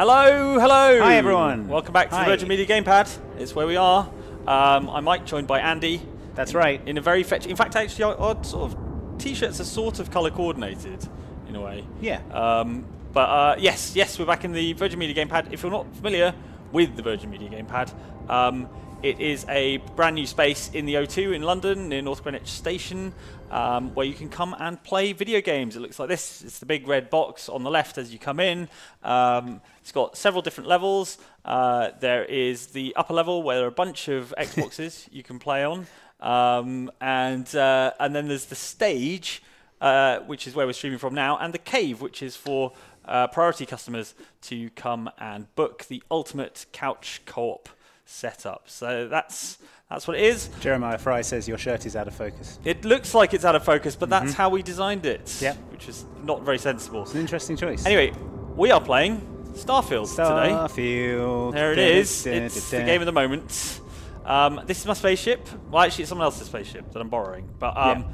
Hello, hello. Hi, everyone. Welcome back to Hi. the Virgin Media Gamepad. It's where we are. Um, I'm Mike, joined by Andy. That's in- right. In a very fetch. In fact, actually, our, our sort of t-shirts are sort of color coordinated in a way. Yeah. Um, but uh, yes, yes, we're back in the Virgin Media Gamepad. If you're not familiar with the Virgin Media Gamepad, um, it is a brand new space in the O2 in London, near North Greenwich Station, um, where you can come and play video games. It looks like this. It's the big red box on the left as you come in. Um, it's got several different levels. Uh, there is the upper level where there are a bunch of Xboxes you can play on, um, and uh, and then there's the stage uh, which is where we're streaming from now, and the cave, which is for uh, priority customers to come and book the ultimate couch co-op setup. So that's that's what it is. Jeremiah Fry says your shirt is out of focus. It looks like it's out of focus, but that's how we designed it. Yep. Which is not very sensible. It's an interesting choice. Anyway, we are playing Starfield today. Starfield. There it is. It's the game of the moment. Um, this is my spaceship. Well, actually, it's someone else's spaceship that I'm borrowing. But um, Yeah.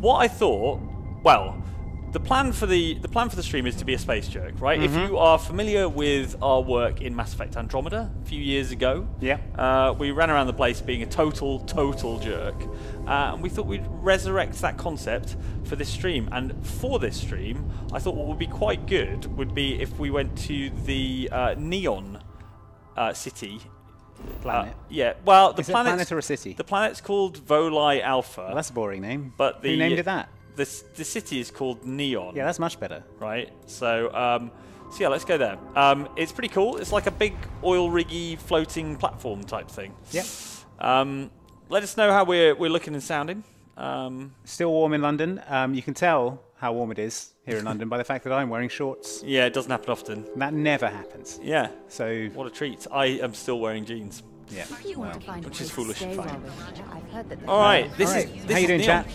what I thought, well, the plan for the the plan for the stream is to be a space jerk, right? Mm-hmm. If you are familiar with our work in Mass Effect Andromeda a few years ago, Yeah. uh, we ran around the place being a total, total jerk. Uh, and we thought we'd resurrect that concept for this stream. And for this stream, I thought what would be quite good would be if we went to the uh, Neon uh, City. Planet. Uh, yeah, well, the Is it a planet's, planet or a city? The planet's called Volii Alpha. Well, that's a boring name. but the Who named it that? The, the city is called Neon Yeah, that's much better. right? So, um, so yeah, let's go there. Um, it's pretty cool. It's like a big oil riggy floating platform type thing. Yep. Um, let us know how we're we're looking and sounding. Um, Still warm in London. Um, you can tell how warm it is here in London by the fact that I'm wearing shorts. yeah, it doesn't happen often. That never happens. Yeah, So, what a treat. I am still wearing jeans. yeah. If you want to find Which is foolish, stay fine. while we're here, I've heard that All right, this All right. is this How you is doing, Neon. chat?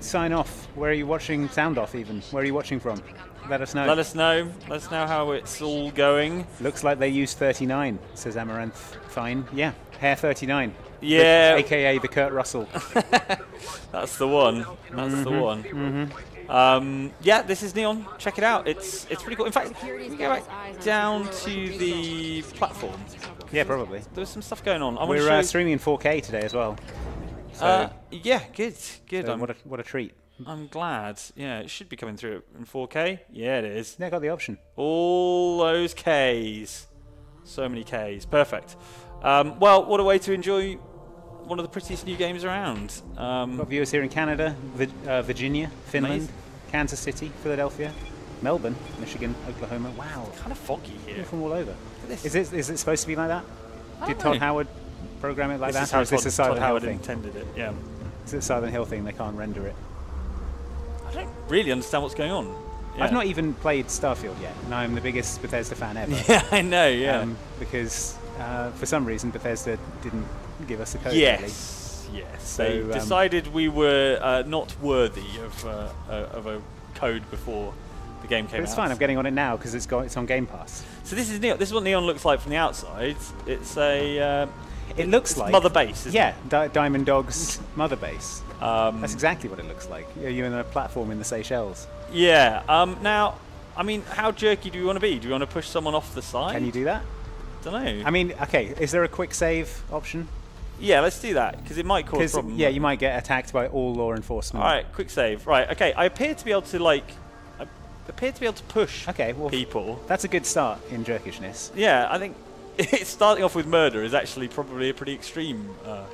Sign off. Where are you watching Sound Off even? Where are you watching from? Let us know. Let us know. Let us know how it's all going. Looks like they use 39, says Amaranth. Fine. Yeah, Hair 39. Yeah. The- AKA the Kurt Russell. That's the one. That's the one. Um, yeah, this is Neon. Check it out. It's it's pretty cool. In fact, we go back down to the platform. yeah, probably. There's some stuff going on. I We're uh, streaming in 4K today as well. So, uh, yeah, good, good. so what, a, what a treat. I'm glad. Yeah, it should be coming through in 4K. Yeah, it is. Now got the option. All those Ks. So many Ks. Perfect. Um, well, what a way to enjoy one of the prettiest new games around. Um, Got viewers here in Canada, uh, Virginia, Finland, Amazing. Kansas City, Philadelphia, Melbourne, Michigan, Oklahoma. Wow, kind of foggy here. from all over. this. Is it, is it supposed to be like that? Did Todd know. Howard program it like This that? is how or is this Todd, a Silent Todd Hill thing? intended it. Yeah. Is it a Silent Hill thing? They can't render it. I don't really understand what's going on. Yeah. I've not even played Starfield yet, and I'm the biggest Bethesda fan ever. Yeah, I know. Yeah. um, because uh, for some reason Bethesda didn't give us a code. really. yes. Yes. They So, um, decided we were uh, not worthy of uh, uh, of a code before the game came But it's out. fine. I'm getting on it now because it's got it's on Game Pass. So this is neon. This is what neon looks like from the outside. It's a. It looks it's like Mother Base. Isn't Yeah, Di- Diamond Dog's mother base. Um, That's exactly what it looks like. You're you're in a platform in the Seychelles. yeah. Um, now, I mean, how jerky do you want to be? Do you want to push someone off the side? Can you do that? Don't know. I mean, okay. Is there a quick save option? yeah, let's do that because it might cause problems. yeah, you might get attacked by all law enforcement. All right, quick save. Right. Okay. I appear to be able to like. Appear to be able to push. Okay, well, people. that's a good start in jerkishness. Yeah, I think starting off with murder is actually probably a pretty extreme uh,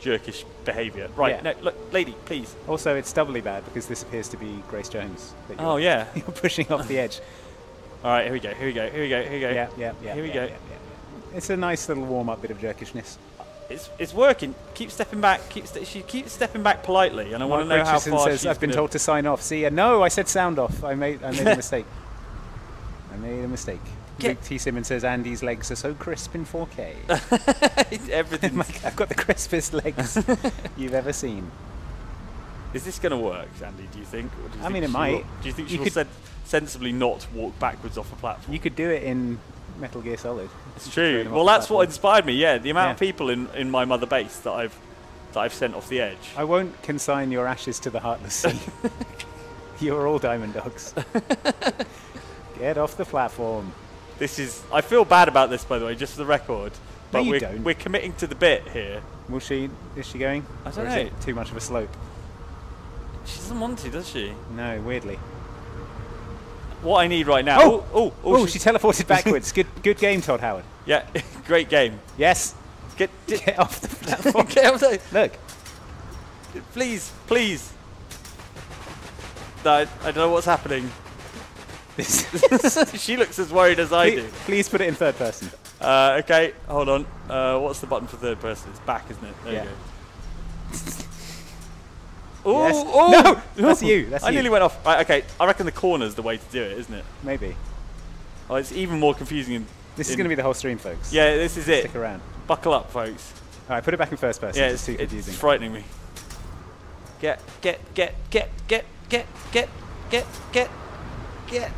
jerkish behaviour. Right, Yeah. no, look, lady, please. Also, it's doubly bad because this appears to be Grace Jones. That you're, Oh, yeah. you're pushing off the edge. All right, here we go, here we go, here we go, here we go. Yeah, yeah, yeah. Here we yeah, go. yeah. It's a nice little warm-up bit of jerkishness. It's, it's working. Keep stepping back. Keep she keeps stepping back politely, and I want to know Mark how Richardson far says, "I've been told to sign off." See, uh, no, I said sound off. I made, I made a mistake. I made a mistake. Get- Luke T. Simmons says Andy's legs are so crisp in 4K. Everything. I've got the crispest legs you've ever seen. Is this going to work, Andy? Do you think? Or do you I think mean, it might. Will, do you think You she will could- sen- sensibly not walk backwards off a platform? You could do it in Metal Gear Solid. It's true. Well, that's what inspired me. Yeah, the amount of people in, in my mother base that I've that I've sent off the edge. I won't consign your ashes to the Heartless Sea. You're all diamond dogs. Get off the platform. This is. I feel bad about this, by the way, just for the record. No, But you we're, don't. we're committing to the bit here. Will she? Is she going? I don't or is know. it too much of a slope? She doesn't want to, does she? No, weirdly. What I need right now. Oh! oh, Oh, oh, oh she teleported backwards. good, good game, Todd Howard. Yeah, great game. Yes. Get, Get off the platform. get up there. Look. Please, please. No, I, I don't know what's happening. This, she looks as worried as I please, do. please put it in third person. Uh, okay, hold on. Uh, what's the button for third person? It's back, isn't it? There Yeah. you go. Ooh, Yes. ooh. No, that's you, that's I you. nearly went off. Right, okay, I reckon the corner's the way to do it, isn't it? Maybe. Oh, it's even more confusing. In, This is going to be the whole stream, folks. Yeah, this is it. Stick around. Buckle up, folks. All right, put it back in first person. Yeah, it's, it's, too it's frightening me. Get, get, get, get, get, get, get, get, get, get.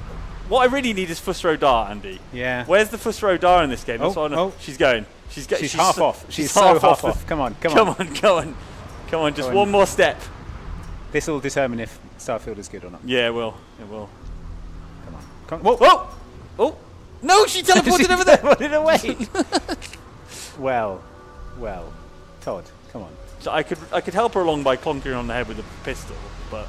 What I really need is Fus Ro Dah, Andy. yeah. Where's the Fus Ro Dah in this game? That's Oh, what I know. oh. She's going. She's, go- she's, half so- off. She's, so half off. Come on, come, Come on. Come on, come on, come on. Just on. one more step. This will determine if Starfield is good or not. Yeah, it will. It will. Come on. Come Whoa. Oh, oh. No, she teleported over there. Teleported away. well, well. Todd, come on. So I could, I could help her along by clonking her on the head with a pistol, but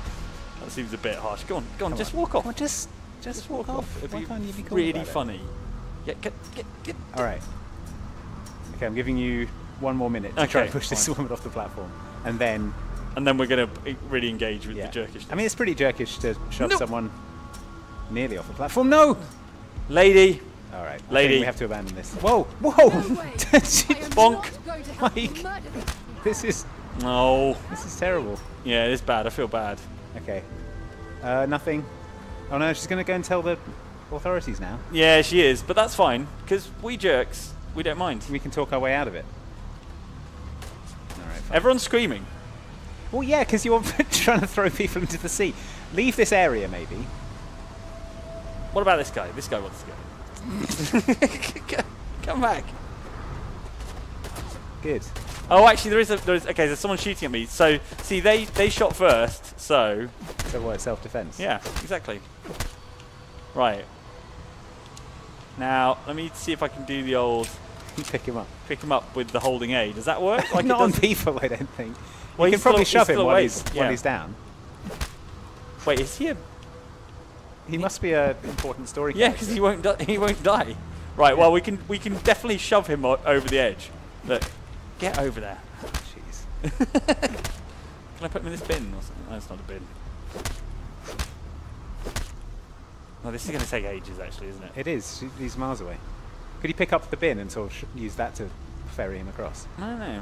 that seems a bit harsh. Go on, go on. Come just on. walk off. On, just, just, Just walk off. It'd Why be can't you be cool really about it? funny. Yeah, get, get, get. All right. Okay, I'm giving you one more minute to try Okay, and push this woman off the platform, and then And then we're going to really engage with yeah. the jerkish. I mean, it's pretty jerkish to shove No. someone nearly off the platform. No. lady, All right, I Lady. think we have to abandon this. Whoa, whoa! No way. She- I am Bonk. not going to have you Mike. this is no. this is terrible. Yeah, it's bad. I feel bad. Okay, uh, nothing. Oh no, she's gonna go and tell the authorities now. Yeah, she is, but that's fine because we jerks, we don't mind. We can talk our way out of it. All right. Fine. Everyone's screaming. Well, yeah, because you're trying to throw people into the sea. Leave this area, maybe. What about this guy? This guy wants to go. Come back. Good. Oh, actually, there is a. There is, okay, there's someone shooting at me. So, see, they they shot first. So, So what? Self-defense. yeah, exactly. Right. Now, let me see if I can do the old pick him up. pick him up with the holding A. Does that work? Like Not on people, I don't think. Well, you can probably still- shove him while he's, yeah. while he's down. Wait, is he a He must be an important story. Yeah, because he won't he won't die. Right. Well, we can we can definitely shove him o- over the edge. Look, get over there. Jeez. Can I put him in this bin or something? No, it's not a bin. No, this is going to take ages, actually, isn't it? It is. He's miles away. Could you pick up the bin and sort of use that to ferry him across? I don't know.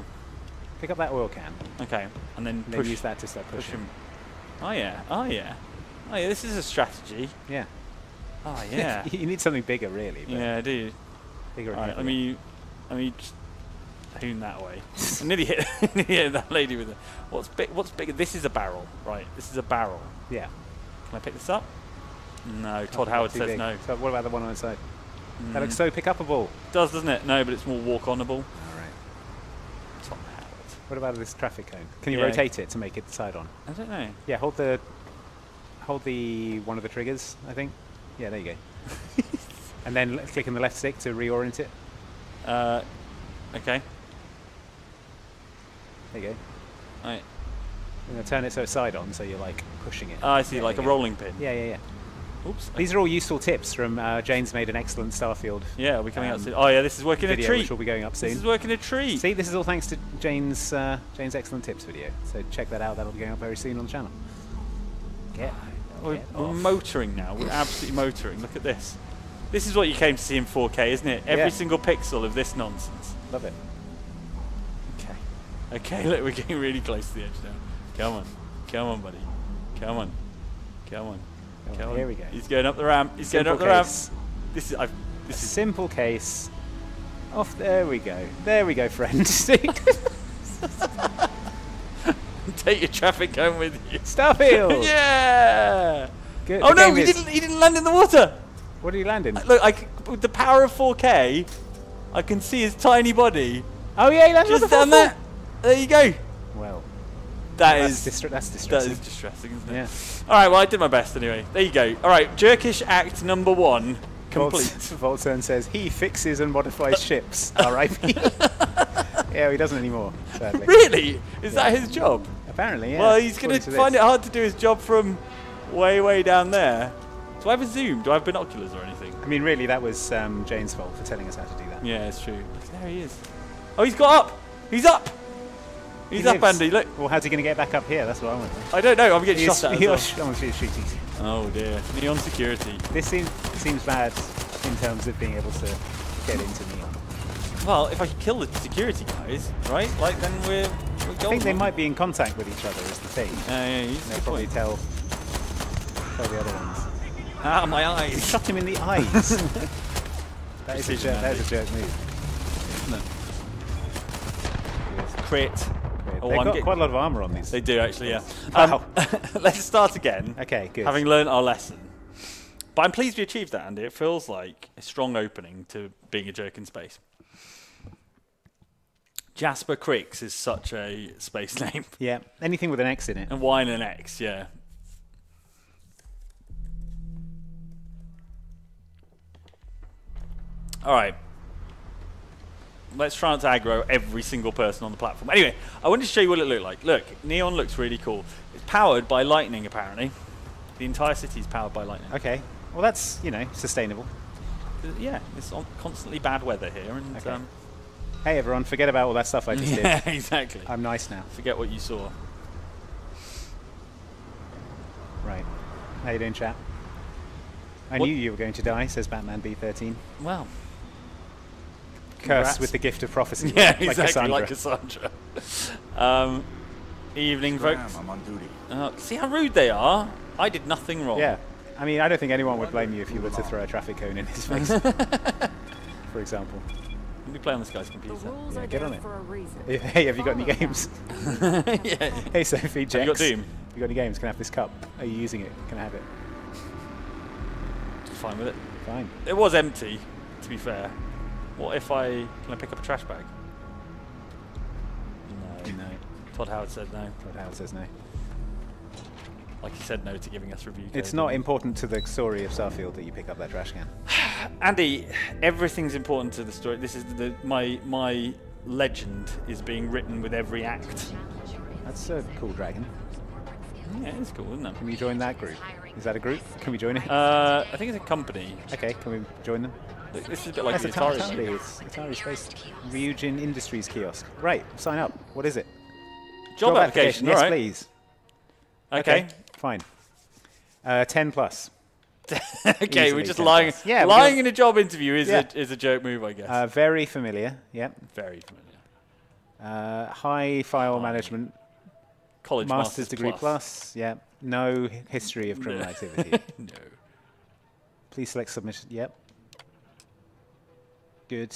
Pick up that oil can Okay, and then and then use that to start push him. Oh yeah. Oh yeah. Oh yeah. This is a strategy. Yeah. Oh yeah. you need something bigger, really. but yeah, I do. Bigger. All right. Let me let me just hoon that way. I nearly hit, nearly hit that lady with it. What's big? What's bigger? This is a barrel, right? This is a barrel. Yeah. Can I pick this up? No. Oh, Todd Howard says big. no. So what about the one on the side? That looks Mm, so pick upable. does doesn't it? No, but it's more walk onable. All right. Todd Howard. What about this traffic cone? Can you Yeah. rotate it to make it side on? I don't know. Yeah. Hold the. Hold the one of the triggers. I think. Yeah. There you go. and then click on the left stick to reorient it. Uh, okay. There you go. Right. And then turn it so it's side on, so you're like pushing it. Oh, I see, like a go. rolling pin. Yeah, yeah, yeah. Oops. These are all useful tips from uh, Jane's made an excellent Starfield Yeah, be coming out um, soon. Oh yeah, this is working a video, treat. which will be going up soon. This is working a treat. See, this is all thanks to Jane's uh, Jane's excellent tips video. So check that out. That'll be going up very soon on the channel. Get, We're, get we're motoring now. We're absolutely motoring. Look at this. This is what you came to see in 4K, isn't it? Every Yeah. single pixel of this nonsense. Love it. Okay. Look, we're getting really close to the edge now. Come on. Come on, buddy. Come on. Come on. Come on, Come on. here we go. He's going up the ramp. He's Simple going up the ramp. This is. I've, A is. simple case. Off. There we go. There we go, friend. Take your traffic cone with you. Starfield. yeah. Good. Oh The no, he is- didn't. He didn't land in the water. What did he land in? Uh, look, I with the power of 4K, I can see his tiny body Oh yeah, he landed on the down there. There you go. Well, That that's, is distra- that's distressing. is distressing, isn't it? Yeah. All right, well I did my best anyway. There you go. All right, jerkish act number one complete. Volturn says he fixes and modifies ships. R.I.P. yeah, he doesn't anymore. Sadly. really? Is that his job? Apparently, yeah. well, he's going to to find this. it hard to do his job from way, way down there. Do I have a zoom? Do I have binoculars or anything? I mean, really, that was um, Jane's fault for telling us how to do that. Yeah, it's true. Look, there he is. Oh, he's got up. He's up. He's He up, lives. Andy. Look. Well, how's he going to get back up here? That's what I want. I don't know. I'm getting He's- shot at. he well. oh, he's shooting. Oh dear. Neon security. This seems seems bad in terms of being able to get into Neon. Well, if I could kill the security guys, right? Like then we're we're I think they might be in contact with each other. Is the thing. Uh, yeah, he's They'll probably point. tell tell the other ones. Ah, my eyes. shot him in the eyes. that is a jerk, that is a jerk move. No. Crit. Oh, They've I'm got getting- quite a lot of armor on these. They do actually, yeah. Wow. Um, let's start again. Okay, good. Having learned our lesson. But I'm pleased we achieved that, Andy. It feels like a strong opening to being a jerk in space. Jasper Creeks is such a space name. yeah, anything with an X in it. And wine and X, yeah. All right. Let's try not to aggro every single person on the platform. Anyway, I wanted to show you what it looked like. Look, Neon looks really cool. It's powered by lightning, apparently. The entire city is powered by lightning. Okay. Well, that's you know sustainable. Uh, Yeah, it's on constantly bad weather here, and Okay. um, Hey, everyone, forget about all that stuff I just yeah, did. exactly. I'm nice now. Forget what you saw. Right. How you doing, chap? I What- knew you were going to die, says Batman B13. Well, Cursed Congrats. with the gift of prophecy. Yeah, like exactly, Cassandra. like Cassandra. um, evening, folks. I'm on duty. Uh, see how rude they are? I did nothing wrong. Yeah. I mean, I don't think anyone would blame you if you were to throw a traffic cone in his face, for example. Let me play on this guy's computer. Yeah, get on it. for a reason. Hey, have you got any games? yeah. Hey, Sophie, Jex. you got Doom? You got any games? Can I have this cup? Are you using it? Can I have it? Fine with it. Fine. It was empty, to be fair. What if I... Can I pick up a trash bag? No. No. Todd Howard said no. Todd Howard says no. Like he said no to giving us review It's code, not didn't important to the story of Starfield that you pick up that trash can. Andy, everything's important to the story. This is the my my legend is being written with every act. That's a cool dragon. Yeah, it's cool, isn't it? Can we join that group? Is that a group? Can we join it? Uh, I think it's a company. okay, can we join them? Look, This is a bit like That's the Atari. Atari. Atari. one. It's Atari Space. Ryujin Industries kiosk. Right, sign up. What is it? Job, application. Yes, all right. please. Okay. fine. Uh, 10 plus. okay, Easily we're just 10 lying. plus. Yeah, we're lying gonna- in a job interview is Yeah. a is a joke move, I guess. Uh, very familiar. Yep. Very familiar. Uh, high file management. College Master's, degree plus. plus. Yep. No history of criminal activity. no. Please select submission. Yep. Good.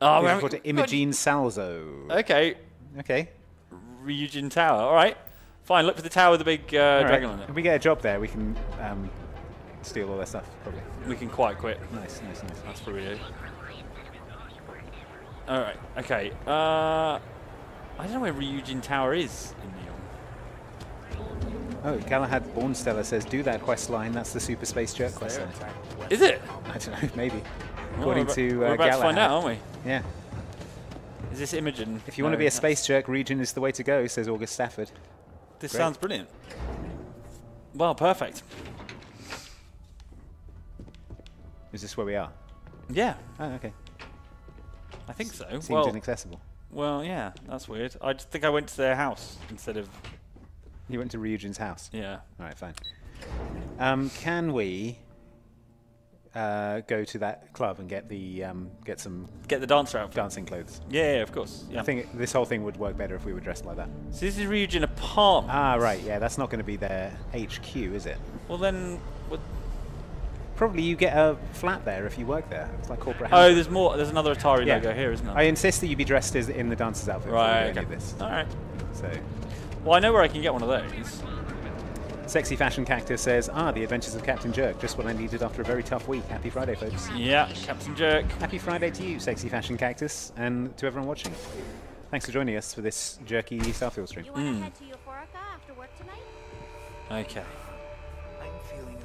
Oh, we report haven't- to Imogene Salzo. Okay, Okay. Ryujin Tower. All right, fine. Look for the tower with the big uh, right. dragon on it. If we get a job there, we can um, steal all their stuff, probably. We can quite quick. Nice, nice, nice. That's for you. All right. Okay. Uh, I don't know where Ryujin Tower is in Neon. Oh, Galahad Bornsteller says, do that quest line. That's the Super Space Jerk quest line. Is it? I don't know, maybe. According we're, to we're uh, about to find out, aren't we? Yeah. Is this Imogen? If you want to be a space jerk, Ryujin is the way to go, says August Stafford. This Great. sounds brilliant. Well, perfect. Is this where we are? Yeah, Oh, okay. I think so. Seems well, inaccessible. well, yeah, that's weird. I just think I went to their house instead of You went to Ryujin's house. yeah. All right, fine. Um, can we uh, go to that club and get the um, get some Get the dancer outfit. dancing clothes? Yeah, yeah, of course. Yeah. I think this whole thing would work better if we were dressed like that. so. This is Ryujin apartment. Ah, right. Yeah, that's not going to be their HQ, is it? well, then. What, Probably you get a flat there if you work there. It's like corporate oh, there's more. There's another Atari Yeah. logo here, isn't there? I insist that you be dressed as in the dancer's outfit right. Okay. this. All right. So, Well, I know where I can get one of those. Sexy fashion cactus says, "Ah, the Adventures of Captain Jerk. Just what I needed after a very tough week. Happy Friday, folks. Yeah, Captain Jerk. Happy Friday to you, sexy fashion cactus, and to everyone watching. Thanks for joining us for this jerky Starfield stream. You want to head to Euphorika after work tonight? Okay.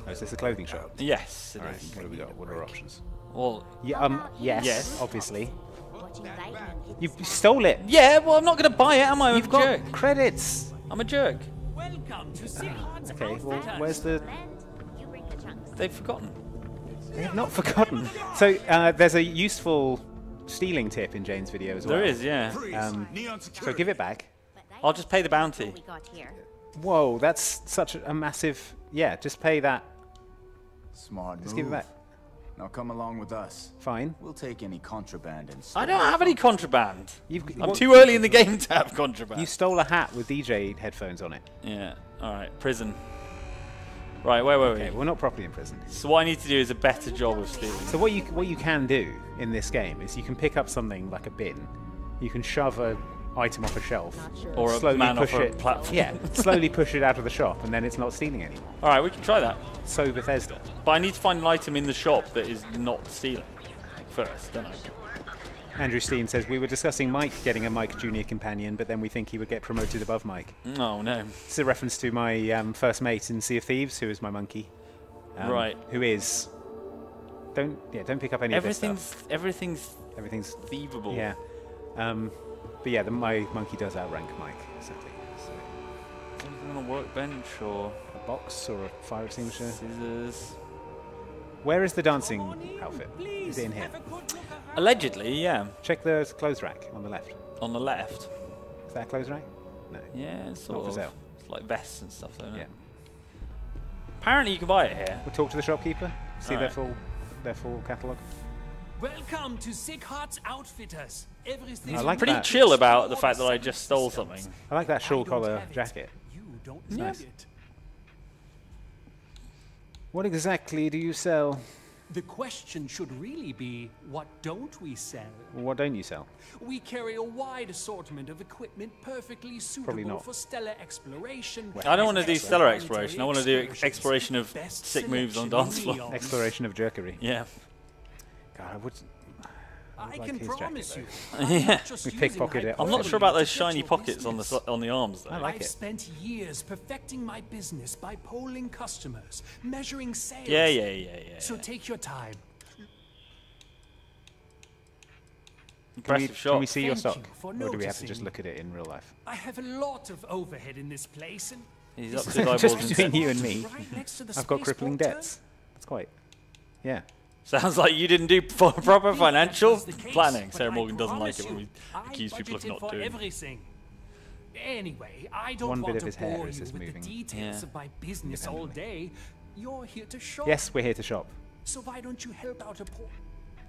Oh, is this a clothing shop? Yes, it All right. is. What have we got? What are our options? Well, Yeah. Um. Yes. Yes. Obviously. You like? You you stole it. yeah. Well, I'm not going to buy it, am I? You've a got jerk. credits. I'm a jerk. Welcome to Sieghart's Okay. Well, where's the? Blend, you bring the chunks. They've forgotten. They have not forgotten. So uh, there's a useful stealing tip in Jane's video as well. There is, yeah. Um, so give it back. I'll just pay the bounty. what we got here. Whoa, that's such a massive. Yeah, just pay that. Smart Just move. give it back. Now come along with us. Fine. We'll take any contraband and I don't have any contraband. You've, I'm what- too early in the game to have contraband. You stole a hat with DJ headphones on it. Yeah. All right. Prison. Right. Where were Okay, we? we're not properly in prison. So what I need to do is a better job of stealing. So what you what you can do in this game is you can pick up something like a bin, you can shove a item off a shelf, sure. Or a slowly man push off a it. platform. Yeah, slowly push it out of the shop, and then it's not stealing anymore. All right. We can try that. So Bethesda. But I need to find an item in the shop that is not stealing first, don't I? Andrew Steen says we were discussing Mike getting a Mike Junior companion, but then we think he would get promoted above Mike. Oh no. It's a reference to my um, first mate in Sea of Thieves, who is my monkey. um, Right. Who is? Don't yeah, don't pick up any of this Everything's stuff. everything's Everything's thievable. yeah. Um, but yeah, the, my monkey does outrank Mike. Sadly. So, Something on a workbench or a box or a fire extinguisher. scissors. Where is the dancing outfit? Is it in here? Allegedly, yeah. Check the clothes rack on the left. On the left. Is that a clothes rack? No. Yeah, it's sort Not for of. sale. It's like vests and stuff, though. isn't Yeah. it? Apparently, you can buy it here. We'll talk to the shopkeeper. See their full their full catalogue. Welcome to Sieghart's Outfitters. Everything I like Pretty that. chill about the fact that I just stole something. I like that shawl collar jacket. You don't Yeah. need Nice. it. What exactly do you sell? The question should really be, what don't we sell? What don't you sell? We carry a wide assortment of equipment perfectly suitable not. for stellar exploration. I don't want to do stellar exploration. I want to do exploration of sick moves on dance floor. Exploration of jerkery. Yeah. God, I would. I like can his jacket, promise you. I'm not just We using pickpocketed it. I'm not sure about those shiny your pockets on the on the arms though. I like I've it. spent years perfecting my business by polling customers, measuring sales. Yeah, yeah, yeah, yeah. So take your time. Can we, Impressive shot. can we see your Thank sock? you Or do we have to just look at it in real life? I have a lot of overhead in this place, and He's up to is eyeballs just between you and me, right next to the I've got crippling debts. That's quite. Yeah. Sounds like you didn't do proper financial that was the case, planning. Sarah Morgan doesn't like it when we accuse people of not doing. everything. Anyway, I don't One bit want of to his hair bore is you with moving. the details Yeah. of my business all day. You're here to shop. Yes, we're here to shop. So why don't you help out a poor?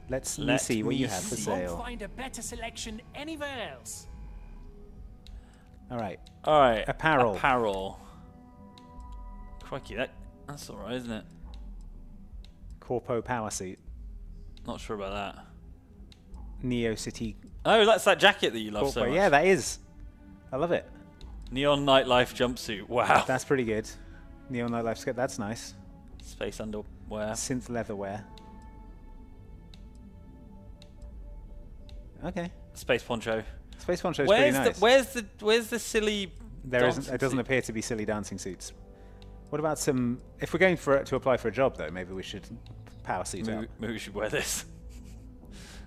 Let's let me see what you have for see. Won't sale. find a better selection anywhere else. All right. All right. Apparel. Apparel. Crikey, that that's all right, isn't it? Corpo power suit. Not sure about that. Neo City Oh, that's that jacket that you love so much. yeah, that is. I love it. Neon nightlife jumpsuit. Wow. That's pretty good. Neon Nightlife skirt. That's nice. Space underwear. Synth leatherwear. Okay. Space poncho. Space Poncho's Where's pretty nice. the where's the where's the silly? There isn't. It doesn't suit? appear to be silly dancing suits. What about some? If we're going for to apply for a job, though, maybe we should power suit Maybe, up. maybe we should wear this.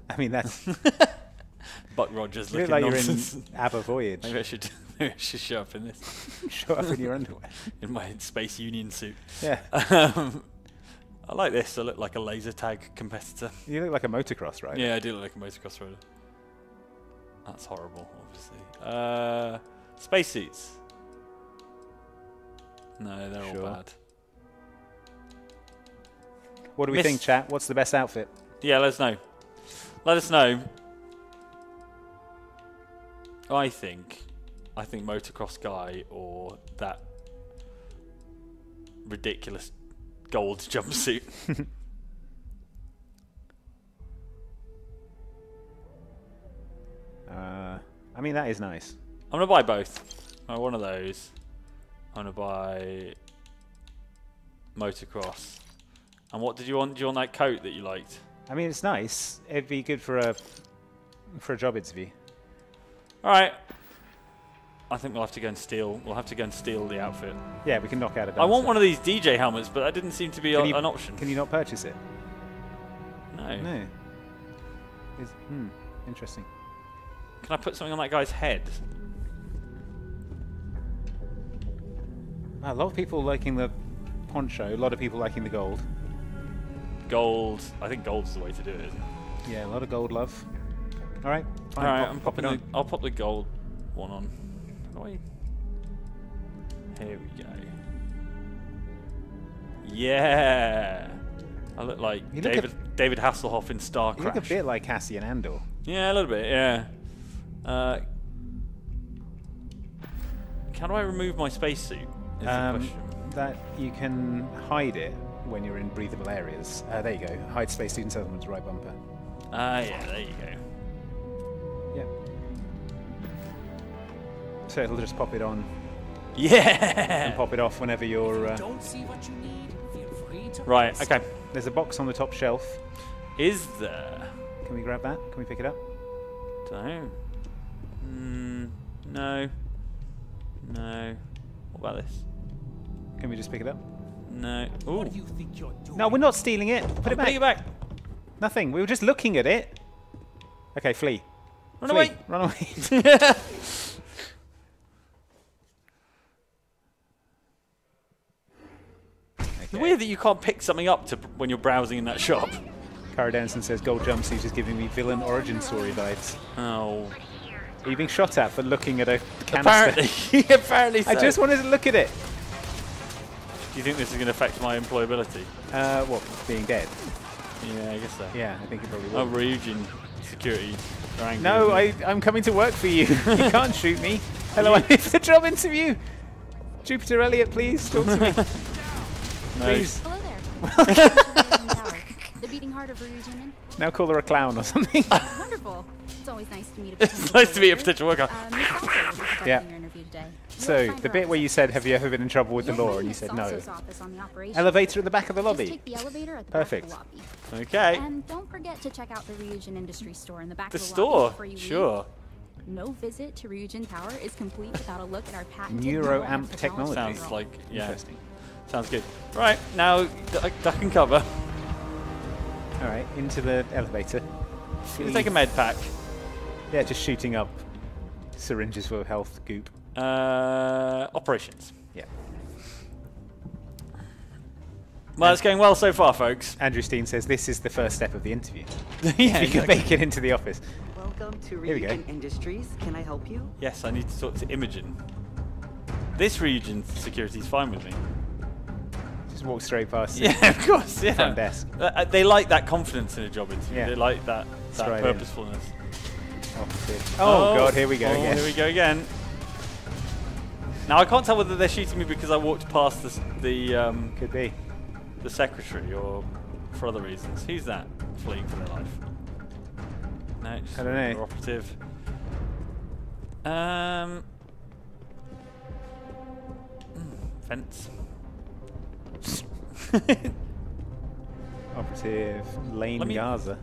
I mean, that's Buck Rogers look looking like nonsense. you're in ABBA Voyage. Maybe I should maybe I should show up in this Show up in your underwear. in my Space Union suit. Yeah, Um, I like this. I look like a laser tag competitor. you look like a motocross rider. Yeah, I do look like a motocross rider. That's horrible, obviously. Uh, spacesuits. No, they're Sure. all bad. What do we Miss- think, chat? What's the best outfit? Yeah, let us know. Let us know. I think, I think motocross guy or that ridiculous gold jumpsuit. Uh, I mean, that is nice. I'm gonna buy both. Uh, one of those. I'm gonna buy motocross. And what did you want? Do you want that coat that you liked? I mean, it's nice. It'd be good for a for a job interview. All right. I think we'll have to go and steal. We'll have to go and steal the outfit. Yeah, we can knock out I want one of these DJ helmets, but that didn't seem to be a, you- an option. Can you not purchase it? no. No. Is, hmm. Interesting. Can I put something on that guy's head? A lot of people liking the poncho. A lot of people liking the gold. Gold. I think gold's the way to do it? Yeah, a lot of gold love. All right. Fine, All right, pop- I'm popping. on. I'll pop the gold one on. Here we go. Yeah. I look like You look a- David David Hasselhoff in Starcrash. You look a bit like Cassian Andor. Yeah, a little bit. Yeah. Uh, how do I remove my spacesuit? Is the Um, question. that you can hide it when you're in breathable areas. Uh, there you go. Hide space student settlements right bumper. Ah, yeah. There you go. Yeah. So it'll just pop it on Yeah. and pop it off whenever you're. Uh, Don't see what you need? Feel free to Right. ask. Okay. there's a box on the top shelf. Is there? Can we grab that? Can we pick it up? Don't. Mm, no. No. What about this? Can we just pick it up? No. Ooh. What do you think you're doing? No, we're not stealing it. Put it I'm back. putting it back. Nothing. We were just looking at it. Okay, flee. Run flee. away. Run away. It's weird that you can't pick something up to when you're browsing in that shop. Cara Denison says gold jumpsuit is giving me villain origin story vibes. Oh. Are you being shot at for looking at a canister? Apparently. apparently so. I just wanted to look at it. Do you think this is going to affect my employability? Uh, what? Being dead? Yeah, I guess so. Yeah, I think it probably will. Oh, Ryujin security. They're angry no. I, I'm coming to work for you. you can't shoot me. Hello, I'm here for the job interview. Jupiter Elliott, please talk to me. No. please. Hello there. The beating heart of Ryujin. Now call her a clown or something. Wonderful. It's always nice to meet a It's potential nice to meet a worker. potential worker. Miss Salzo will be conducting Yeah. So, the bit where you said, have you ever been in trouble with the law? And you said no. Salzo's office on the operations Elevator at the back of the Just lobby. take the elevator at the Perfect. back of the lobby. Okay. And don't forget to check out the Ryujin Industry Store in the back The of the store. lobby before you leave. Sure. No visit to Ryujin Tower is complete without a look at our patented Neuroamp neuroamp technology. Sounds like, yeah. Interesting. Sounds good. Right, now duck, duck and cover. All right, into the elevator. Gonna take a med pack. Yeah, just shooting up syringes full of health goop. Uh, operations. Yeah. Well, it's going well so far, folks. Andrew Steen says this is the first step of the interview. yeah, you can make it into the office. Welcome to Here we go. Industries. Can I help you? Yes, I need to talk to Imogen. This region security is fine with me. Just walk straight past. Yeah, of course. Yeah. Front desk. Uh, uh, they like that confidence in a job interview. Yeah. They like that that Straight in. purposefulness. Opposite. Oh, god, here we go oh, again. Here we go again. Now I can't tell whether they're shooting me because I walked past the the um, Could be. the secretary or for other reasons. Who's that fleeing for their life? No, just I don't know. Operative. Um. hmm, Fence. Operative Lane Gaza.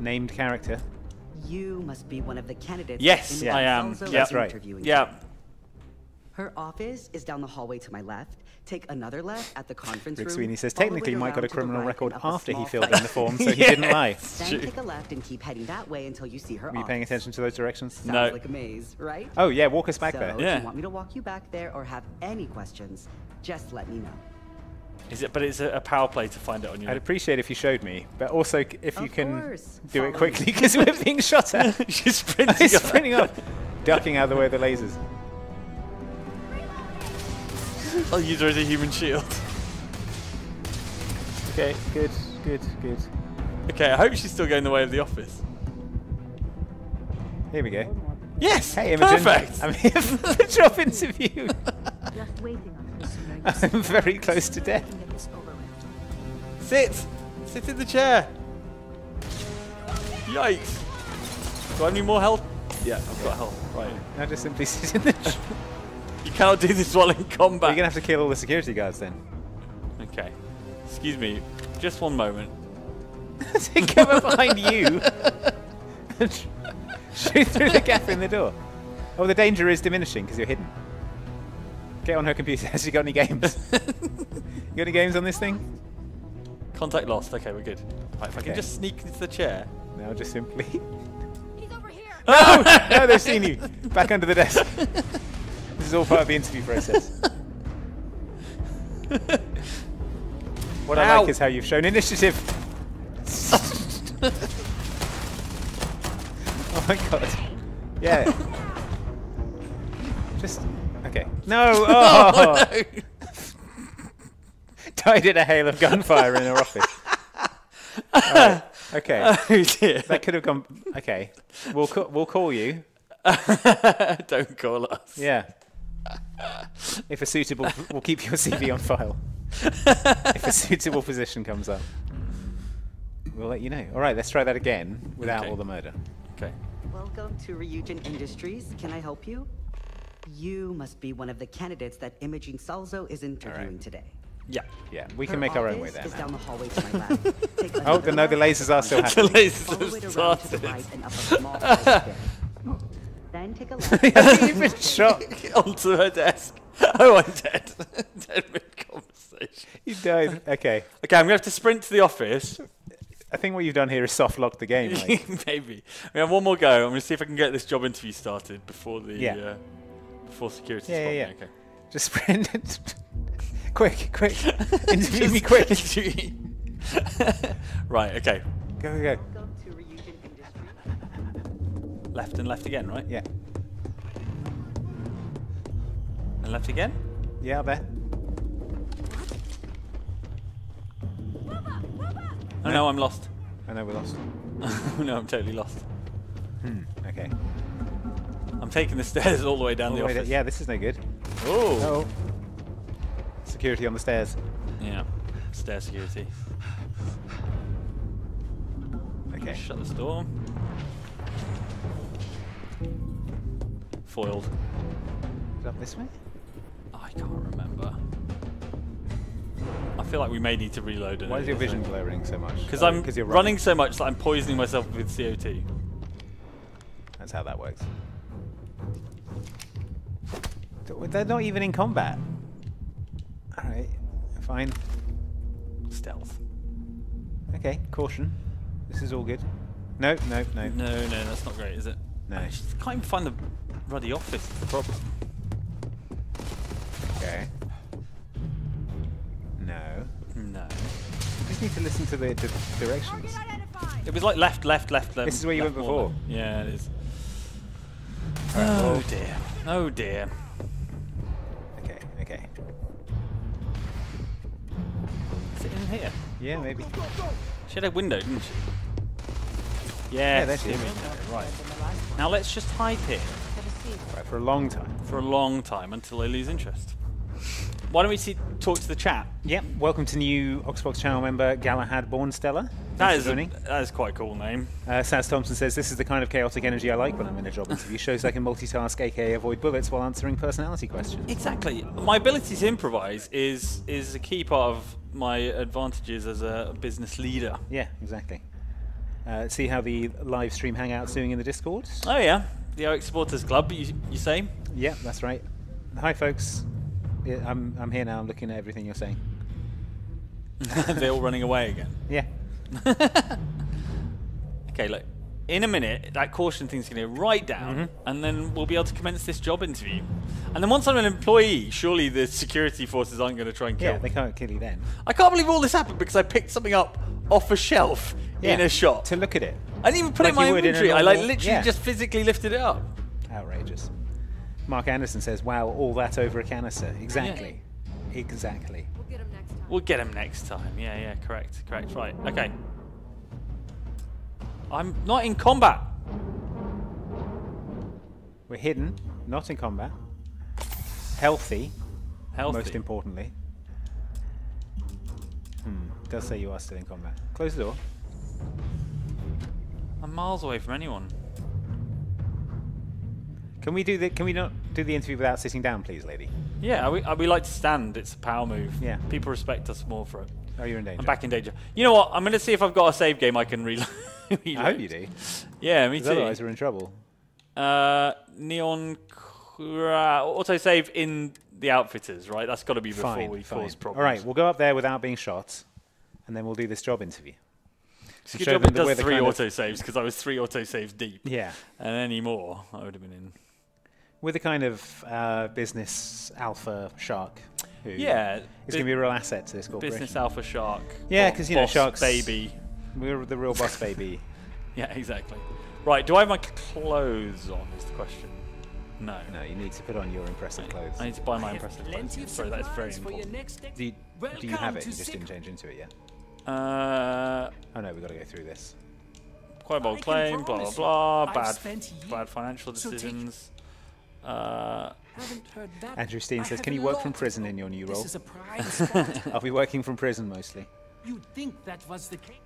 Named character. You must be one of the candidates. yes, in I am. Yeah, That's right. interviewing Yeah. Her office is down the hallway to my left. Take another left at the conference Rick room. Sweeney says all the way technically Mike got a criminal right record and up a after he filled in the form, so he didn't lie. Then take a left and keep heading that way until you see her Were you paying attention to those directions? Sounds No. like a maze, right? Oh yeah, walk us back so there. if Yeah. you want me to walk you back there or have any questions, just let me know. Is it? But it's a, a power play to find it on your. I'd appreciate if you showed me, but also c- if you can course. do it quickly because we're being shot at. She's sprinting. He's up. sprinting up, ducking out of the way of the lasers. I'll use her as a human shield. Okay, good, good, good. Okay, I hope she's still going the way of the office. Here we go. Yes. Hey, Imogen. Perfect. I'm here for the job interview. Just waiting on this. I'm very close to death. Get this over with. Sit. Sit in the chair. Yikes. Do I any more health? Yeah, I've got health. Right. Now just simply sit in the. Ch- You cannot do this while in combat. You're gonna have to kill all the security guards then. Okay. Excuse me. Just one moment. to come up behind you shoot through the gap in the door. Oh, the danger is diminishing because you're hidden. Get on her computer. Has she got any games? you got any games on this thing? Contact lost. Okay, we're good. Right, if I can just sneak into the chair. No, just simply. He's over here. no, oh! no, they've seen you. Back under the desk. this is all part of the interview process. What I like is how you've shown initiative. oh my god. Yeah. Just okay. No. Oh. Died in a hail of gunfire in her office. Alright, Okay. Oh dear. That could have gone. Okay. We'll ca- we'll call you. Don't call us. Yeah. If a suitable, we'll keep your CV on file. if a suitable position comes up, we'll let you know. All right, let's try that again without Okay. all the murder. Okay. Welcome to Ryujin Industries. Can I help you? You must be one of the candidates that Imogene Salzo is interviewing today. Yeah. Yeah, we Her can make our own way there. now. down the hallway to my left. Take Oh, another the, no, the lasers are still The happening. lasers Follow it have around the started. right and up a small flight of stairs. Then take a left. You've been shot. Onto her desk. Oh, I'm dead. dead mid conversation. You died. Okay. Okay, I'm gonna have to sprint to the office. I think what you've done here is soft lock the game. Like. Maybe. We have one more go. I'm gonna see if I can get this job interview started before the Yeah. uh, before security. Yeah, spot yeah, yeah. Okay. Just sprint. quick, quick. Interview me quick. right. Okay. Go, go, go. to Ryujin Industries. Left and left again. Right. Yeah. And left again. Yeah, I bet. Oh no, I'm lost. I know we're lost. no, I'm totally lost. Hmm. Okay. I'm taking the stairs all the way down All the office. da- yeah, this is no good. Oh. Oh. Security on the stairs. Yeah. Stair security. Okay. Shut this door. Foiled. Is up this way? I can't remember. I feel like we may need to reload it. Why is your vision blurring so much? Because Oh, I'm you're running. so much that I'm poisoning myself with CO2. That's how that works. Th- They're not even in combat. Alright, fine. Stealth. Okay, caution. This is all good. No, no, no. No, no, that's not great, is it? No. I just can't even find the ruddy office. Is the problem. Okay. No. No. You just need to listen to the, the directions. It was like left, left, left, left. This is where you went before. than- Yeah, it is. Alright, oh well- dear. Oh dear. Okay, okay. Is it in here? Yeah, maybe. She had a window, didn't she? Yeah, Yes, there she here is. we. Right. Now let's just hide here Right, for a long time. for a long time until they lose interest. Why don't we see, talk to the chat? Yep, welcome to new Oxbox channel member Galahad Bornstella. That Thanks a, that is quite a cool name. Uh, Saz Thompson says, This is the kind of chaotic energy I like when I'm in a job interview. Shows I can multitask, aka avoid bullets while answering personality questions. Exactly. My ability to improvise is is a key part of my advantages as a business leader. Yeah, exactly. Uh, see how the live stream hangout's doing in the Discord? Oh yeah, the OX Supporters Club. You, you say? Yeah, that's right. Hi, folks. Yeah, I'm, I'm here now. I'm looking at everything you're saying. They're all running away again. Yeah. Okay, look. In a minute, that caution thing's going to go right down, Mhm. and then we'll be able to commence this job interview. And then once I'm an employee, surely the security forces aren't going to try and kill Yeah, they can't kill you then. I can't believe all this happened because I picked something up off a shelf in a shop. To look at it. I didn't even put it in my would in inventory. I like literally yeah. just physically lifted it up. Outrageous. Mark Anderson says, wow, all that over a canister. Exactly. Exactly. We'll get him next time. We'll get him next time. Yeah, yeah, correct, correct. Right, okay. I'm not in combat. We're hidden, not in combat. Healthy, Healthy. most importantly. Hmm, does say you are still in combat. Close the door. I'm miles away from anyone. Can we do the? Can we not do the interview without sitting down, please, lady? Yeah, we, we like to stand. It's a power move. Yeah. People respect us more for it. Oh, you're in danger. I'm back in danger. You know what? I'm going to see if I've got a save game I can reload. I hope you do. Yeah, me too. Otherwise, we're in trouble. Uh, neon cra- autosave in the outfitters, right? That's got to be before Fine, we fine. cause problems. All right, we'll go up there without being shot, and then we'll do this job interview. It's a good job it does three autosaves because I was three autosaves deep. Yeah, And any more, I would have been in. We're the kind of uh, business alpha shark who Yeah, is bu- going to be a real asset to this corporation. business alpha shark. Yeah, 'cause, you know, sharks- baby. We're the real boss baby. Yeah, exactly. Right, do I have my clothes on? Is the question. No. No, you need to put on your impressive clothes. I need to buy my impressive clothes. of Sorry, that is very supplies for your important. Do you, do you have it? You just didn't change into it yet. Uh, Oh no, we've got to go through this. quite bold claim, blah blah blah. I've Bad, bad financial So decisions. Uh, Haven't heard that. Andrew Steen says, "Can you work from prison in your new role?" This is a prime. I'll be working from prison mostly. You'd think that was the case.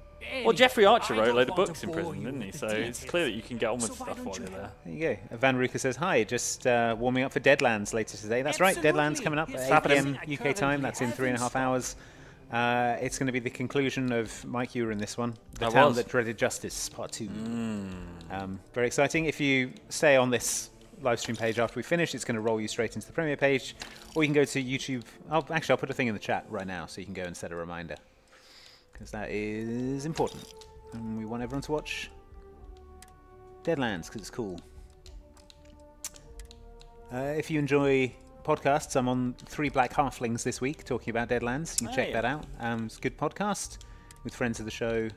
well, Jeffrey Archer wrote a don't load of books in prison, didn't he? So the it's clear that you can get on with So stuff while you you're there. There you go. Van Ruka says, "Hi, just uh, warming up for Deadlands later today." That's right, Deadlands coming up Yes, at 8 happening. p.m. UK time. That's in have three and a in half stock. hours. Uh, it's going to be the conclusion of Mike. You were in this one, the I town was. that dreaded justice, part two. Um, very exciting. If you stay on this live stream page after we finish, it's going to roll you straight into the premiere page, or you can go to YouTube. I'll, actually, I'll put a thing in the chat right now, so you can go and set a reminder, because that is important, and we want everyone to watch Deadlands because it's cool. Uh, if you enjoy podcasts, I'm on Three Black Halflings this week talking about Deadlands. You can check that out. Um, it's a good podcast with friends of the show,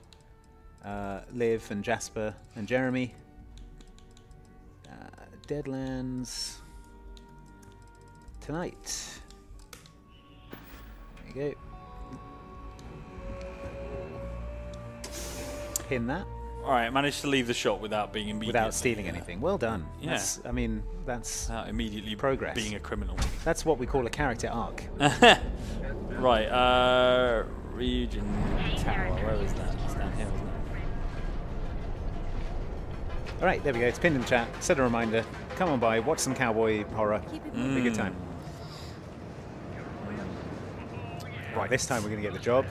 uh, Liv and Jasper and Jeremy. Deadlands tonight. There you go. Pin that All right, managed to leave the shop without being immediately without stealing uh, anything. Well done. Yeah. That's, I mean, that's Without immediately Progress. being a criminal. that's what we call a character arc. Right, uh, Ryujin Tower. Where was that? It's down here, wasn't it? All right, there we go. It's pinned in the chat. Set a reminder. Come on by. Watch some cowboy horror. Keep it Be a good time. Right, this time we're going to get the job.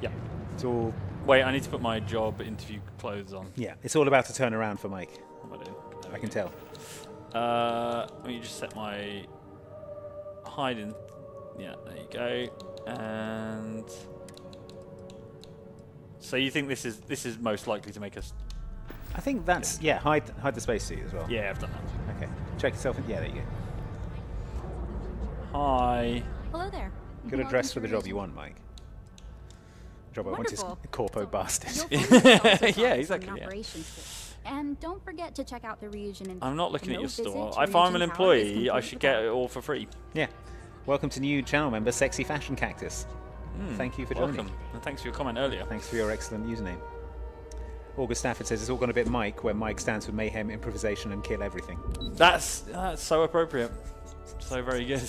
Yeah. It's all Wait, I need to put my job interview clothes on. yeah. It's all about to turn around for Mike. What am I doing? I can tell. Uh, let me just set my hide in. Yeah, there you go. And so you think this is this is most likely to make us? I think that's yeah. Hide hide the spacesuit as well. Yeah, I've done that. Okay. Check yourself. In, yeah, there you go. Hi. Hello there. Good Welcome address for the job you want, Mike. Job I want is Wonderful. corpo bastard. You'll find yourself Yeah, across from exactly, an yeah. And don't forget to check out the region. And I'm not looking at your store. If I'm an Ryujin Tower is employee, I should get it all for free. Yeah. Welcome to new channel member, Sexy Fashion Cactus. Hmm. Thank you for joining. Welcome. And thanks for your comment earlier. Thanks for your excellent username. August Stafford says it's all gone a bit Mike, where Mike stands for mayhem, improvisation, and kill everything. That's that's so appropriate. So very good.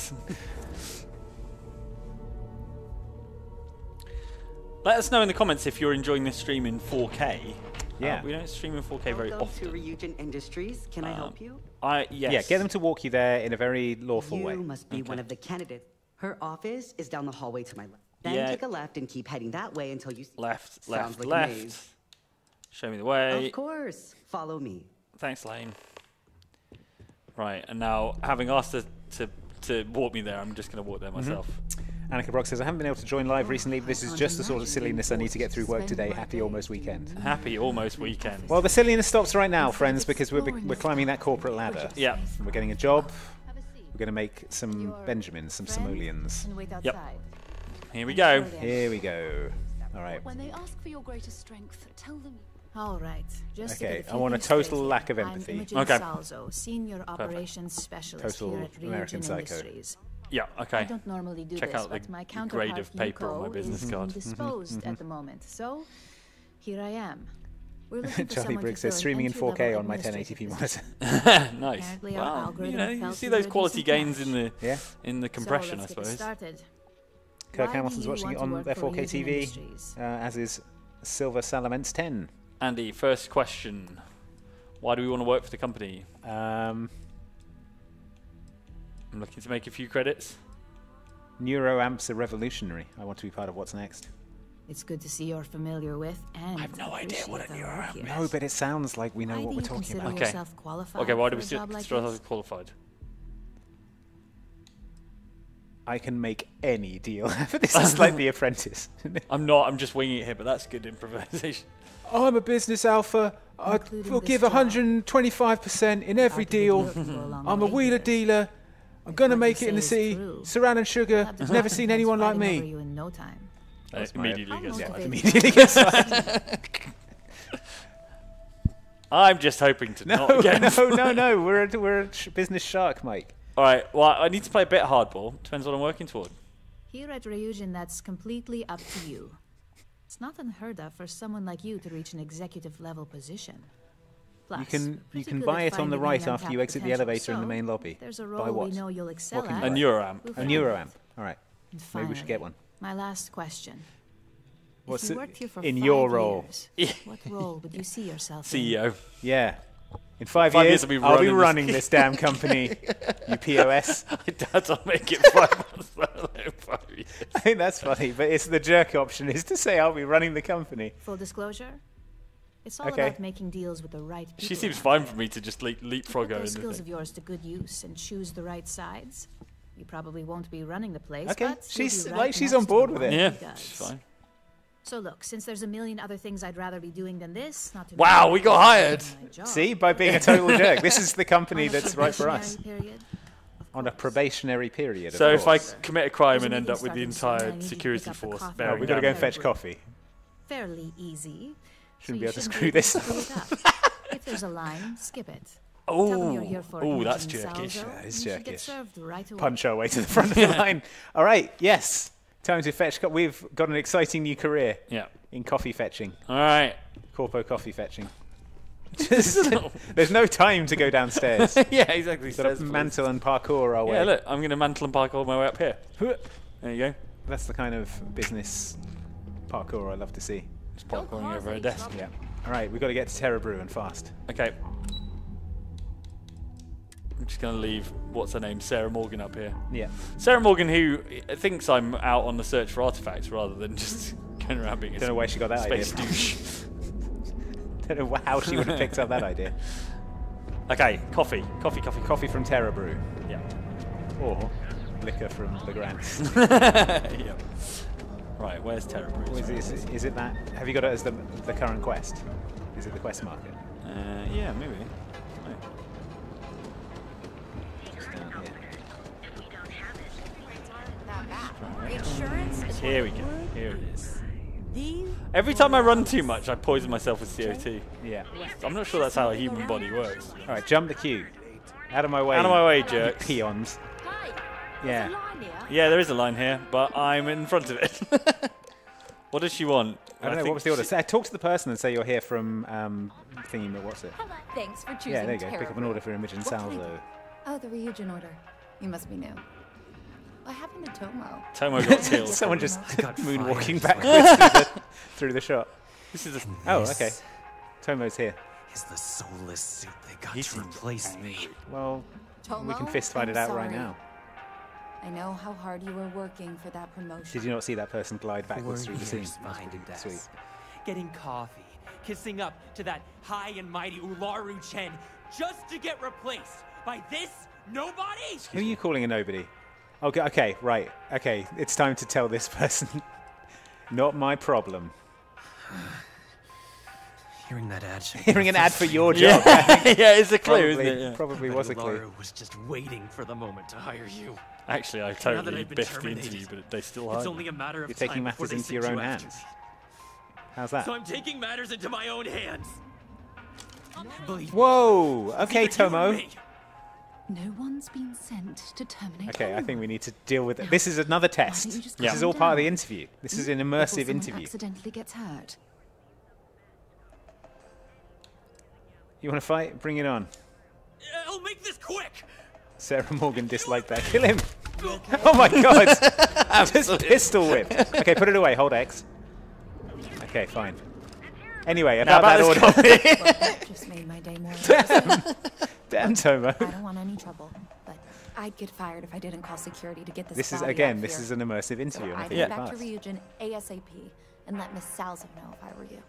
Let us know in the comments if you're enjoying this stream in 4K. Uh, Yeah. we don't stream in 4K very Welcome to often. Ryujin Industries. Can I help you? I yes. Yeah, get them to walk you there in a very lawful You way. must be one of the candidates. Her office is down the hallway to my left. Then Yeah. take a left and keep heading that way until you see. left, Sounds left, like a left. Maze. Show me the way. Of course. Follow me. Thanks, Lane. Right, and now having asked her to to walk me there, I'm just going to walk there Mm-hmm. myself. Annika Brock says, I haven't been able to join live recently, but this is just the sort of silliness I need to get through work today. Happy almost weekend. Happy almost weekend. Well, the silliness stops right now, friends, because we're, we're climbing that corporate ladder. just Yeah. We're getting a job. Have a seat. We're going to make some Benjamins, some friend simoleons. Yep. Here we go. Here we go. All right. When they ask for your greatest strength, tell them All right. Just Okay, get a I few want a total straight lack of empathy. I'm Imogen Okay. Salzo, senior operations specialist Total here at American Ryujin Psycho. Industries. Yeah, I okay. don't normally do Check this, out the but my grade counterpart of paper on my Yuko business is card. indisposed at the moment. So here I am. We're looking for Charlie someone to Briggs fill says an streaming in 4K on my 1080p monitor. nice. Apparently Wow, you know, you see those quality gains in the Yeah. in the So compression, let's I get suppose. started. Kirk Why Hamilton's watching it on their 4K TV, uh, as is Silver Salamence 10. Andy, first question: Why do we want to work for the company? Um, I'm looking to make a few credits. Neuroamps are revolutionary. I want to be part of what's next. It's good to see you're familiar with and I have no idea what a neuroamp is. No, but it sounds like we know Why what we're you talking consider about. Okay. yourself qualified Okay, why do we a still job like still this? have qualified? I can make any deal. For this is like The Apprentice. I'm not. I'm just winging it here, but that's good improvisation. I'm a business alpha. I Including will give 125% in every Hard to be deal. I'm a way wheeler dealer. I'm gonna make it in the say city. is. Saran and sugar. You'll have Never seen anyone like me. you in no time. Uh, immediately I'm gets not fired. a Immediately gets fired. I'm just hoping to No, not get. no, no, no. We're a, we're a business shark, Mike. All right. Well, I need to play a bit hardball. Depends what I'm working toward. Here at Ryujin, that's completely up to you. It's not unheard of for someone like you to reach an executive level position. Plus, You can you can buy it on the right after you untapped exit the potential. elevator in the main lobby. There's a Buy role what? we know you'll excel can you at. A neuroamp. we'll A find neuroamp. All right. And Maybe we should get one. My last question. What's if you it- worked here for in five your role? years, what role would you see yourself in? CEO. Yeah. In five, Five years, years I'll be I'll be running running this- this damn company. you POS. Dad, I'll make it five months. five years. I think that's funny, but it's the jerk option is to say I'll be running the company. Full disclosure, it's all Okay. about making deals with the right people. She seems fine for me to just leap, leapfrog put her those skills thing. of yours to good use and choose the right sides. You probably won't be running the place, Okay, but she's be like she's on board with it. Yeah, she's fine. So look, since there's a million other things I'd rather be doing than this, not to Wow, we got hired. See, by being a total jerk, this is the company that's right for us. probationary period, On a probationary period. So of if I commit a crime and end up with the starting soon, I entire need security pick up the force coffee. we've got to go and fetch coffee. fairly easy. Shouldn't so be able to screw this able to screw it up. if there's a line, skip it. Tell them you're Oh, oh, that's Imogen jerkish. Salzo, That is and you should get jerkish. right. Punch our way to the front of the line. All right, yes. Time to fetch. We've got an exciting new career Yeah. in coffee fetching. All right. Corpo coffee fetching. Just, there's no time to go downstairs. yeah, exactly. Got to Stairs, mantle and parkour our way. Yeah, look, I'm going to mantle and park all my way up here. There you go. That's the kind of business parkour I love to see. Just parkouring over a desk. Yeah. All right, we've got to get to Terra Brew and fast. Okay. I'm just going to leave, what's her name, Sarah Morgan up here. Yeah. Sarah Morgan, who thinks I'm out on the search for artifacts rather than just going around being a Don't know why she got that space idea. douche. Don't know how she would have picked up that idea. Okay, coffee, coffee, coffee, coffee. From Terra Brew Yeah. or liquor from the Legrand's. yeah. Right, where's Terra Brew? Is, it- is it that? Have you got it as the, the current quest? Is it the quest market? Uh, yeah, maybe. Here we go. Here it is. Every time I run too much, I poison myself with CO2. Yeah. I'm not sure that's how a human body works. All right, jump the queue. Out of my way. Out of my way, you jerks. Peons. Yeah. There's a line here. Yeah, there is a line here, but I'm in front of it. what does she want? I don't know. What was the order? she- Say, talk to the person and say you're here from um, thingy. What's it? Thanks for choosing Yeah, there you go. Pick up an order for Imogen What can I do? Salzo. Oh, the Ryujin order. You must be new. What happened to Tomo? Tomo got killed. Someone just got moonwalking fired. backwards through, the, through the shot. This is a, Oh, This okay. Tomo's here. Is the soulless suit they got He to replace me? Well, Tomo? we can fist fight I'm it out right now. I know how hard you were working for that promotion. Did you not see that person glide backwards Four through the scene? years That was behind pretty a sweet. getting coffee, kissing up to that high and mighty Ularu Chen, just to get replaced by this nobody? Who are you calling a nobody? Okay, okay, right. Okay, it's time to tell this person. Not my problem. Hearing that ad. Hearing an ad for your job. do. yeah, it's a clue, Probably, isn't it? Yeah. probably was a clue. Ularu was just waiting for the moment to hire you. Actually, I that totally I've been biffed the interview, but they still hired It's only a matter of You're taking time matters into your own after hands. How's that? So I'm taking matters into my own hands. Whoa! Okay, either you Tomo. Me. No one's been sent to terminate. Okay, I think we need to deal with it. This is another test. This calm is all part of the interview. This is hmm? an immersive interview. accidentally gets hurt. You want to fight? Bring it on. I'll make this quick. Sarah Morgan disliked that. Kill him! Oh my god! Just pistol whipped. Okay, put it away. Hold X. Okay, fine. Anyway, about, about that this order. just made my day more. interesting. Damn, Tomo. I don't want any trouble, but I'd get fired if I didn't call security to get this. This is again. This here. is an immersive interview. and I I think get it's back to fast. Ryujin ASAP. and let Miss Salzo know if I were you.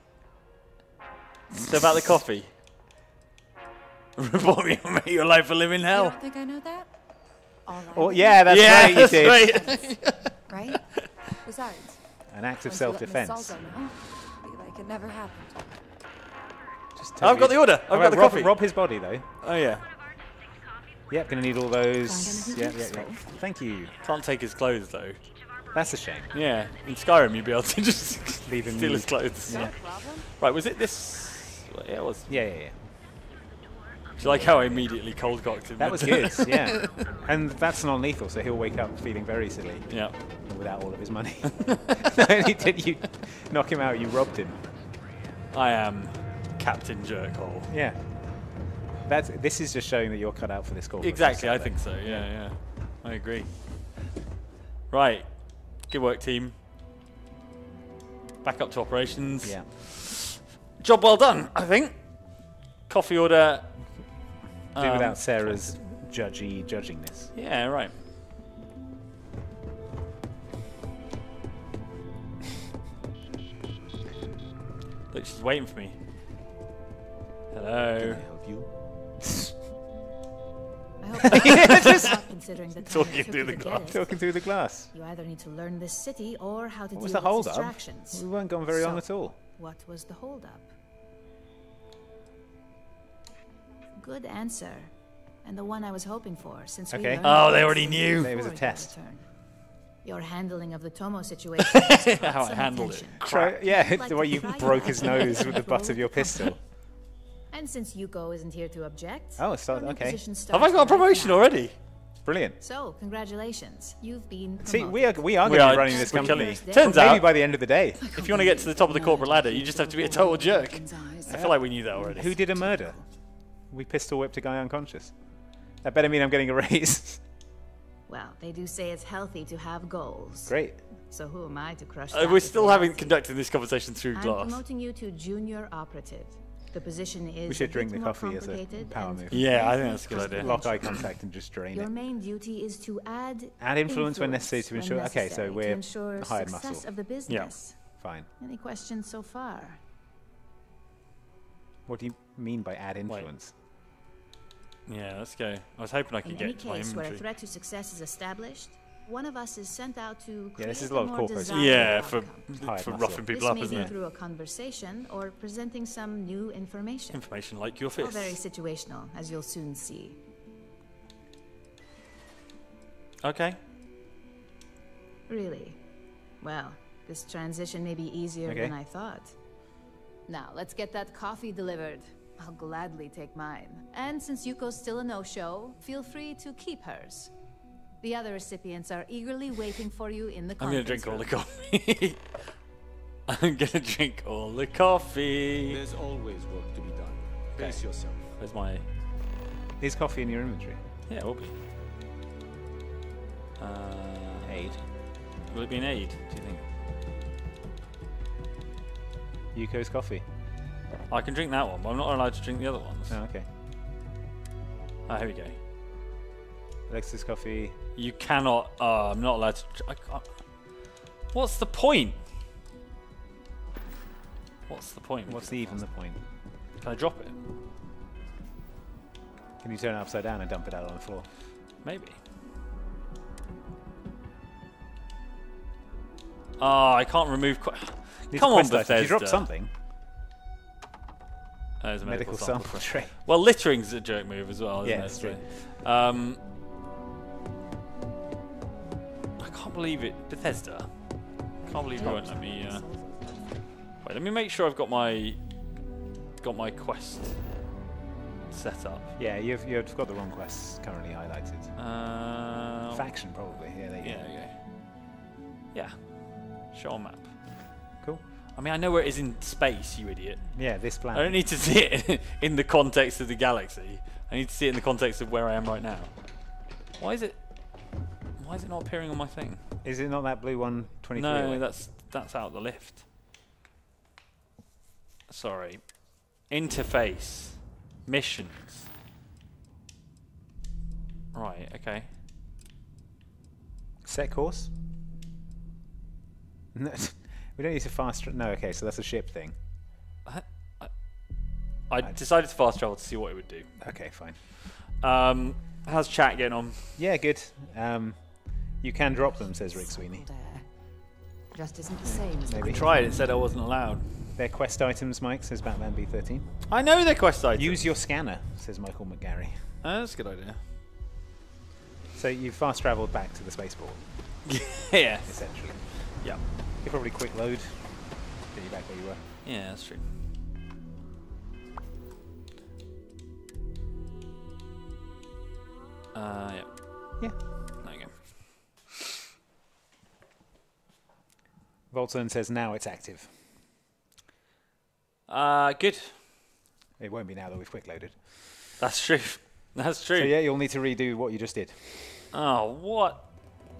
So about the coffee. Report me on your life for living You hell. don't think I know that? All right. Oh, yeah, that's Yeah, right, you that's did. right. right? Besides, An act of once you let Miss self-defense. Salzo know, it'll be like it never happened. Just I've got the order. I've All got the rob, coffee. rob his body though. Oh yeah. Yep, gonna need all those. Yeah, yeah, yeah. Thank you. Can't take his clothes though. That's a shame. Yeah. In Skyrim, you'd be able to just Leave him steal nude. his clothes. Yeah. Right. Was it this? Yeah, it was. Yeah, yeah, yeah. Do you like how I immediately cold cocked him? That was good. yeah, and that's non-lethal, so he'll wake up feeling very silly. Yeah. Without all of his money. Not only did you knock him out, you robbed him. I am Captain Jerkhole. Yeah. That's. This is just showing that you're cut out for this call. Exactly, I think so. Yeah, yeah. I agree. Right. Good work, team. Back up to operations. Yeah. Job well done, I think. Coffee order. Do um, without Sarah's judgy judgingness. Yeah, right. Look, she's waiting for me. Hello. help you? I hope Yeah, just just- considering the Talking through the glass. Talking through the glass. You either need to learn this city or how to What was deal the hold with up? distractions. We weren't gone very long at all. What was the hold up? Good answer. And the one I was hoping for, since we Okay. learned Oh, they already knew. It was a test. return. Your handling of the Tomo situation. How I some handled it. attention. Try, yeah, like the way you broke his nose with the butt of your pistol. And since Yuko isn't here to object, Oh, so- your okay. position Have I starts got a promotion now. already? Brilliant. So, congratulations. You've been promoted. See, we are we are We going to are be running this company. killing it. Turns Maybe out- by the end of the day. If you want to get to the top of the corporate ladder, you just have to be a total jerk. I feel like we knew that already. Who did a murder? We pistol whipped a guy unconscious. That better mean I'm getting a raise. Well, they do say it's healthy to have goals. Great. So who am I to crush Uh, that we're still my having healthy? conducting this conversation through I'm glass. promoting you to junior operative. The position is We should drink the coffee as a power move. Yeah, I think that's a good idea. Lock eye contact and just drain Your it. main duty is to add Add influence when necessary to when ensure- okay, so we're ensure hired success muscle. of the business. Fine. Any questions so far? What do you mean by add influence? Yeah, let's go. I was hoping I could In get any to my case where a threat to success is established, one of us is sent out to Yeah, this is create a lot of more corporate. desirable Yeah, for outcome. Hired for muscle. roughing people this up, may isn't be it? through a conversation or presenting some new information. Information like your All fist. very situational, as you'll soon see. Okay. Really? Well, this transition may be easier Okay. than I thought. Now, let's get that coffee delivered. I'll gladly take mine. And since Yuko's still a no-show, feel free to keep hers. The other recipients are eagerly waiting for you in the I'm gonna conference drink all the coffee. I'm gonna drink all the coffee. There's always work to be done. Pace yourself. Where's my? Is coffee in your inventory? Yeah, it will be. Uh, Aid. Will it be an aid? Do you think? Yuko's coffee. I can drink that one, but I'm not allowed to drink the other ones. Oh, okay. Ah, here we go. Alexis coffee. You cannot. Uh, I'm not allowed to. I can't. What's the point? What's the point? What's the even the point? Can I drop it? Can you turn it upside down and dump it out on the floor? Maybe. Oh, I can't remove. Come on. Bethesda. You dropped something. Oh, there's a medical, Medical sample, sample tray. Well, littering's a joke move as well, isn't Yeah, it? it's true. Um, I can't believe it, Bethesda. Can't believe you won't let me. Uh, wait, let me make sure I've got my got my quest set up. Yeah, you've you've got the wrong quests currently highlighted. Uh, Faction probably. Yeah, there you Yeah, go. okay. Yeah. Show map. Cool. I mean, I know where it is in space, you idiot. Yeah, this planet. I don't need to see it in the context of the galaxy. I need to see it in the context of where I am right now. Why is it? Why is it not appearing on my thing? Is it not that blue one? Twenty. No, that's that's out the lift. Sorry. Interface. Missions. Right. Okay. Set course. No, We don't need to fast. No, okay, so that's a ship thing. I decided to fast travel to see what it would do. Okay, fine. Um, how's chat getting on? Yeah, good. Um, you can drop them, says Rick Sweeney. Just isn't the same as Maybe. I tried. It said I wasn't allowed. They're quest items, Mike, says Batman B13. I know they're quest items. Use your scanner, says Michael McGarry. Oh, that's a good idea. So you've fast travelled back to the spaceport, yeah. essentially. Yeah. You probably quick load, get you back where you were. Yeah, that's true. Uh, yeah. Yeah. There you go. Voltron says now it's active. Uh, good. It won't be now that we've quick loaded. That's true. That's true. So yeah, you'll need to redo what you just did. Oh, what?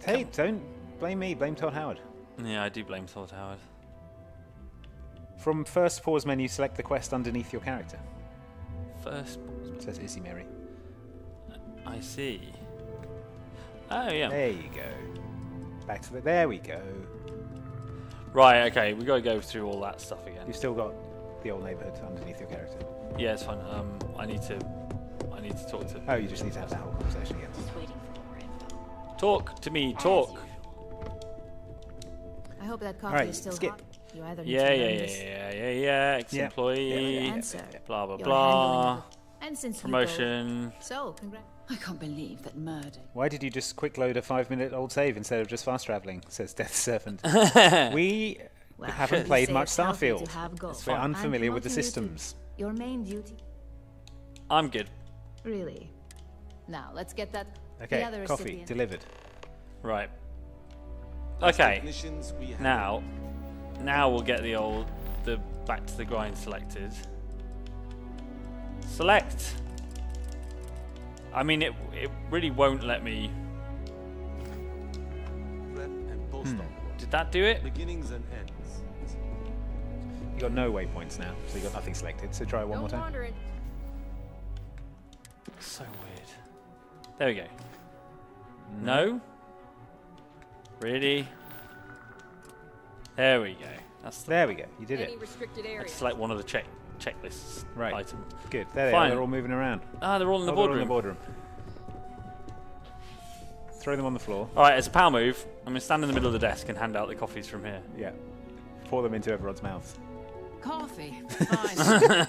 Hey, don't blame me. Blame Todd Howard. Yeah, I do blame Todd Howard. From first pause menu, select the quest underneath your character. First, pause Says Izzy Mary. I see. Oh, yeah. There you go. Back to the. There we go. Right, okay, we gotta go through all that stuff again. You've still got the old neighbourhood underneath your character. Yeah, it's fine. Um, I need to, I need to talk to. Oh, you just need to have that whole conversation again. Talk to me. Talk. I hope that coffee Alright, is still skip. hot. You either need Yeah, to yeah, learn yeah, this- yeah, yeah, yeah. Ex-employee. And sir, Blah blah you're blah. And since Promotion. go- So, congrats. I can't believe that murder. Why did you just quick load a five minute old save instead of just fast travelling? Says Death Servant. we Well, haven't played much it's healthy to Starfield. have. We're unfamiliar with the promoting you to systems. Your main duty, I'm good. really. Now let's get that. Okay, the other coffee recipient. delivered. Right. Okay. technicians, we have- Now, now we'll get the old, the back to the grind selected. Select. I mean, it it really won't let me. prep and post-op. Hmm. Did that do it? Beginnings and ends. You got no waypoints now, so you got nothing selected. So try it one more time. So weird. There we go. No. Hmm. Really? There we go. That's the There we go. You did it. restricted Let's select one of the check checklists Right. items. Good. There they Fine. are. They're all moving around. Ah, they're all in the Oh, they're all boardroom. in the boardroom. Throw them on the floor. All right, as a power move, I'm gonna stand in the middle of the desk and hand out the coffees from here. Yeah. Pour them into everyone's mouths. Coffee. Fine.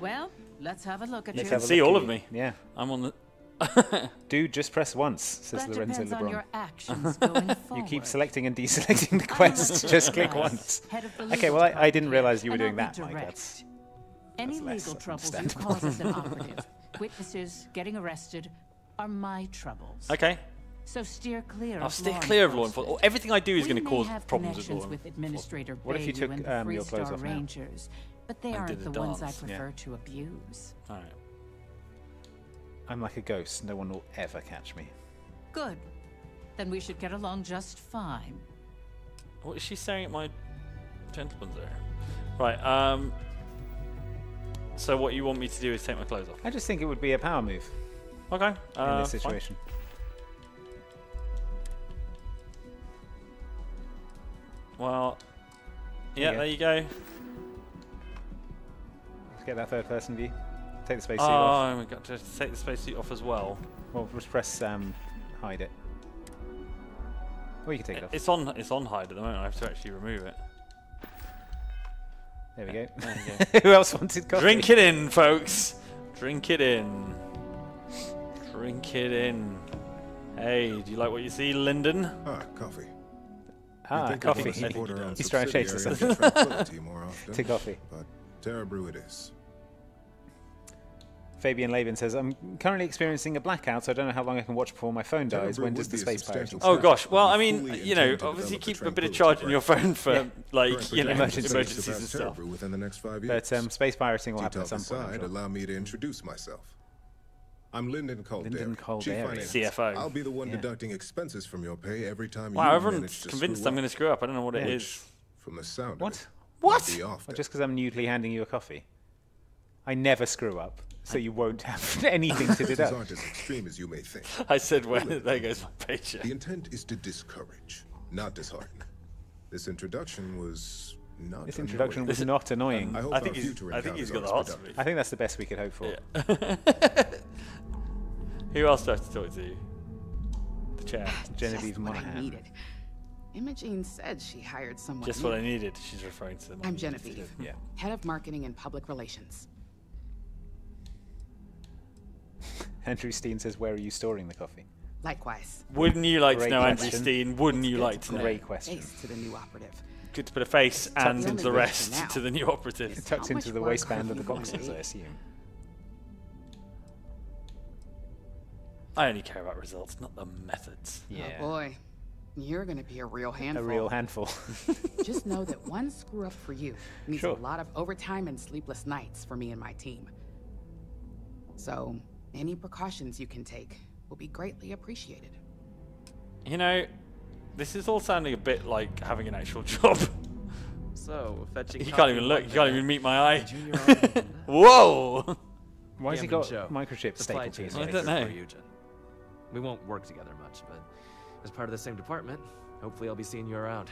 well, let's have a look at You you. can see all of me. Yeah. I'm on the. Dude, just press once, says That Lorenzo depends on LeBron. your actions going You keep selecting and deselecting the quests. just click once. Head of the Okay, well, I, I didn't realize you were doing that, Mike. direct. That's Any legal troubles you cause as an operative, witnesses getting arrested, are my troubles. Okay. So steer clear I'll of steer law clear of law enforcement. Everything I do is going to cause have problems with law with Administrator What if you took, and um, your clothes off now? Rangers, but they aren't the the ones I dance, yeah. prefer to abuse. All right. I'm like a ghost. No one will ever catch me. Good. Then we should get along just fine. What is she saying at my gentleman's there? Right. Um. So what you want me to do is take my clothes off? I just think it would be a power move Okay. in Uh, this fine. situation. Well. There Yeah. There you go. Let's get that third person view. Take the space Oh, suit off. and we got to take the spacesuit off as well. Well, just press um, hide it. Or you can take it off. It's on. It's on hide at the moment. I have to actually remove it. There we go. There go. Who else wanted coffee? Drink it in, folks. Drink it in. Drink it in. Hey, do you like what you see, Lyndon? Ah, coffee. Ah, coffee. of us as border-on He's trying to chase us. subsidiaries of tranquility more often, to coffee. But Terra Brew it is. Fabian Laban says, I'm currently experiencing a blackout, so I don't know how long I can watch before my phone dies. Brew When does the space substantial pirating Oh gosh. Well, I mean, you know, obviously keep a a bit of charge in your phone for Yeah. like Current you know emergencies. emergencies and stuff. Within the next five years. But um, space pirating will happen Details at some point. I'm sure. allow me to introduce myself. I'm Lyndon Caldera, Lyndon Chief Caldera. Finance. CFO. I'll be the one Yeah. deducting expenses from your pay every time Wow, you everyone's manage to convinced I'm going to screw up. I don't know what it Yeah. is. From the sound What? of it, What? it'll be Well, just because I'm newly handing you a coffee. I never screw up, so you won't have anything to Things deduct. aren't as extreme as you may think. I said, well, there goes my paycheck. The intent is to discourage, not dishearten. This introduction was not. This introduction was annoying. not annoying. I hope I our think he's- future I think he's encounters got the are hots as. I think that's the best we could hope for. Who else do I have to talk to? The chair. Genevieve Just what I Monaghan. needed. Imogene said she hired someone. Just new. what I needed. She's referring to them. I'm Genevieve, Yeah. head of marketing and public relations. Andrew Steen says, "Where are you storing the coffee?" Likewise. Wouldn't you like Great to know, Andrew question. Steen? Wouldn't you like to to know? Great question. Face to the new operative. Good to put a face and the the rest now to the new operative. is Tucked into the waistband of the you boxers, I assume. I only care about results, not the methods. Oh, yeah. Oh boy, you're gonna be a real handful. A real handful. Just know that one screw up for you means Sure. a lot of overtime and sleepless nights for me and my team. So, any precautions you can take will be greatly appreciated. You know, this is all sounding a bit like having an actual job. So, fetching. You can't even look. one You can't even meet my eye. Whoa! Why has he got show. microchips Supply stapled to chain his I don't know. Eugen. We won't work together much, but as part of the same department, hopefully I'll be seeing you around.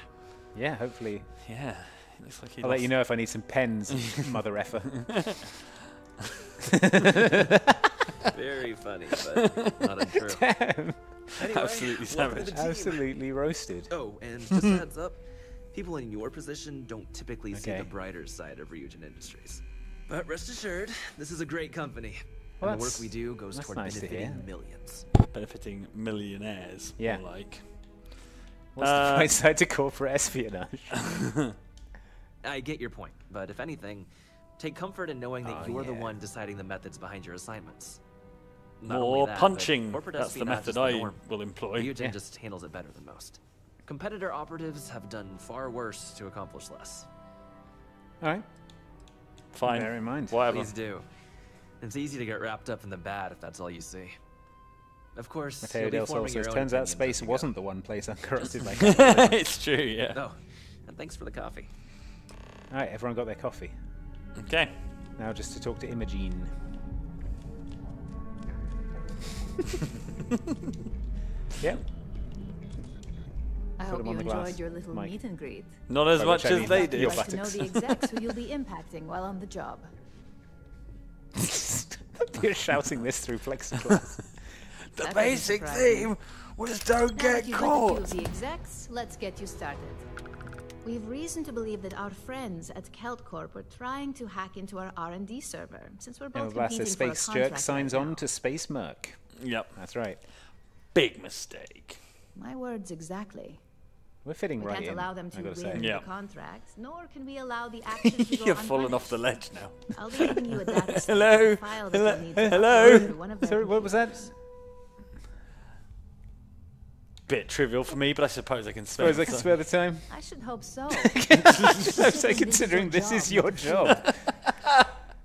Yeah, hopefully. Yeah, it looks like he. I'll let you know if I need some pens, mother effer. Very funny, but not untrue. Damn. Anyway, Absolutely savage. Absolutely roasted. Oh, and just a heads up, people in your position don't typically see the brighter side of Ryujin Industries. But rest assured, this is a great company. Well, and the work we do goes toward nice benefiting hear. millions. benefiting millionaires. Yeah. more like. What's Uh, the bright side to corporate espionage? I get your point, but if anything, take comfort in knowing that Oh, you're the one deciding the methods behind your assignments. Not More that, punching. That's the method is the I norm. will employ. Ryujin Yeah. just handles it better than most. Competitor operatives have done far worse to accomplish less. All right. Fine. Bear in mind. Whatever. Please do. It's easy to get wrapped up in the bad if that's all you see. Of course, Mateo you'll del Sol forming says, turns out space wasn't the one place uncorrupted by it's true. Yeah. Oh, and thanks for the coffee. All right, everyone got their coffee. Okay. Now just to talk to Imogene. yep. I hope you on the glass, enjoyed your little Mike. meet and greet. Not as By much as mean they I'd did. your like to know the execs who you'll be impacting while on the job. You're shouting this through plexiglass. The That basic theme was don't that get you've met caught. the execs, let's get you started. We've reason to believe that our friends at Kelt Corp are trying to hack into our R&D server, since we're both Blass competing says for a Space contract Jerk signs right on to Space Merc. Yep. That's right. Big mistake. My words exactly. We're fitting We right can't in. allow them to gotta win say. Yeah. the contract, nor can we allow the action to go You're falling off the ledge now. I'll be giving you a data Hello? file that Hello? you'll need to Hello? upload to one of their Sorry, what was that? Bit trivial for me, but I suppose I can spare. Suppose I the can time. spare the time. I should hope so. I say, considering this is your job.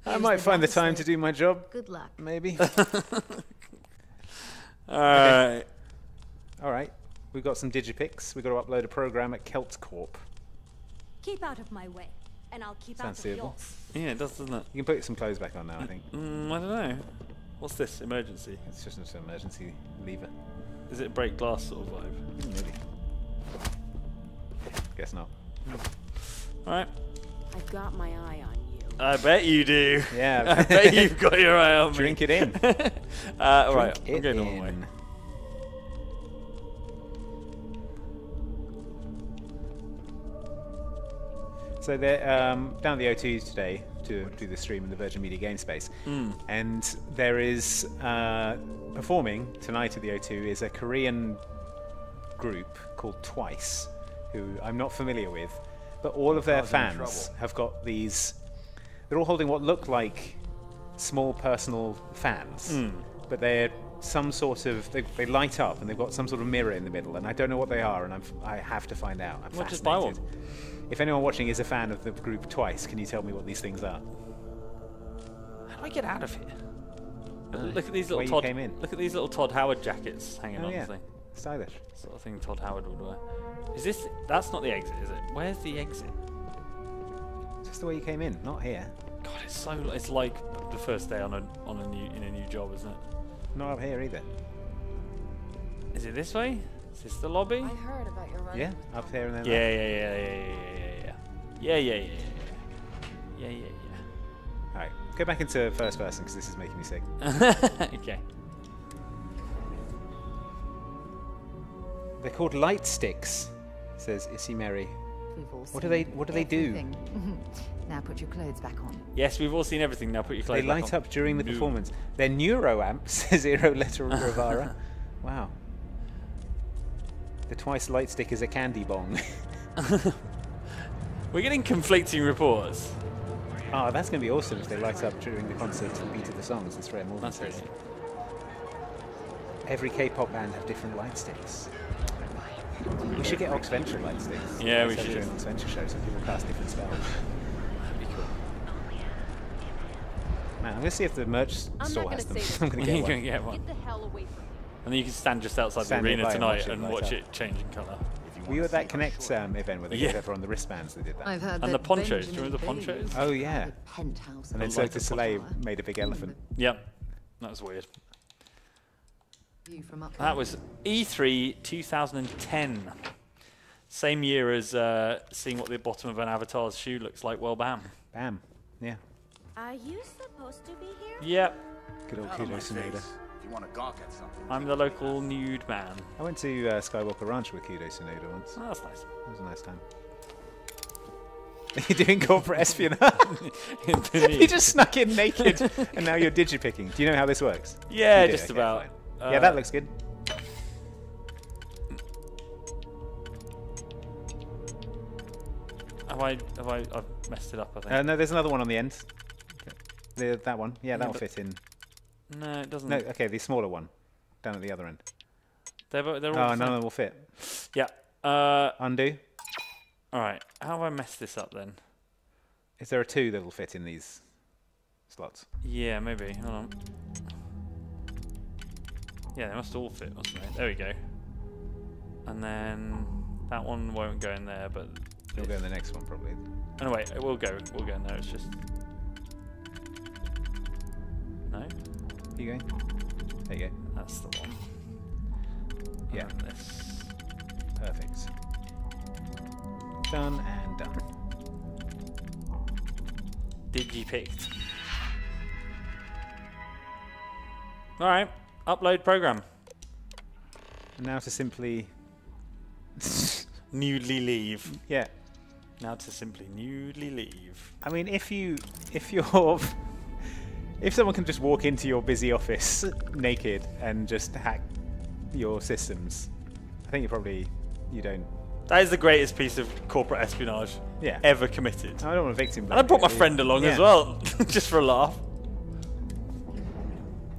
I might the find the time to do my job, Good luck. maybe. All right. All right. We've got some digipicks. We've got to upload a program at Kelt Corp. Keep out of my way, and I'll keep Sounds out of doable. yours. Yeah, it does, doesn't it? You can put some clothes back on now, I think. Mm, I don't know. What's this? Emergency? It's just an emergency lever. Is it a break glass sort of vibe? Hmm, Maybe. Guess not. All right. I've got my eye on you. I bet you do. Yeah. I bet you've got your eye on me. Drink it in. uh, all right. Drink I'm it going the wrong way. in. So they're um, down at the O2 today to do the stream in the Virgin Media Game Space, Mm. and there is uh, performing tonight at the O2 is a Korean group called Twice, who I'm not familiar with, but all of their fans have got these. They're all holding what look like small personal fans, Mm. but they're some sort of they, they light up and they've got some sort of mirror in the middle, and I don't know what they are, and I'm, I have to find out. I'm Well, just buy fascinated. If anyone watching is a fan of the group Twice, can you tell me what these things are? How do I get out of here? Uh, look at these little Todd. came in. Look at these little Todd Howard jackets hanging Oh, on yeah. the thing. Stylish. Sort of thing Todd Howard would wear. Is this? That's not the exit, is it? Where's the exit? Just the way you came in, not here. God, it's so. It's like the first day on a on a new in a new job, isn't it? Not up here either. Is it this way? Is this the lobby? I heard about your run. Yeah, up there and then. Yeah, yeah, yeah, yeah, Yeah, yeah, yeah, yeah. Yeah, yeah, All right, go back into first person because this is making me sick. okay. They're called light sticks, says Issy Mary. We've all What do they What do they do? now put your clothes back on. Yes, we've all seen everything. Now put your clothes back on. They light on. up during the No. performance. They're neuroamps, says Zero Letter Rivara. wow. The twice light stick is a candy bong. We're getting conflicting reports. oh, that's going to be awesome if they light up during the concert to the beat of the songs. That's Freya Morgan That's says. Every K-pop band have different light sticks. We should get Ox Venture light sticks. Yeah, we Let's have should. An Ox Venture show so people cast different spells. That'd be cool. Man, I'm going to see if the merch I'm store not has gonna them. say I'm going to get You're one. gonna get one. Get the hell away from me. And then you can stand just outside Stand the arena nearby and tonight watch it and watch it change in colour. Were you at that Connect um, event where they Yeah. gave everyone the wristbands? They did that. I've heard And the that ponchos. Do you remember the ponchos? Oh yeah. Penthouse. And then The Cirque du Soleil made a big elephant. Yep. That was weird. View from up That was E3 2010. Same year as uh, seeing what the bottom of an avatar's shoe looks like. Well, bam. Bam. Yeah. Are you supposed to be here? Yep. Good old Out of Kudo my Tsunoda. you want to gawk at something. I'm the local nude man. I went to uh, Skywalker Ranch with Kudo Tsunoda once. Oh, that's nice. It was a nice time. You're doing corporate espionage. You just snuck in naked, and now you're digipicking. Do you know how this works? Yeah, just okay, about. Uh, yeah, that looks good. Have I? Have I? I've messed it up. I think. Uh, no, there's another one on the end. The, that one. Yeah, that'll fit in. no, it doesn't. No, okay, the smaller one. Down at the other end. They're, they're all. Oh, the none of them will fit. Yeah. Uh, Undo. all right. How have I messed this up then? Is there a two that will fit in these slots? Yeah, maybe. Hold on. Yeah, they must all fit, mustn't they? There we go. And then that one won't go in there, but It'll go in the next one, probably. oh, no, wait, it will go. We'll go in there. It's just no. Here you go. There you go. That's the one. Yeah. And this. Perfect. Done and done. Digipicked. All right. Upload program. And now to simply. Nudely leave. Yeah. Now to simply nudely leave. I mean, if you, if you're, if someone can just walk into your busy office naked and just hack your systems, I think you probably, you don't. That is the greatest piece of corporate espionage Yeah. ever committed. I don't want a victim. And I brought my friend along as well, just for a laugh.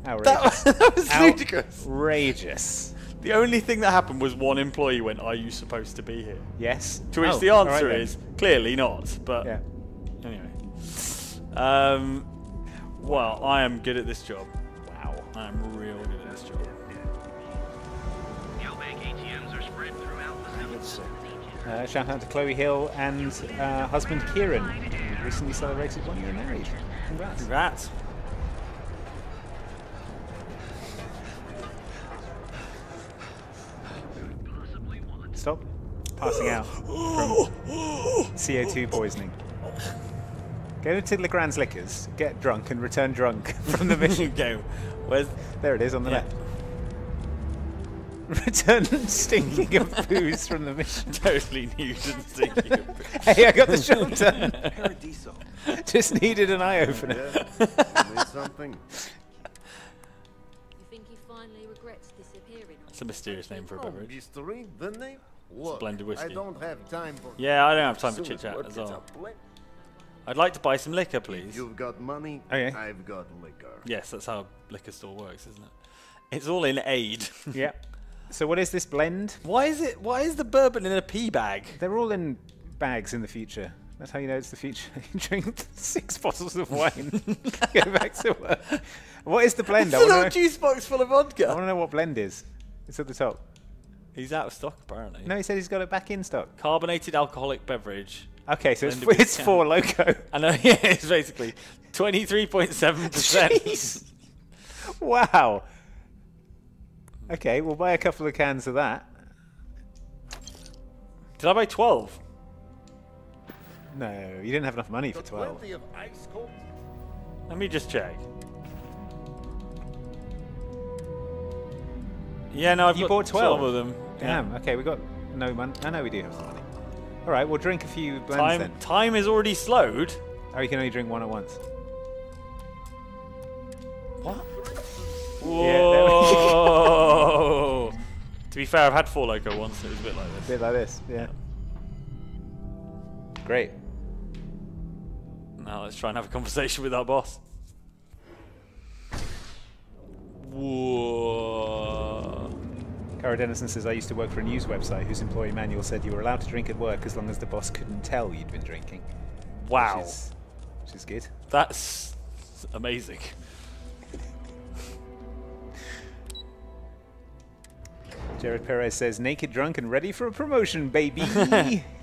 Outrageous. That, that was ludicrous. Outrageous. The only thing that happened was one employee went, "Are you supposed to be here?" Yes. To which Oh, the answer then. is clearly not. But Yeah. anyway, um, well, I am good at this job. Wow. I am real good at this job. Uh, shout out to Chloe Hill and uh, husband Kieran, who recently celebrated one year married. Congrats. Congrats. Stop passing out from CO2 poisoning. Go to Legrand's Liquors, get drunk, and return drunk from the mission. Go. Where's There it is on the Yeah. left. Return stinking of booze from the mission. totally nude and stinking? of booze. Hey, I got the job done. Paradiso. Just needed an eye opener. Yeah, made something. You think he finally regrets disappearing? That's a mysterious name for a Oh, beverage. mystery, the name? Look, blended I whiskey. don't have time for. Yeah, I don't have time for chit chat as well. I'd like to buy some liquor, please. You've got money. Oh, okay. I've got liquor. Yes, that's how a liquor store works, isn't it? It's all in aid. yeah. So what is this blend? Why is it? Why is the bourbon in a pea bag? They're all in bags in the future. That's how you know it's the future. you drink six bottles of wine, go back to work. What is the blend? It's I a want little know, juice box full of vodka. I vodka. want to know what blend is. It's at the top. He's out of stock apparently. No, he said he's got it back in stock. Carbonated alcoholic beverage. Okay, so it's, Blended with it's Four Loko. I know. Yeah, it's basically twenty-three point seven percent. Jeez. Wow. Okay, we'll buy a couple of cans of that. Did I buy twelve? No, you didn't have enough money for 12. Plenty of ice cold. Let me just check. Yeah, no, I've you got bought 12 of them. Yeah. Damn. Okay, we got no money. I know we do have some money. All right, we'll drink a few blends Time, then. time is already slowed. Oh, you can only drink one at once. What? Yeah, there we go. Whoa! to be fair, I've had Four Loko once. It was a bit like A this. bit like this, yeah. Great. Now let's try and have a conversation with our boss. Whoa! Cara Dennison says, I used to work for a news website whose employee manual said you were allowed to drink at work as long as the boss couldn't tell you'd been drinking. Wow. Which is, which is good. That's amazing. Jared Perez says, naked, drunk, and ready for a promotion, baby.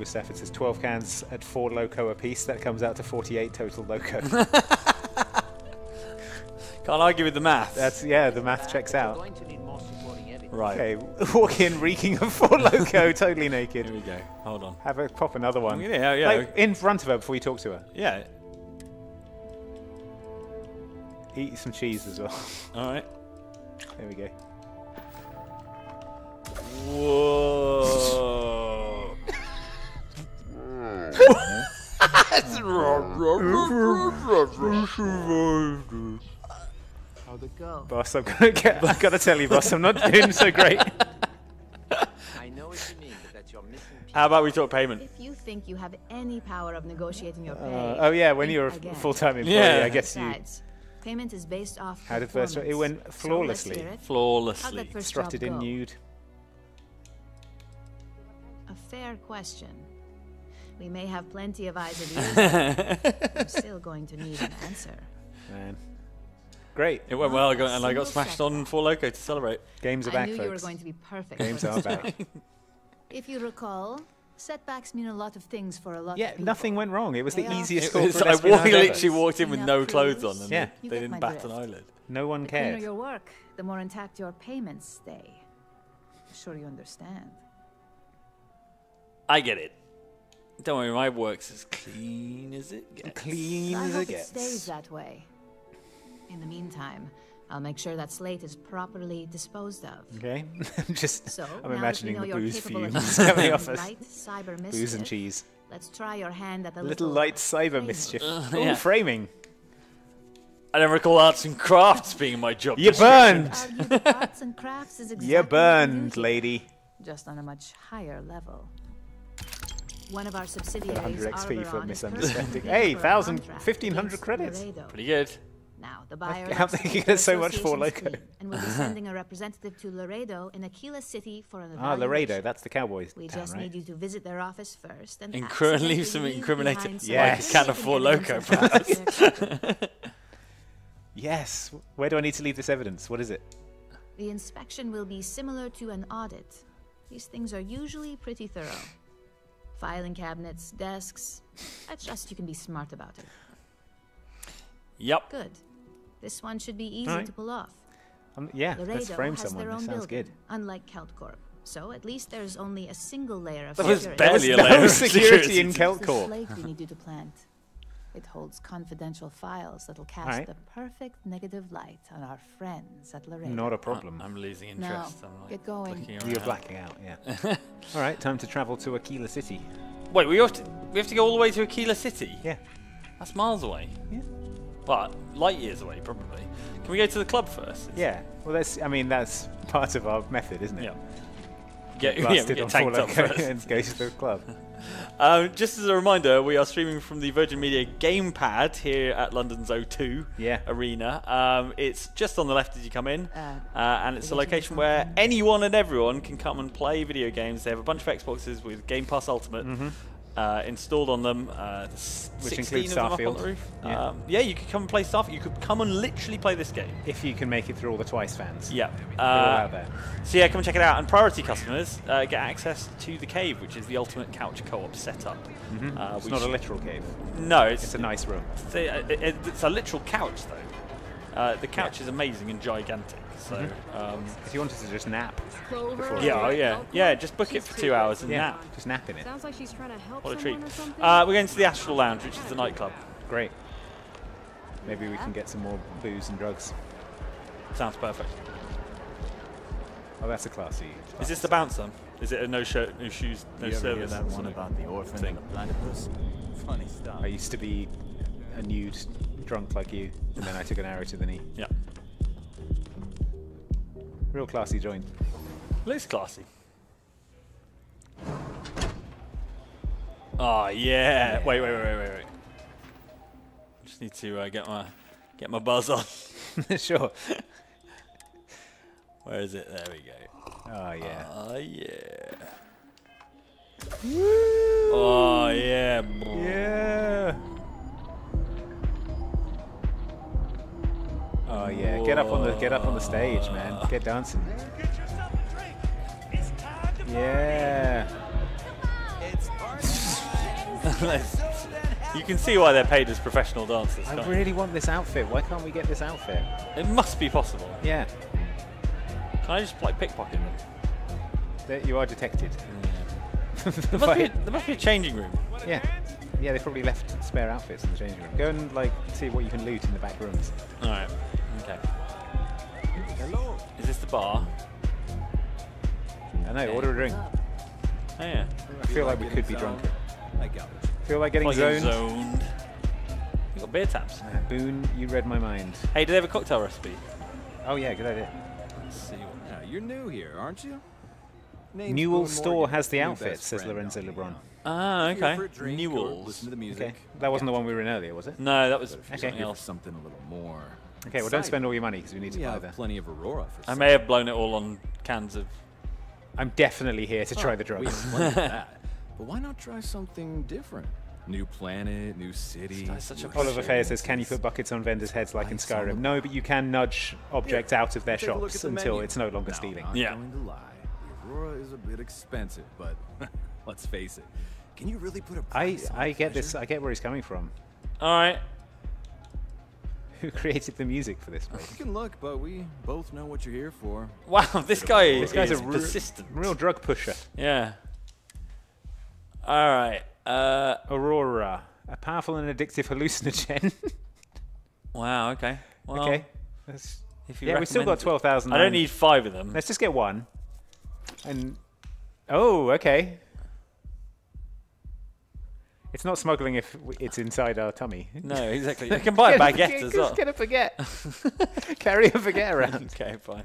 August Stafford says 12 cans at 4 loco a piece. That comes out to 48 total loco. Can't argue with the math. That's yeah, the math uh, checks out. Going to need more supporting evidence. Right. Okay, walk in reeking of 4 loco, totally naked. Here we go. Hold on. Have a pop another one. Yeah, yeah. Like, in front of her before you talk to her. Yeah. Eat some cheese as well. All right. There we go. Whoa. How'd it go? Boss, I'm gonna get. I've got to tell you, boss, I'm not doing so great. I know what you mean, but that you're missing. How about we talk payment? If you think you have any power of negotiating your Uh, oh yeah, when you're a full-time employee, Yeah. I guess you. Payment is based off. How did first? It went flawlessly. hear it. Flawlessly. Strutted in nude. A fair question. We may have plenty of eyes at you. I'm still going to need an answer. Man. Great. It went well, and I got smashed on Four Loko to celebrate. Games are I back, knew folks. you were going to be perfect. Games are back. If you recall, setbacks mean a lot of things for a lot Yeah, of people. nothing went wrong. It was the Payoff. easiest It call for I espionage walked, ever. literally walked in with Enough no clothes on, clues? and Yeah. they, You they didn't my bat an drift. eyelid. No one The cleaner cared. your work, the more intact your payments stay. I'm Sure you understand. I get it. Don't worry, my work's as clean as it gets. Clean I as hope it it stays that way. In the meantime, I'll make sure that slate is properly disposed of. Okay. I'm just. So, I'm now that we imagining know the you're booze fumes handling coming off us. light cyber Booze and cheese. Let's try your hand at the Little light cyber framing. mischief. Uh, Ooh, framing. I don't recall arts and crafts being my job. You description. burned. Arts and crafts is exactly You what we burned, lady. Just on a much higher level. One of our subsidiaries, 100 XP for Arberon, misunderstanding. Hey, for 1,000 1,500 credits. Pretty good. Now, the buyer How loves they to keep get so much for associations Loco? clean, and we'll be sending a representative to Laredo in Akila City for an Ah, Laredo. That's the Cowboys We town, just right? need you to visit their office first and Incri- leave some leave incriminating, behind Yes. like a can of Four incriminating Loco, evidence perhaps. Yes. Where do I need to leave this evidence? What is it? The inspection will be similar to an audit. These things are usually pretty thorough. Filing cabinets, desks. I trust you can be smart about it. Yep. Good. This one should be easy Alright. to pull off. Um, yeah, Laredo let's frame has someone. their That own sounds building, good. unlike Keltcorp. So at least there's only a single layer of There was security. barely a layer of security in It's Keltcorp. It holds confidential files that'll cast Alright. the perfect negative light on our friends at Laredo. Not a problem. I'm losing No, interest. I'm like get going. looking You're blacking out, yeah. All right, time to travel to Akila City. Wait, we have to we have to go all the way to Akila City. Yeah. That's miles away. Yeah. But light years away, probably. Can we go to the club first? Yeah. Well, that's. I mean, that's part of our method, isn't it? Yeah. Get, yeah, Blasted we get on tanked Four up first. and go to the club. Um, just as a reminder, we are streaming from the Virgin Media Gamepad here at London's O2 Yeah. Arena. Um, it's just on the left as you come in, Uh, uh, and it's a location where anyone and everyone can come and play video games. They have a bunch of Xboxes with Game Pass Ultimate uh, installed on them. Uh. Which includes of them up on Starfield. roof. Yeah. Um, yeah, you could come and play Starfield. You could come and literally play this game. If you can make it through all the Twice fans. Yeah. Uh, so yeah, come and check it out. And priority customers uh, get access to the cave, which is the ultimate couch co-op setup. Mhm. Uh, it's not a literal cave. No, it's, It's a nice room. It's a, it- it's a literal couch, though. Uh, the couch is amazing and gigantic. So, um, if you wanted to just nap. Before yeah, oh yeah, yeah. Just book it for two hours and Yeah, nap. just nap in it. Sounds like she's trying to help What a treat. or. Uh, we're going to the Astral Lounge, which is the nightclub. Great. Maybe we can get some more booze and drugs. Sounds perfect. Oh, that's a classy. Is this the bouncer? Is it a no shirt, no shoes, no You ever hear service? that one sort about the orphan thing? and the platypus? Funny stuff. I used to be a nude drunk like you, and then I took an arrow to the knee. Yeah. Real classy joint. Looks classy. Oh yeah. Wait, wait, wait, wait, wait, wait. Just need to uh, get my get my buzz on. sure. Where is it? There we go. Oh yeah. Oh yeah. Oh yeah. Yeah. Oh yeah. Get up on the get up on the stage, man. Get dancing. Yeah. you can see why they're paid as professional dancers. I can't you? really want this outfit. Why can't we get this outfit? It must be possible. Yeah. Can I just like pickpocket them? There, you are detected. There must, be a, there must be a changing room. Yeah. Yeah, they probably left spare outfits in the changing room. Go and like see what you can loot in the back rooms. All right. Okay. Hello. Is this the bar? I know. Order a drink. Oh yeah. I feel like we could be drunker. I got it. Feel like getting Like zoned. zoned. You got beer taps. Uh, Boone, you read my mind. Hey, do they have a cocktail recipe? Oh yeah, good idea. Let's see. What Yeah, you're new here, aren't you? Name's Newill store has the outfit, says Lorenzo LeBron. Ah, okay. for a drink or Newill's. Listen to the music. Okay, that wasn't the one we were in earlier, was it? No, that was Okay. something else. something a little more. Okay, well don't spend all your money because we need to We buy have that. plenty of Aurora for I may have blown it all on cans of. I'm definitely here to try Oh, the drugs. have plenty of that. But why not try something different? New planet, new city. That's such a Oliver Fair says, "Can you put buckets on vendors' heads like in Skyrim?" No, but you can nudge objects out of their Take a look shops the until menu. it's no longer Now, stealing. Not Yeah. going to lie, the Aurora is a bit expensive, but let's face it. Can you really put a I price on I get this. I get where he's coming from. All right. Who created the music for this You can look, but we both know what you're here for. Wow, this guy This guy's is a re- persistent. real drug pusher. Yeah. All right. Uh, Aurora, a powerful and addictive hallucinogen. wow. Okay. Well, okay. That's- If you yeah, we've still got twelve thousand. I don't need five of them. Let's just get one. And oh, okay. It's not smuggling if it's inside our tummy. No, exactly. You can buy a baguette as well. Just get a baguette. Carry a baguette around. Okay, fine.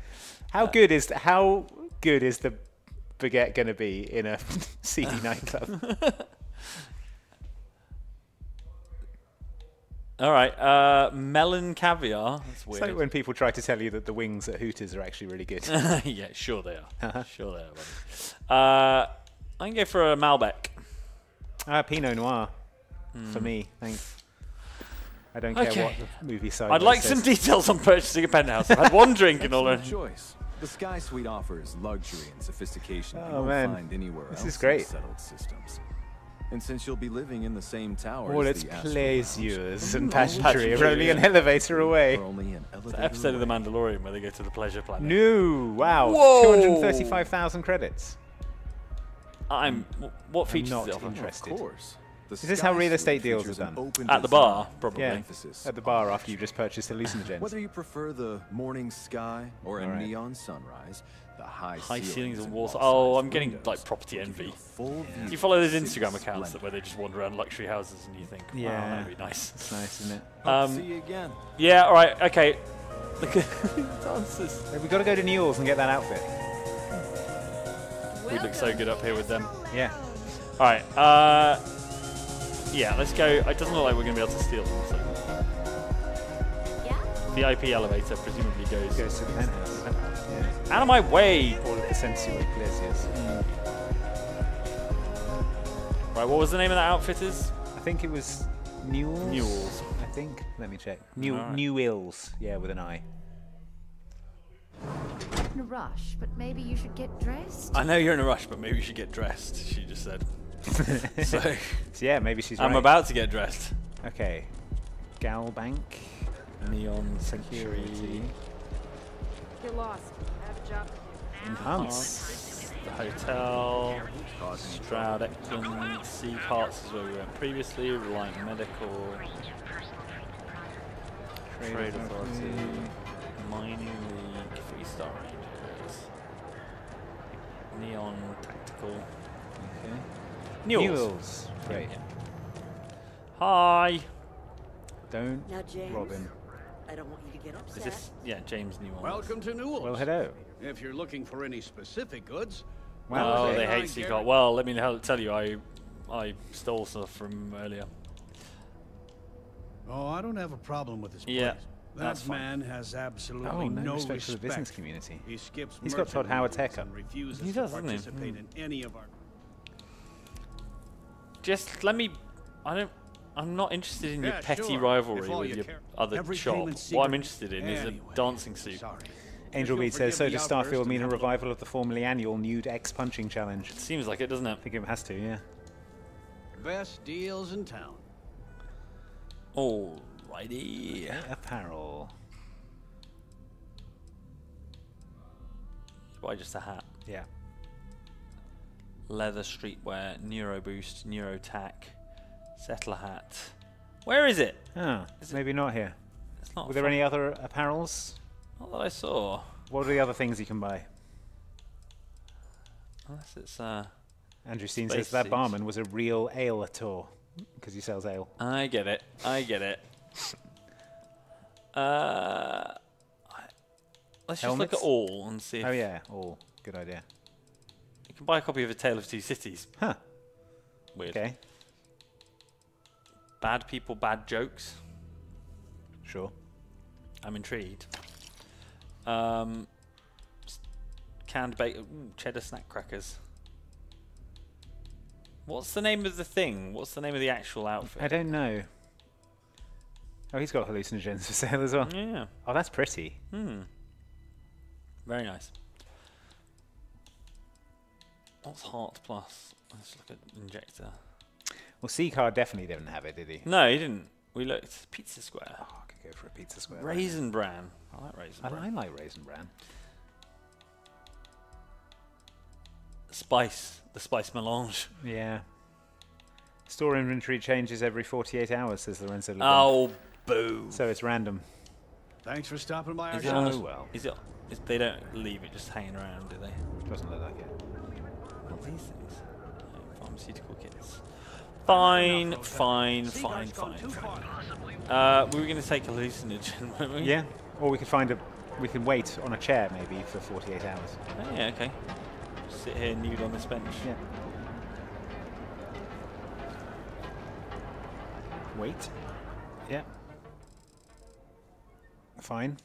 How good is how good is the baguette going to be in a seedy nightclub? All right. Uh, melon caviar. That's It's weird. like when people try to tell you that the wings at Hooters are actually really good. yeah, sure they are. Uh-huh. Sure they are. Buddy. Uh, I can go for a Malbec. Ah, Pinot Noir for Hmm. me, thanks. I don't care what the movie side. I'd like some details on purchasing a penthouse. I've had one drink and all. Excellent choice. The Sky Suite offers luxury and sophistication you Oh, won't man. find anywhere This else is great. in settled systems. And since you'll be living in the same tower All as its the Astral pleasures and all pageantry luxury are only an elevator away. only an It's an episode of The. Mandalorian where they go to the pleasure planet. No, wow, Whoa. two hundred thirty-five thousand credits. I'm. What features not does it offer? interested. Of course. Is this how real estate deals are done? open At the bar, probably. Yeah, Emphasis. at the bar after you've just purchased hallucinogens. Whether you prefer the morning sky or a All right. neon sunrise, the high, High ceilings and walls. Oh, I'm getting like property will give you envy. a full view You follow those Instagram accounts that where they just wander around luxury houses and you think, wow, Yeah. that'd be nice. It's nice, isn't it? Hope to Um, see you again. Yeah. All right. Okay. Look at dancers. Hey, we got to go to Newill's and get that outfit. We look so good up here with them. Yeah. All right. Uh, yeah. Let's go. It doesn't look like we're gonna be able to steal them. So. IP elevator presumably goes. Goes to the penthouse. Yeah. Out of my way. All of the sensual pleasures. Right. What was the name of that outfitters? I think it was Newill's. Newill's. I think. Let me check. New Alright. Newills. Yeah, with an I. In a rush, but maybe you should get dressed. I know you're in a rush, but maybe you should get dressed. She just said. so So, yeah, maybe she's I'm right. about to get dressed. Okay. GalBank. Neon Security. security. get lost. I have a job to do. Enhance. The hotel. Stroud Eklund. Sea Parts is where we went previously. Reliant Medical. Trade Trade Authority. Authority. Mining League. Three Star Rangers. Neon Tactical. Okay. Newills. Newills. Great. Hi. Don't Now, James, Robin. I don't want you to get upset. Is this yeah James Newill? Welcome to Newill's. Well, hello. If you're looking for any specific goods, Oh, well, they hate guarantee- Sieghart. Well, let me tell you, I I stole stuff from earlier. Oh, I don't have a problem with this place. Yeah, That that's fine. man has absolutely Oh, no no respect for the business community. He skips He's got Todd merchant Howard meetings haircut. and refuses He to does, doesn't he? participate Hmm. in any of our Just let me. I don't. I'm not interested in your Yeah, petty sure, rivalry with you your other Every shop. What I'm interested in is a dancing suit. Sorry. Angel If says, so does Starfield mean a revival of the formerly annual nude X punching challenge? It Seems like it, doesn't it? I think it has to, yeah. Best deals in town. Alrighty. Apparel. Why just a hat? Yeah. Leather streetwear, Neuro Boost, Neuro Tack, Settler hat. Where is it? Ah, maybe not here. It's not Were there fun- any other apparels? Not that I saw. What are the other things you can buy? Unless it's uh. Andrew Steen says that barman was a real aleator because he sells ale. I get it. I get it. Uh, let's just look at all and see. If Oh yeah, all good idea. You can buy a copy of A Tale of Two Cities. Huh. Weird. Okay. Bad people, bad jokes. Sure. I'm intrigued. Um, canned bacon, cheddar snack crackers. What's the name of the thing? What's the name of the actual outfit? I don't know. Oh, he's got hallucinogens for sale as well. Yeah. Oh, that's pretty. Hmm. Very nice. What's Heart Plus? Let's look at Injector. Well, Sieghart definitely didn't have it, did he? No, he didn't. We looked. Pizza Square. Oh, I could go for a pizza square. Raisin Bran. I like Raisin. I, Bran. I like raisin bran. Spice. The Spice Melange. Yeah. Store inventory changes every 48 hours, says Lorenzo. Lebon. Oh, boo. So it's random. Thanks for stopping by our Is it Oh, well. Is it? Is, they don't leave it just hanging around, do they? It Doesn't look like it. What are these things? Pharmaceutical kits. Fine, fine, fine, fine, fine. Uh, we were going to take a hallucinogen, weren't we? Yeah. Or we could find a. We can wait on a chair maybe for 48 hours. Oh, yeah, okay. Sit here nude on this bench. Yeah. Wait. Yeah. Fine.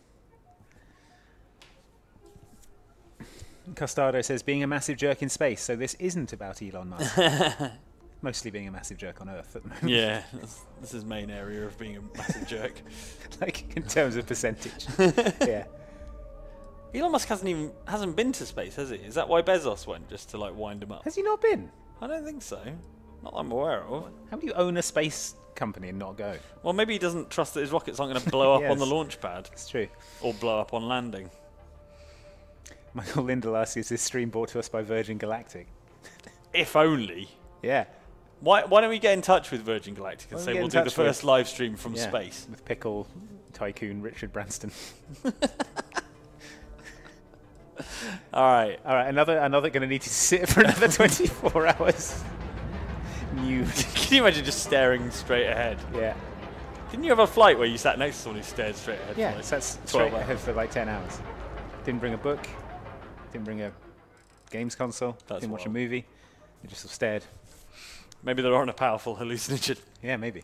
Costardo says being a massive jerk in space, so this isn't about Elon Musk. Mostly being a massive jerk on Earth at the moment. Yeah, this is main area of being a massive jerk. like in terms of percentage. yeah. Elon Musk hasn't even hasn't been to space, has he? Is that why Bezos went just to like wind him up? Has he not been? I don't think so. Not that I'm aware of. How do you own a space company and not go? Well, maybe he doesn't trust that his rockets aren't going to blow up on the launch pad. It's true. Or blow up on landing. Michael Lindell asks, is this stream brought to us by Virgin Galactic? If only. Yeah. Why, why don't we get in touch with Virgin Galactic and say we'll do the first live stream from Yeah, space? With pickle tycoon Richard Branston. All right. All right, another another going to need to sit for another 24 hours. Can you imagine just staring straight ahead? Yeah. Didn't you have a flight where you sat next to someone who stared straight ahead? for Yeah, like that's 12 straight hours? ahead for like 10 hours. Didn't bring a book. Didn't bring a games console. That's didn't watch a movie. They just stared. Maybe they're on a powerful hallucinogen. Yeah, maybe.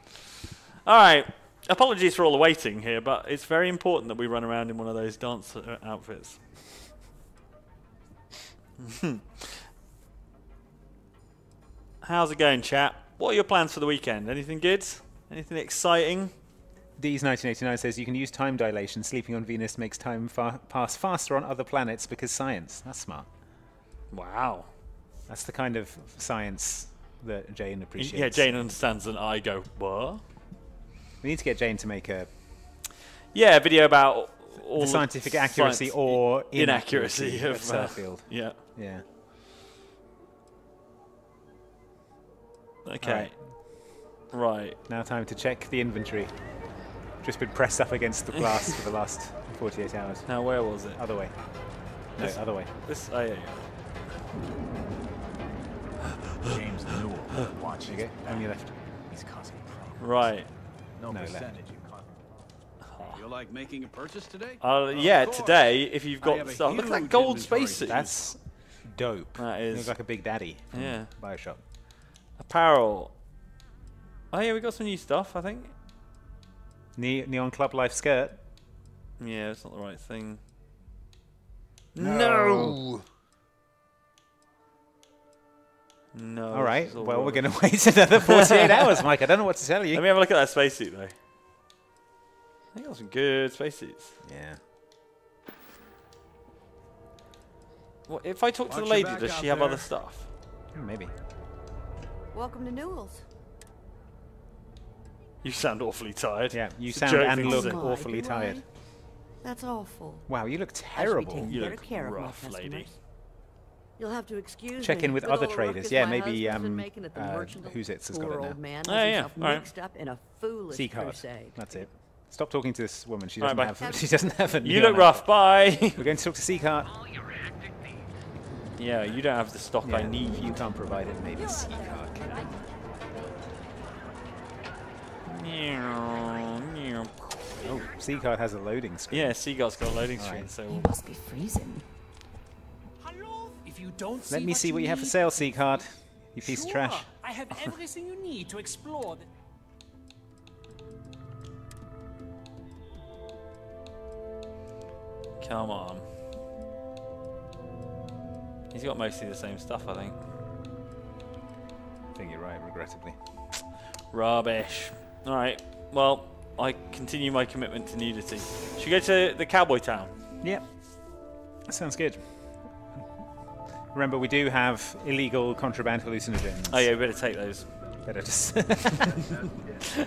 All right. Apologies for all the waiting here, but it's very important that we run around in one of those dance uh, outfits. How's it going, chat? What are your plans for the weekend? Anything good? Anything exciting? D's 1989 says you can use time dilation. Sleeping on Venus makes time fa- pass faster on other planets because science. That's smart. Wow. That's the kind of science that Jane appreciates. Yeah, Jane understands, and I go, what? We need to get Jane to make a. Yeah, a video about all the the scientific accuracy science- or inaccuracy inaccuracy of, of uh, Sellafield. yeah. Yeah. Okay. Right. Now time to check the inventory. Just been pressed up against the glass for the last 48 hours. Now where was it? Other way. No, This- other way. This. Oh yeah. yeah. James Newill. Watch There you go. On your left. He's causing problems. Right. No, No, left. percentage you caught. Feel like making a purchase today? Uh, Of yeah, course. today if you've got have a stuff. Look at that gold inventory. spacesuit. That's dope. That is. You is. look like a big daddy from Yeah. Bioshock. Apparel. Oh yeah, we got some new stuff. I think. Ne- Neon Club Life skirt. Yeah, it's not the right thing. No. No. All right. all Well, we're going to wait another 48 hours, Mike. I don't know what to tell you. Let me have a look at that spacesuit though. I think got some good spacesuits. Yeah. What, if I talk to the lady, does out she have there. other stuff? Hmm, Maybe. Welcome to Newill's. You sound awfully tired. Yeah, you It's sound and look say. Awfully tired. I? That's awful. Wow, you look I should be terrible. You look care of rough, lady. You'll have to excuse Check me in with all other traders. Yeah, maybe, um, making uh, who's it's has got Poor it now. old man Oh, has yeah, himself all right. mixed up in a foolish Sieghart. crusade. That's it. Stop talking to this woman. She doesn't bye. have. She doesn't have a. You look rough. outfit. Bye. We're going to talk to Sieghart. yeah, you don't have the stock I need. You can't provide it, maybe C card Oh, Sieghart has a loading screen. Yeah, Sieghart's got a loading All screen, right. so You must be freezing. If you don't Let see me see what you have for sale, Sieghart. You piece sure, of trash. I have everything you need to explore. The... come on. He's got mostly the same stuff, I think. I think you're right, regrettably. Rubbish. All right. Well, I continue my commitment to nudity. Should we go to the cowboy town? Yep. That sounds good. Remember, we do have illegal contraband hallucinogens. Oh yeah, we better take those. Better just.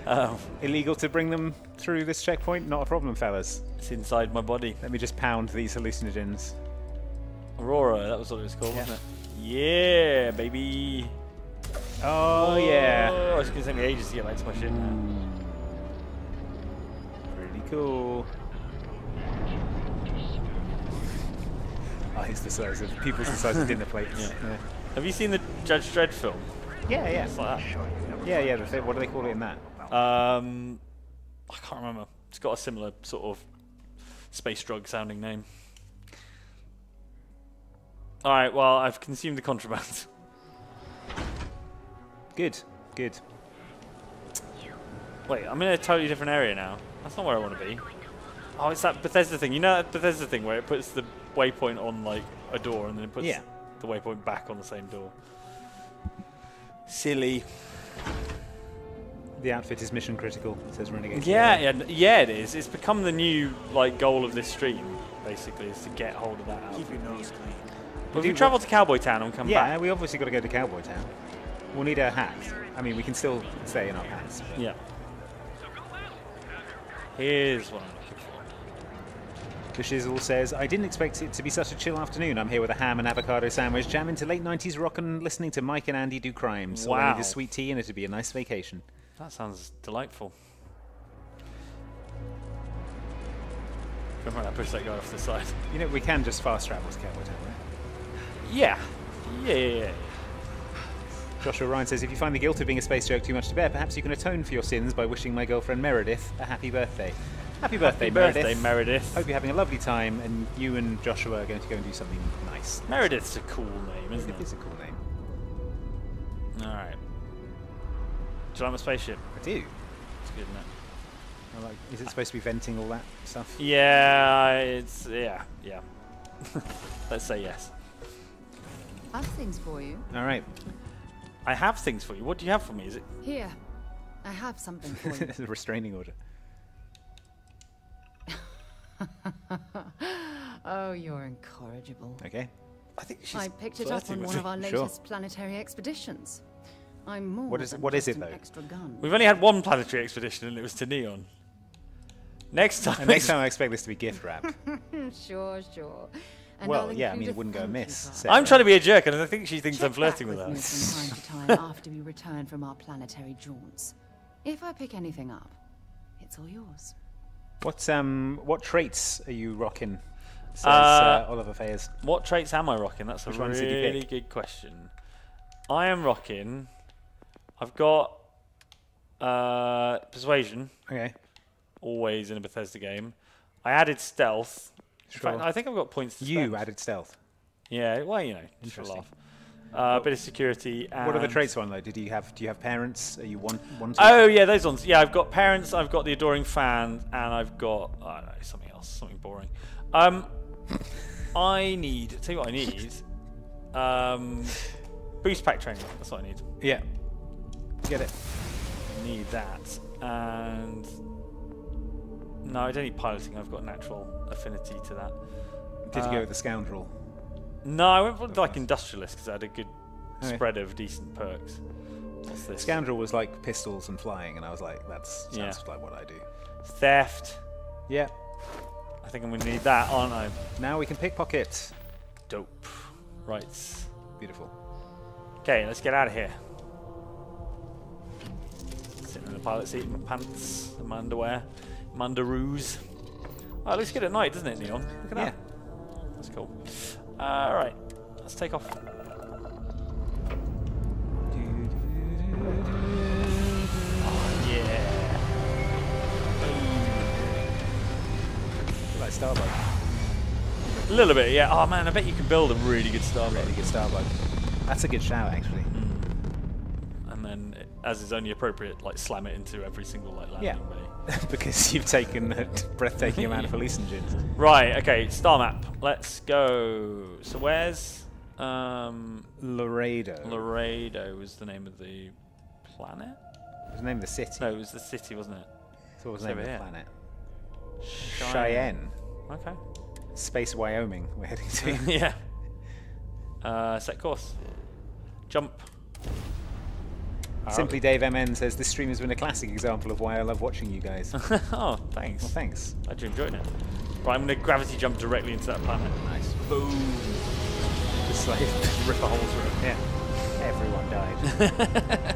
Um, illegal to bring them through this checkpoint? Not a problem, fellas. it's inside my body. Let me just pound these hallucinogens. Aurora, that was what it was called, Yeah. wasn't it? Yeah, baby. Oh, yeah. Oh, it's going to take me ages to get back to my ship now. Pretty cool. Eyes the size of people's the size of dinner plates. Yeah. Have you seen the Judge Dredd film? Yeah, yeah. It's like Yeah, yeah. the thi- what do they call it in that? that. Um, I can't remember. It's got a similar sort of space drug sounding name. All right. Well, I've consumed the contraband. Good, good. Wait, I'm in a totally different area now. That's not where I want to be. Oh, it's that Bethesda thing. You know that Bethesda thing where it puts the waypoint on like a door and then it puts Yeah. the waypoint back on the same door. Silly. The outfit is mission critical, It says Renegade. Yeah, yeah, yeah, it is. It's become the new like goal of this stream, basically, is to get hold of that outfit. Keep your nose clean. But if do we travel to Cowboy Town and come Yeah, back. we obviously got to go to Cowboy Town. We'll need a hat. I mean, we can still stay in our hats. Yeah. Here's what I'm looking for. The Shizzle says, I didn't expect it to be such a chill afternoon. I'm here with a ham and avocado sandwich, jamming to late 90s rock and listening to Mike and Andy do crimes. Wow. need is sweet tea and it'd be a nice vacation. That sounds delightful. Come on, I push that guy off the side. You know, we can just fast travel to Cowboy Town, right? Yeah. Yeah, yeah, yeah. Joshua Ryan says, if you find the guilt of being a space joke too much to bear, perhaps you can atone for your sins by wishing my girlfriend Meredith a happy birthday. Happy birthday, Happy Meredith. birthday, Meredith. Hope you're having a lovely time, and you and Joshua are going to go and do something nice. Meredith's a cool name, isn't It it? is a cool name. Alright. Do you like my spaceship? I do. It's good, isn't it? I like, is it supposed to be venting all that stuff? Yeah, it's yeah, yeah. Let's say yes. I've things for you. All right. I have things for you. What do you have for me? Is it? Here, I have something for you. It's a restraining order. oh, you're incorrigible. Okay. I think she's I picked it up on with one of me. our Sure. latest planetary expeditions. I'm more What is- than what is just it, though? extra gun. We've only had one planetary expedition, and it was to Neon. Next time. Next time I expect this to be gift wrapped. sure, sure. And well, yeah, I mean, it wouldn't go amiss. card. so- I'm trying to be a jerk, and I think she thinks I'm flirting back with me her. from time to time after we return from our planetary jaunts. If I pick anything up, it's all yours. What um what traits are you rocking? Says Uh, uh, Oliver Fayers. What traits am I rocking? That's a Which ones did you really good question. I am rocking. I've got uh, persuasion. Okay. Always in a Bethesda game. I added stealth. In fact, I think I've got points to You spend. added stealth. Yeah, well, you know, just for laugh. Uh, a bit of security. What are the traits on though? Did you have do you have parents? Are you one one? Oh yeah, those ones. Yeah, I've got parents. I've got the adoring fan, and I've got I don't know something else, something boring. Um, I need. Tell you what I need. Um, boost pack training. That's what I need. Yeah. Get it. Need that, and no, I don't need piloting. I've got natural affinity to that. Did you Uh, go with the scoundrel? No, I went for like industrialist because I had a good Okay. spread of decent perks. What's this? Scoundrel was like pistols and flying, and I was like, that's sounds like what I do. Theft. Yeah. I think I'm going to need that, aren't I? Now we can pickpocket. Dope. Right. Beautiful. Okay, let's get out of here. Sitting in the pilot seat in my pants, in my underwear, my underoos. Oh, ah, it looks good at night, doesn't it, Neon? Look at that. That's cool. Uh, all right, let's take off. Oh, yeah. Like Starbug. A little bit, yeah. Oh man, I bet you can build a really good Starbug. Really good Starbug. That's a good shout, actually. Mm. And then, as is only appropriate, like slam it into every single like landing Yeah. bay. because you've taken a breathtaking amount of hallucinogens. Right, okay, star map. Let's go. So where's um Laredo. Laredo was the name of the planet? It was the name of the city. No, it was the city, wasn't it? So what was the name of the here. planet? Cheyenne. Okay. Space Wyoming we're heading to. yeah. Uh, set course. Jump. Simply Dave MN says this stream has been a classic example of why I love watching you guys. oh, thanks. Well, thanks. Glad you're enjoying it. Right, I'm going to gravity jump directly into that planet. Nice. Boom. Just like rip a hole through it. Yeah. Everyone died.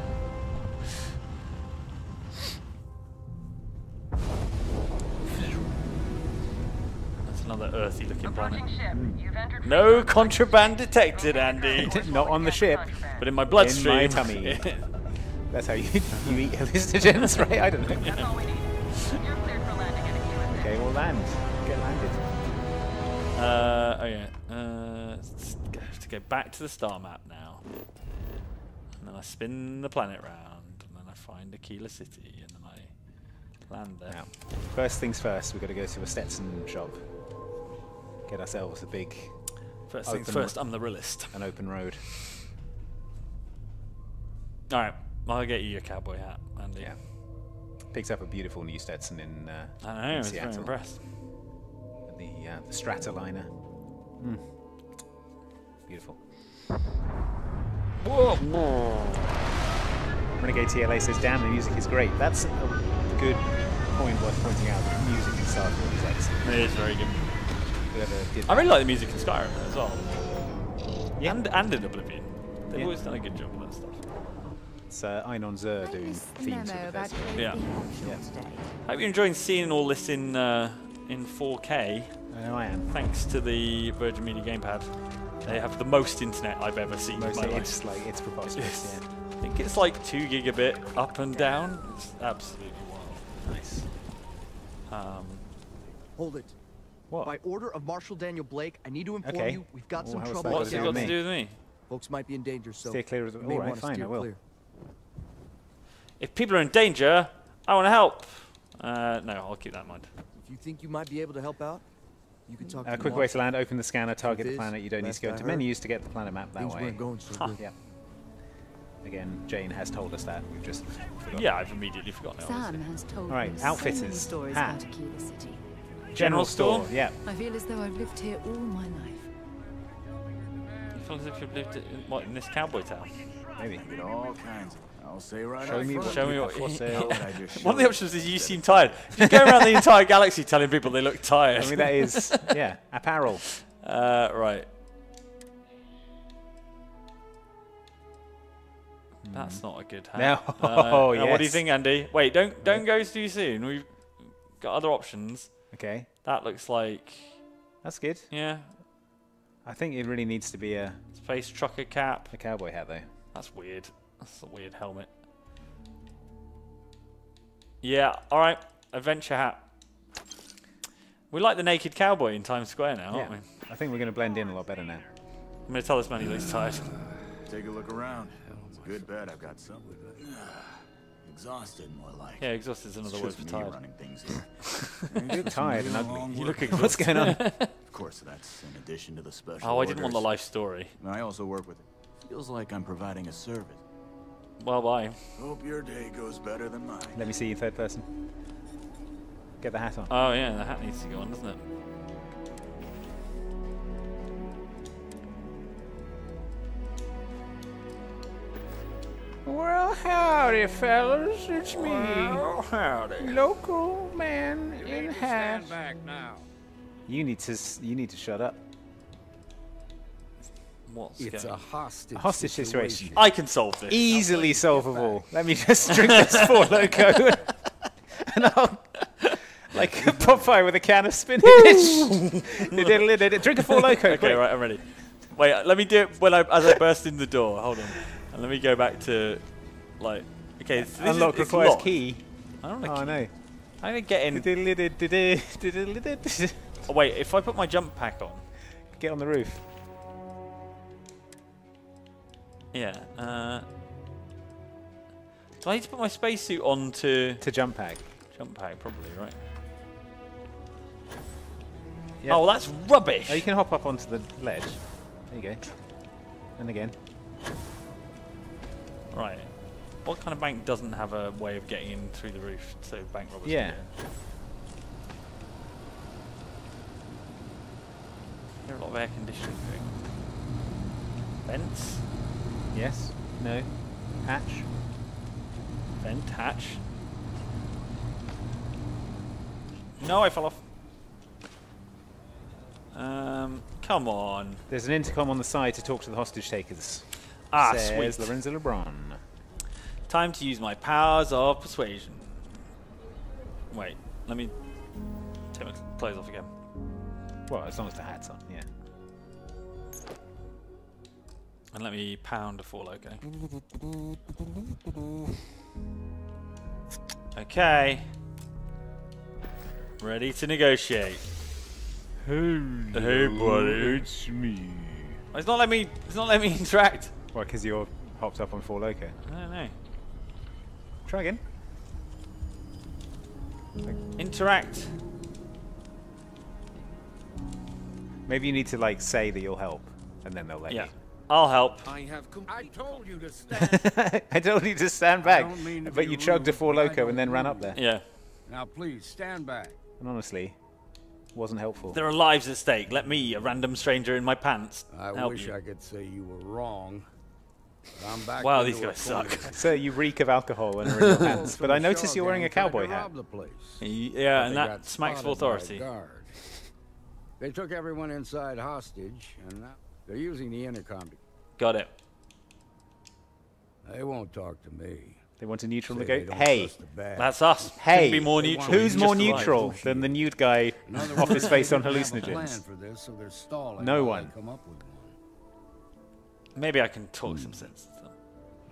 That's another earthy looking planet. Hmm. No contraband detected, Andy. Not on the ship. But in my bloodstream. In my tummy. That's how you, you eat hallucinogens, right? I don't know. okay, we'll land. Get landed. Uh, oh yeah. Uh, s- I have to go back to the star map now. And then I spin the planet round, and then I find Akila City, and then I land there. Now, first things first, we've got to go to a Stetson shop. Get ourselves a big. First things first, I'm the realist. An open road. All right, I'll get you your cowboy hat, Andy. Yeah. Picked up a beautiful new Stetson in, uh, I know, in I was very Seattle. impressed. The, uh, the Stratoliner. Mm. Beautiful. Renegade TLA says, damn, the music is great. That's a good point worth pointing out. The music in Starfield is excellent. It is very good. I really like the music in Skyrim as well. Yeah. And, and in Oblivion. They've Yeah. always done a good job with that stuff. It's uh, Inon Zur doing themes for memo about Bethesda. closing Yeah. options today. Hope you're enjoying seeing all this in uh, in 4K. I know I am. Thanks to the Virgin Media Gamepad. They have the most internet I've ever seen Most, in my it's life. like it's preposterous. Yes. Yeah. I think it's like 2 gigabit up and down. It's absolutely wild. Nice. Um, Hold it. What? By order of Marshal Daniel Blake, I need to inform Okay. you we've got Well, some trouble. that what's it got to do with me? Folks might be in danger, so Steer clear of the- all right, fine, I will. clear. If people are in danger, I want to help. Uh, no, I'll keep that in mind. If you think you might be able to help out, you can talk A to quick way to land, open the scanner, target the planet. You don't need to go I into menus to get the planet map that Things way. weren't going so Huh. Yeah. Again, Jane has told us that. We've just forgotten. Yeah, I've immediately forgotten. Sam obviously. has told All right, me so stories hat. about Akila City. General store? Yeah. I feel as though I've lived here all my life. You feel as if you've lived in, what, in this cowboy town. Maybe. Get all kinds of I'll say right Show me what Show me you what. have for he- sale. I just One of the options is you seem tired. Just go around the entire galaxy telling people they look tired. I mean, that is, yeah, apparel. Uh, right. That's not a good hat. No. Uh, Oh, uh, What do you think, Andy? Wait, don't don't go too soon. We've got other options. Okay, That looks like that's good. yeah, I think it really needs to be a, space trucker cap. a cowboy hat, though. That's weird. That's a weird helmet. Yeah. All right. Adventure hat. We like the naked cowboy in Times Square now, aren't we? I think we're going to blend in a lot better now. I'm gonna tell this man he looks tired. Take a look around. It's a good bet I've got some. Exhausted, more like. Yeah, exhausted is another word for tired. running things here. You look tired and ugly. You look work. What's going on? Of course, that's in addition to the special Oh, I didn't want the life story. I also work with it. Feels like I'm providing a service. Well, bye. Hope your day goes better than mine. Let me see you third person. Get the hat on. Oh yeah, the hat needs to go on, doesn't it? Well, howdy, fellas. It's me. well, howdy. Local man in Stand back now. You need to. You need to shut up. What's It's going a hostage, A hostage situation. I can solve this. Easily solvable. Let me just drink this four loco, and I'll like Popeye with a can of spinach. drink a four Loko. okay, quick. right, I'm ready. Wait, uh, let me do it when I as I burst in the door. Hold on, and let me go back to like. Okay, so this Unlock is, it's requires locked. key. I don't know. Oh no. I'm gonna get in. Oh, wait, if I put my jump pack on. Get on the roof. Yeah. Uh, do I need to put my spacesuit on to To jump pack. jump pack? Probably, right? Yeah. Oh, that's rubbish. Oh, you can hop up onto the ledge. There you go. And again. Right. What kind of bank doesn't have a way of getting in through the roof so bank robbers Yeah. can get in? There are a lot of air conditioning thing. Vents? Yes. No. Hatch. Vent, hatch. No, I fell off. Um, come on. There's an intercom on the side to talk to the hostage takers. Ah, says sweet. Lorenzo LeBron. Time to use my powers of persuasion. Wait, let me take my clothes off again. Well, as long as the hat's on, yeah. And let me pound a four Loko. Okay. Ready to negotiate. Hey, Hey, buddy. It's me. It's not letting me. It's not letting me interact. Why? Because you're hopped up on four Loko. I don't know. Try again. Interact. Maybe you need to like say that you'll help, and then they'll let Yeah. you. I'll help. I have. I told you to stand. I don't need to stand I back. don't mean to But be you chugged a four Loko and then ran up there. Yeah. now, please stand back. And honestly, wasn't helpful. There are lives at stake. Let me, a random stranger in my pants, I help wish you. I could say you were wrong. I'm back. Wow, these guys corner. suck. So you reek of alcohol and are in your pants. But I Some notice you're wearing a gang tried to cowboy hat. the place. Yeah, but and that smacks of spotted by a authority. They took everyone inside hostage, and now they're using the intercom. To, Got it. they won't talk to me. They want a neutral Say nego- they Hey, trust the bad. That's us. hey, be more neutral. who's more just arrived. neutral than the nude guy off his face on didn't have a plan hallucinogens? for this, so they're stalling No one. Come up with one. Maybe I can talk some hmm. sense to them.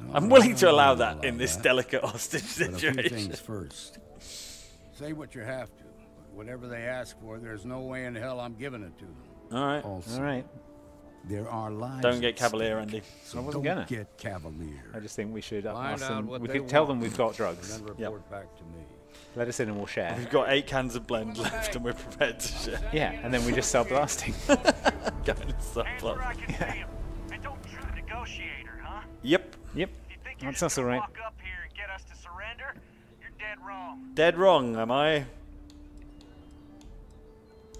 No, I'm no, willing no, to allow that allow in this that. delicate hostage But a few situation. things first. Say what you have to. But whatever they ask for, there's no way in hell I'm giving it to them. All right. Also, All right. There are lives. Don't get cavalier, stake, Andy. So I wasn't don't gonna. get cavalier. I just think we should Find ask them. We could tell them we've got And drugs. then Yep. back to me. Let us in and we'll share. We've got eight cans of blend left, and we're prepared to share. Yeah, and then we just start blasting. Go and start Hands where blasting. can see 'em. And don't shoot a negotiator, huh? Yep. yep. You think That's us all right. walk up here and get us to surrender? You're dead wrong. Dead wrong, am I?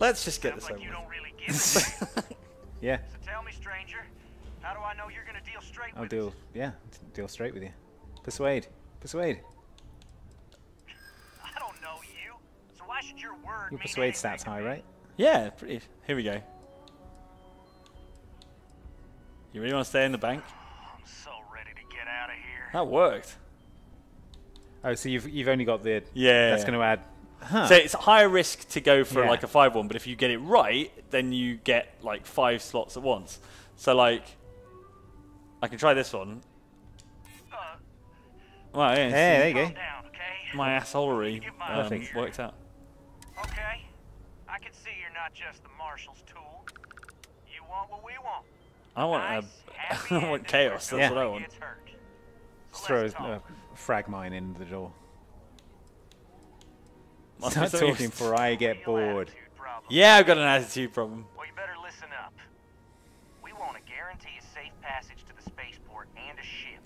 Let's just get Sounds this like over you with. don't really give a Yeah, So tell me, stranger, how do I know you're gonna deal straight I'll with deal. us? Yeah, deal straight with you. Persuade. Persuade. I don't know you, so why should your word Your persuade stats high, right? Yeah, pretty. Here we go. You really want to stay in the bank? I'm so ready to get out of here. That worked. Oh, so you've you've only got the Yeah. That's going to add. Huh. So it's higher risk to go for Yeah. like a five one, but if you get it right, then you get like five slots at once. So like, I can try this one. Well, yeah, Hey, there you go. My assholery um, Perfect. worked out. Okay, I can see you're not just the marshal's tool. You want what we want. I want uh, I want chaos. That's Yeah. what I want. Just throw a, a frag mine in the door. Must be Start talking before I get bored. Yeah, I've got an attitude problem. Well, you better listen up. We want to guarantee a safe passage to the spaceport and a ship.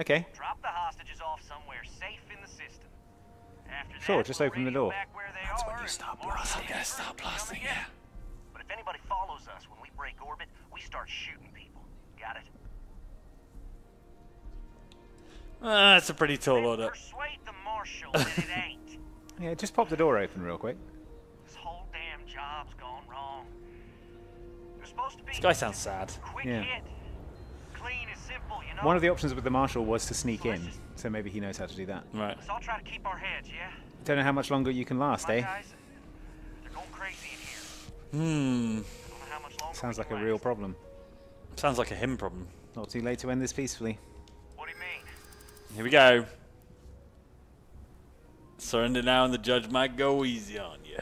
Okay. Drop the hostages off somewhere safe in the system. After Sure, that, just we'll open the door. back where they That's when you stop blasting. Yeah, stop blasting. Yeah. But if anybody follows us when we break orbit, we start shooting people. Got it? Ah, that's a pretty tall order. Persuade the marshal that it ain't. Yeah, just pop the door open real quick. This whole damn job's gone wrong. It was supposed to be This guy sounds sad. quick Yeah. hit, clean and simple, you know. One of the options with the marshal was to sneak in, so maybe he knows how to do that. Right. Let's all try to keep our heads, yeah? Don't know how much longer you can last, My eh? guys, going crazy in here. Hmm. I don't know how much longer Sounds like a can real problem. Sounds like a him problem. Not too late to end this peacefully. What do you mean? Here we go. Surrender now, and the judge might go easy on you.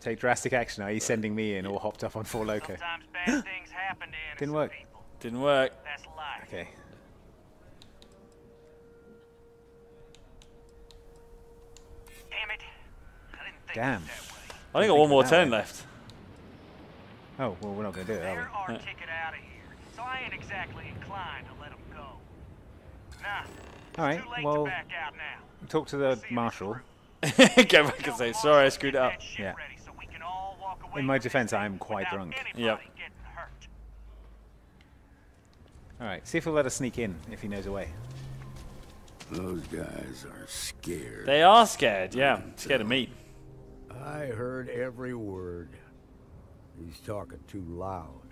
Take drastic action. Are you sending me in or hopped up on Four Loko? Sometimes bad things happen to Didn't work. people. Didn't work. That's life. Okay. Damn it. I didn't think Damn. I think got one more turn left. Oh, well, we're not going to do it, They're are our we? ticket out of here, so I ain't exactly inclined to let them go. Nah, All right, well, to back out now. talk to the marshal. go back and say, sorry, I screwed up. Yeah. In my defense, I'm quite drunk. Yep. All right, see if he'll let us sneak in if he knows a way. Those guys are scared. They are scared, yeah. Scared of me. I heard every word. He's talking too loud.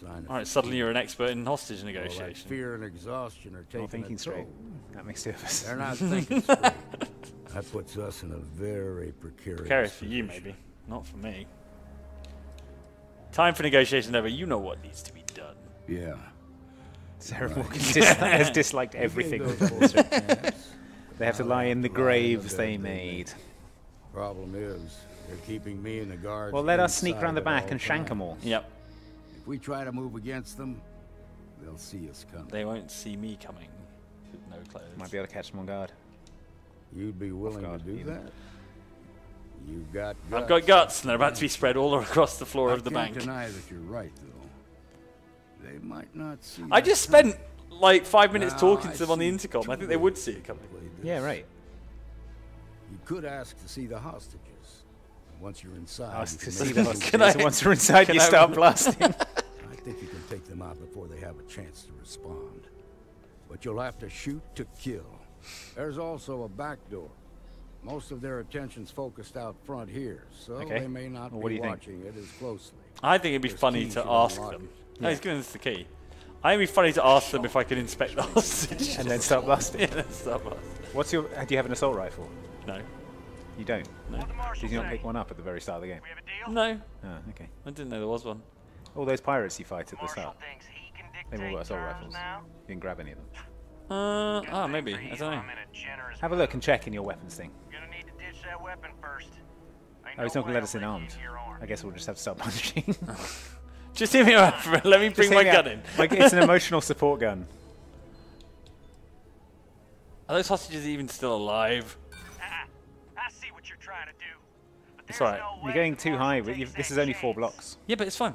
Sign of Alright, suddenly you're an expert in hostage All that negotiation. fear and exhaustion are taking Not thinking straight. That makes two of us. They're not thinking straight. That puts us in a very precarious. Precarious for you, maybe. Not for me. Time for negotiation over. You know what needs to be done. Yeah. Sarah Right. Morgan dis- has disliked everything those with boys a bullshit. chance. They have to lie in the have to lie in the graves they they made. Problem is, they're keeping me in the guards. Well, let us sneak around the back and shank times. them all. Yep. If we try to move against them, they'll see us coming. They won't see me coming with no clothes. Might be able to catch them on guard. You'd be willing guard, to do even. that? You've got I've got guts, and they're about to be spread all across the floor I of the can't bank. deny that you're right, though. They might not see. I that just coming. spent like five minutes Now talking I to them on the intercom. I think they would see it coming. to play this. Yeah, right. You could ask to see the hostages. Once you're inside, you to can see make the a Once you're inside, can you I- start blasting. I think you can take them out before they have a chance to respond. But you'll have to shoot to kill. There's also a back door. Most of their attention's focused out front here, so Okay. they may not Well, be you think? watching it as closely. I think it'd be There's funny to ask them. it. No, he's giving us the key. I think it'd be funny to ask them if I could inspect the hostage. and then start blasting. yeah, then start blasting. What's your? Do you have an assault rifle? No. You don't. No. Did you not pick one up at the very start of the game? No. Oh, okay. I didn't know there was one. All those pirates you fight at the start. They've all got assault rifles. You didn't grab any of them. Uh, ah, maybe. I don't know. Have a look and check in your weapons thing. Gonna need to ditch that weapon Oh, he's not going to let us in armed. I guess we'll just have to start punching. Just hear me out. for- Let me bring my me gun out. in. Like, it's an emotional support gun. Are those hostages even still alive? It's there's alright. no You're going too high, but this is only four blocks. Yeah, but it's fine.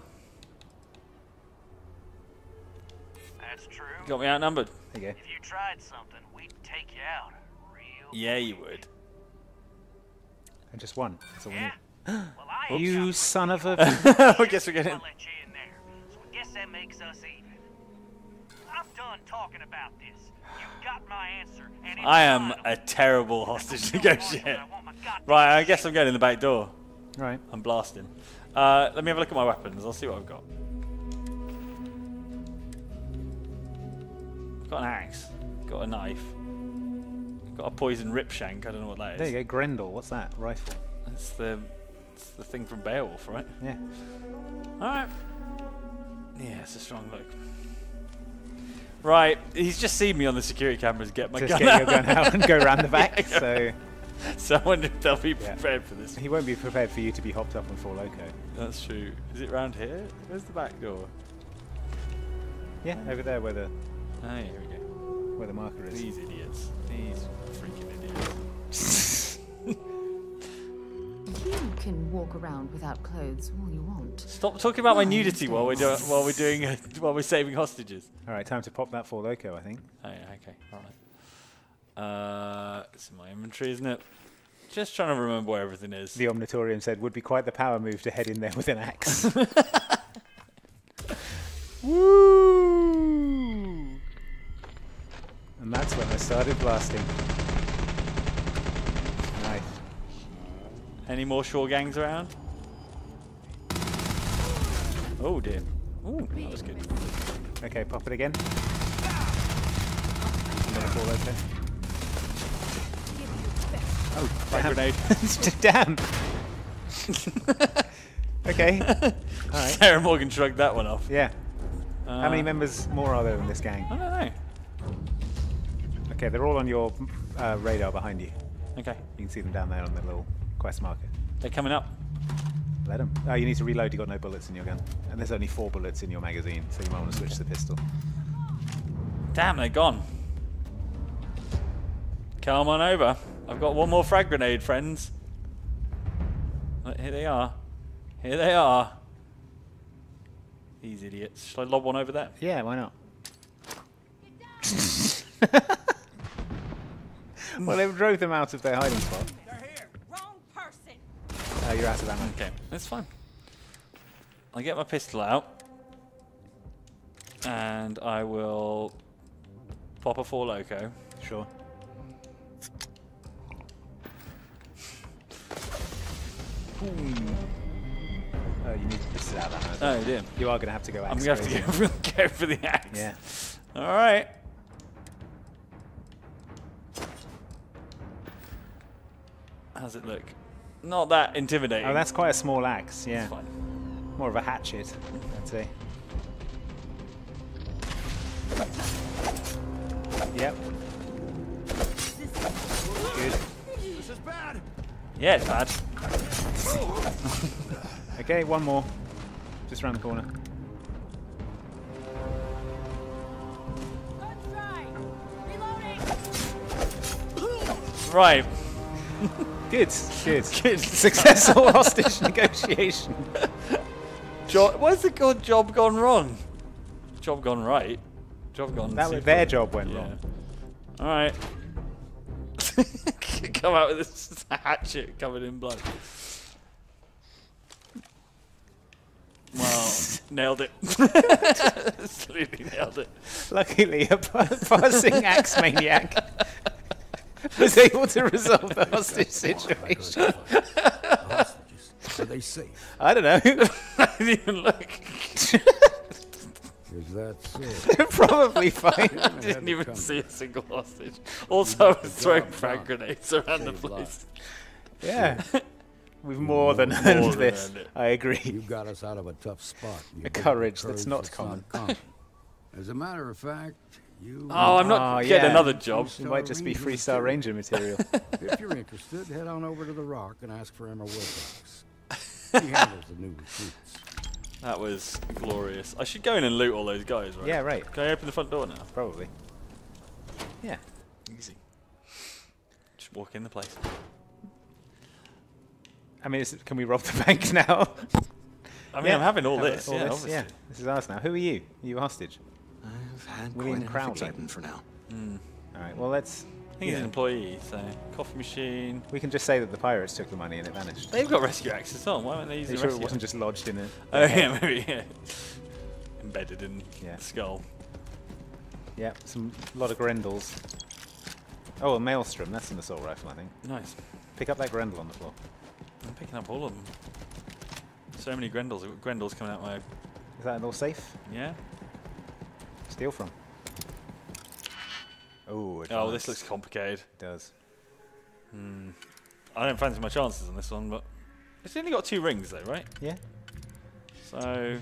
That's true. You got me outnumbered. There you go. If you tried something, we'd take you out. Real. Yeah, you would. And just one. That's all we need. Well, You son of a... I guess we're getting. I'll let you in there. So I guess that makes us even. I'm done talking about this. You got my answer, and I am a terrible hostage negotiator. Right, I guess I'm going in the back door. Right. I'm blasting. Uh, let me have a look at my weapons. I'll see what I've got. I've got an axe. Got a knife. Got a poison rip shank. I don't know what that is. There you go, Grendel. What's that? Rifle. That's the, it's the thing from Beowulf, right? Yeah. Alright. Yeah, it's a strong look. Right, he's just seen me on the security cameras get my Just gun get out. your gun out and go round the back. Yeah, so, so I wonder if they'll be prepared for this. he won't be prepared for you to be hopped up on Four Loko. That's true. Is it round here? Where's the back door? Yeah, over there where the Oh, here we go. where the marker is. These idiots. These freaking idiots. You can walk around without clothes all you want. Stop talking about my nudity while we're doing while we're doing uh, while we're saving hostages. All right, time to pop that Four Loko, I think. Oh yeah, okay, all right. Uh, it's in my inventory, isn't it? Just trying to remember where everything is. The Omnitorium said, would be quite the power move to head in there with an axe. Woo! and that's when I started blasting. Nice. Any more shore gangs around? Oh dear. Ooh, that was good. Okay, pop it again. Another Four Loko. Oh, Frag damn. grenade. damn. okay. All right. Sarah Morgan shrugged that one off. Yeah. How many Uh, members more are there in this gang? I don't know. Okay, they're all on your uh, radar behind you. Okay. You can see them down there on the little quest marker. They're coming up. Let them. Oh, you need to reload. You got no bullets in your gun, and there's only four bullets in your magazine, so you might want to switch to the pistol. Damn, they're gone. Come on over. I've got one more frag grenade, friends. Here they are. Here they are. These idiots. Shall I lob one over there? Yeah, why not? well, they drove them out of their hiding spot. Oh, you're out of ammo. Okay, that's fine. I'll get my pistol out. And I will pop a four Loko. Sure. Hmm. Oh, you need this is out of ammo. as well. Oh, dear. You are going to have to go. I'm going to have crazy. to go, go for the axe. Yeah. All right. How's it look? Not that intimidating. Oh, that's quite a small axe. Yeah. It's fine. More of a hatchet, I'd say. Yep. Good. This is bad. Yeah, it's bad. Okay, one more. Just round the corner. Right. Good, good. Good. Successful hostage negotiation. Jo- what's it called? Job gone wrong. Job gone right. Job gone. That was their job went Yeah. wrong. All right. Come out with this hatchet covered in blood. Well, nailed it. Absolutely nailed it. Luckily, a passing axe maniac was able to resolve the hostage situation. Are they safe? I don't know. I didn't even look. Is that so? Probably fine. I didn't even see a single hostage. Also, I was throwing frag grenades around the place. Yeah. We've more than More earned than this. earned. I agree. You got us out of a tough spot. You A did courage that's not common. common. As a matter of fact, you. Oh, I'm not Oh, getting yeah. another job. It might just be Freestar Ranger material. if you're interested, head on over to the Rock and ask for Emma Wilcox. He handles the new recruits. That was glorious. I should go in and loot all those guys, right? Yeah, right. Can I open the front door now? Probably. Yeah. Easy. Just walk in the place. I mean, is, can we rob the bank now? I mean, I'm having all this, yeah, yeah, this is ours now. Who are you? Are you a hostage? I've had William quite enough Crowley. excitement for now. Hmm. All right. Well, let's. I think he's an employee, so coffee machine. We can just say that the pirates took the money and it vanished. They've got rescue access on. Why weren't they Are using you sure rescue? it wasn't just lodged in it? Oh yeah, maybe yeah. Embedded in Yeah. the skull. Yeah, some a lot of Grendels. Oh, a Maelstrom. That's an assault rifle, I think. Nice. Pick up that Grendel on the floor. I'm picking up all of them. So many Grendels. Grendels coming out my. Is that all safe? Yeah. Steal from. Oh, Oh, this looks complicated. It does. Hmm. I don't fancy my chances on this one, but it's only got two rings though, right? Yeah. So.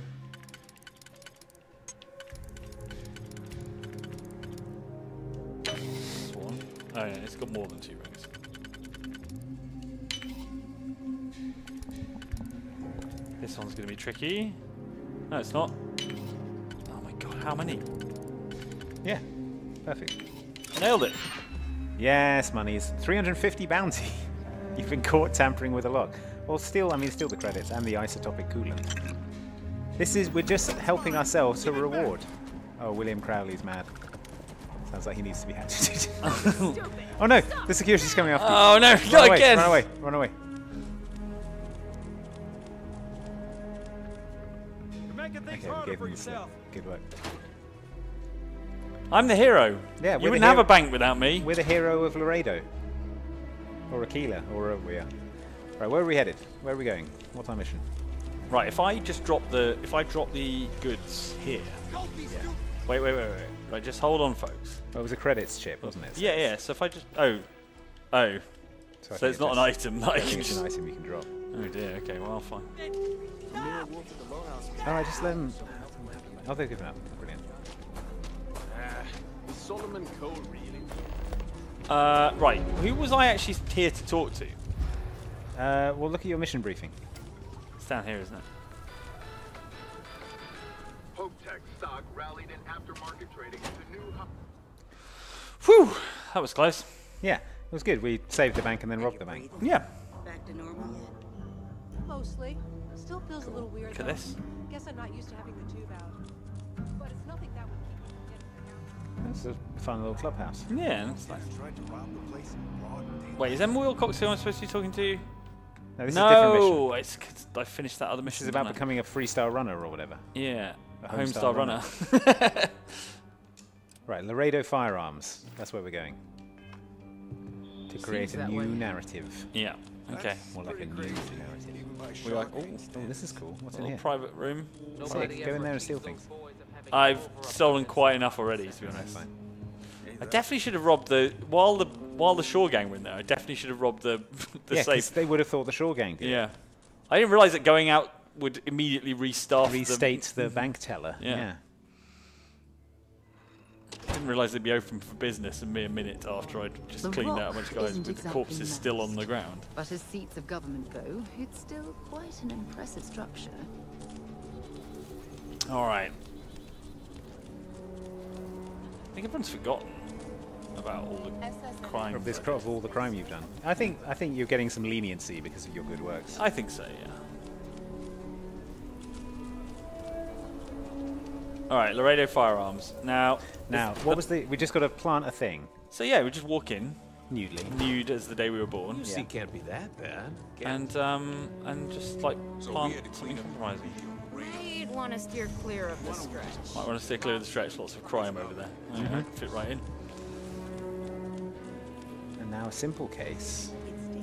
This one. Oh yeah, it's got more than two rings. This one's going to be tricky. No, it's not. Oh my god, how many? Yeah. Perfect. Nailed it. Yes, monies. 350 bounty. You've been caught tampering with a lock. Well, still, I mean, still the credits and the isotopic coolant. This is, we're just helping ourselves to reward. Oh, William Crowley's mad. Sounds like he needs to be hatcheted. oh no, the security's coming after you. Oh, no, run not away, again. Run away, run away. Making things Okay, harder for him the slip. yourself. Good work. I'm the hero. Yeah, you we're wouldn't have a bank without me. We're the hero of Laredo. Or Akila, or wherever we are. Right, where are we headed? Where are we going? What's our mission? Right, if I just drop the if I drop the goods here. Yeah. Wait, wait, wait, wait. Right, just hold on, folks. Well, it was a credits chip, wasn't it? Yeah, yeah. So if I just oh, oh, So so, it's not an item that I I can it's just. an item you can drop. Oh dear. Okay, well, fine. Alright, just let him. Oh, they've given up. Brilliant. Solomon Cole, really? Uh, right. Who was I actually here to talk to? Uh, well, look at your mission briefing. It's down here, isn't it? HopeTech stock rallied in aftermarket trading into new high. Whew, that was close. Yeah, it was good. We saved the bank and then robbed the bank. Yeah. Back to normal yet? Mostly. Still feels a little weird. Look at though. this. Guess I'm not used to having the tube out. But it's nothing that would keep me It's a fun little clubhouse. Yeah. That's nice. Wait, is Emma Wilcox who I'm supposed to be talking to? No, this is a different mission. No, it's 'cause I finished that other mission. This is about becoming a freestyle runner or whatever. Yeah, A a Homestar Homestar runner. runner. Right, Laredo Firearms. That's where we're going. To create Seems a new way. narrative. Yeah. Okay. More like a new narrative. We're like, oh, Oh, this is cool. What's in little here? private room. Sick. Go in there and steal things. I've stolen quite enough already, to be honest. I definitely should have robbed the while the while the Shore Gang were in there. I definitely should have robbed the the yeah, 'cause safe. they would have thought the Shore Gang did. Yeah, I didn't realize that going out would immediately restart. Restate the, the bank teller. Yeah. yeah. I didn't realize they'd be open for business a mere minute after I'd just The cleaned out a bunch of guys isn't with the exactly corpses still on the ground. But as seats of government go, it's still quite an impressive structure. All right. I think everyone's forgotten about all the crime. Of this of all the crime you've done. I think I think you're getting some leniency because of your good works. I think so, yeah. All right, Laredo Firearms. Now, Now, what was the? We just got to plant a thing. So yeah, we just walk in, nudely, nude as the day we were born. You Yeah. can't be that bad. And um, and just like plant something compromising. I'd want to steer clear of the stretch. Might want to steer clear of the stretch. Lots of crime over there. Mhm. Okay, Fit right in. And now a simple case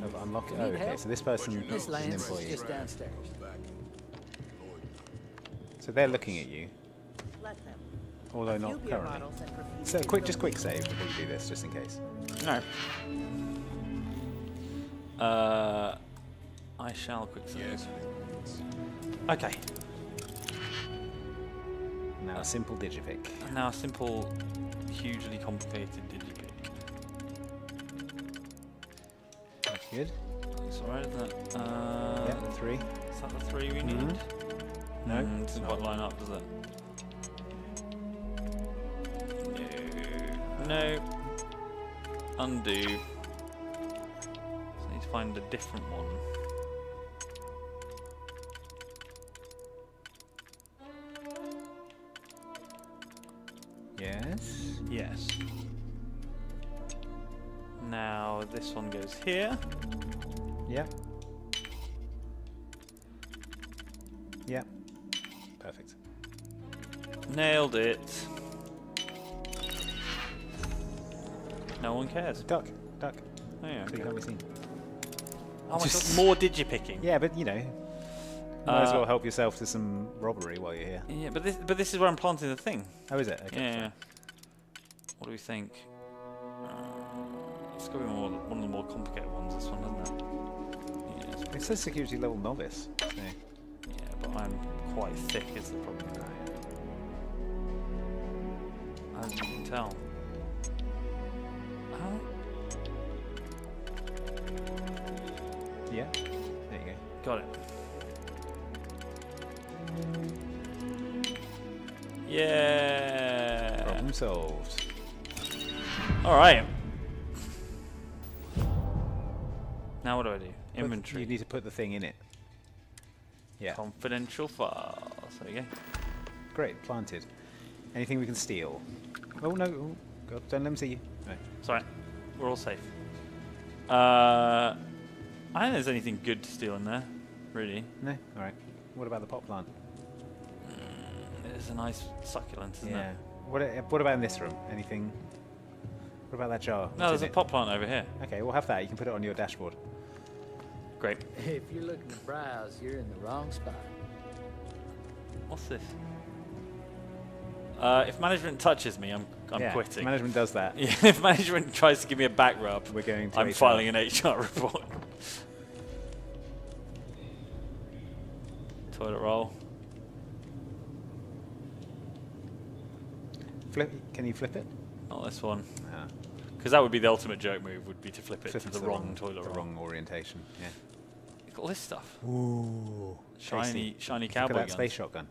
of unlocking. Oh, okay. So this person Miss is an Lance, employee. just downstairs. So they're looking at you, Let them. Although not currently. bottles and graffiti So quick, just quick save before you do this, just in case. No. Uh, I shall quick save. Yes. Okay. Now a simple digipick. Now a simple, hugely complicated digipick. That's good. That's alright, isn't? Uh, Yeah, three. Is that the three we need? Mhm. No, Mm, it's doesn't not. quite line up, does it? No. Undo. So I need to find a different one. Yes. Yes. Now this one goes here. Yeah. Yeah. Perfect. Nailed it. No one cares. Duck, duck. Oh, yeah, So okay. you can't be seen. Oh my Just- god, more digipicking. Yeah, but you know, might as Uh, well help yourself to some robbery while you're here. Yeah, but this, but this is where I'm planting the thing. Oh, is it? Okay. Yeah. yeah. What do we think? Uh, it's got to be more, one of the more complicated ones. This one, isn't it? Yeah, it's- It says security level novice. So. yeah, but I'm quite thick. Is the problem? As you can tell. Yeah. There you go. Got it. Yeah. Problem solved. All right. Now what do I do? Inventory. You need to put the thing in it. Yeah. Confidential files. There you go. Great. Planted. Anything we can steal? Oh no! Oh, God, don't let them see you. No. Sorry. We're all safe. Uh, I don't think there's anything good to steal in there, really. No. All right. What about the pot plant? It's a nice succulent, isn't yeah. it? What? What about in this room? Anything? What about that jar? No, there's a it? pot plant over here. Okay, we'll have that. You can put it on your dashboard. Great. If you're looking to browse, you're in the wrong spot. What's this? Uh, if management touches me, I'm I'm Yeah, quitting. management does that. Yeah, if management tries to give me a back rub, We're going to I'm HR. filing an HR report. Toilet roll. Flip. Can you flip it? Not this one. Ah. Because that would be the ultimate joke move, would be to flip it Flip to it the, wrong, toilet the roll. wrong orientation. Yeah. Look at all this stuff. Ooh. Shiny, tasty. shiny Look cowboy at that guns. space shotgun.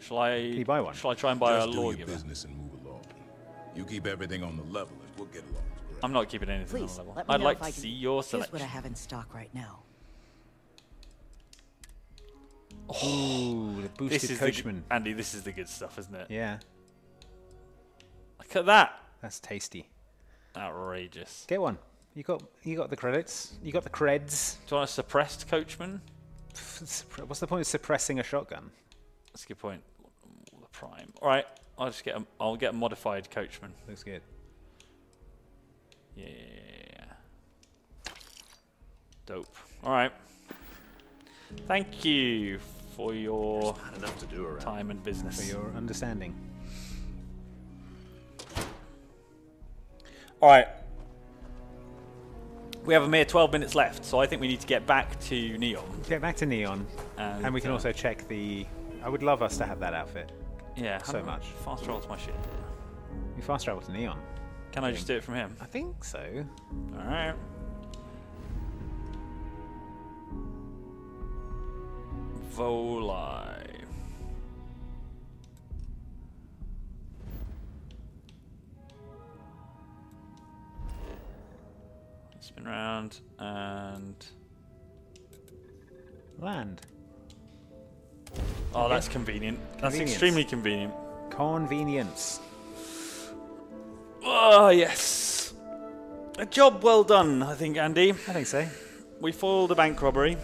Shall I? Can you buy one? Shall I try and buy Just a do your business and move along. You keep everything on the level, and we'll get along. I'm not keeping anything Please, on level. let me I'd like to I see your Here's what I have in stock right now. Oh, the boosted this is coachman. The, Andy, this is the good stuff, isn't it? Yeah. Look at that. That's tasty. Outrageous. Get one. You got you got the credits. You got the creds. Do you want a suppressed coachman? What's the point of suppressing a shotgun? That's a good point. The prime. All right, I'll just get a. I'll get a modified coachman. Looks good. Yeah. Dope. All right. Thank you for your enough to do time and business. For your understanding. All right. We have a mere 12 minutes left, so I think we need to get back to Neon. Get back to Neon, And, and, we can uh, also check the. I would love us to have that outfit. Yeah, so I much. Fast travel to my ship. We fast travel to Neon. Can I just do it from him? I think so. All right. Volii. Spin round and Land. Oh, that's convenient. That's extremely convenient. Convenience. Oh yes, a job well done, I think, Andy. I think so. We foiled a bank robbery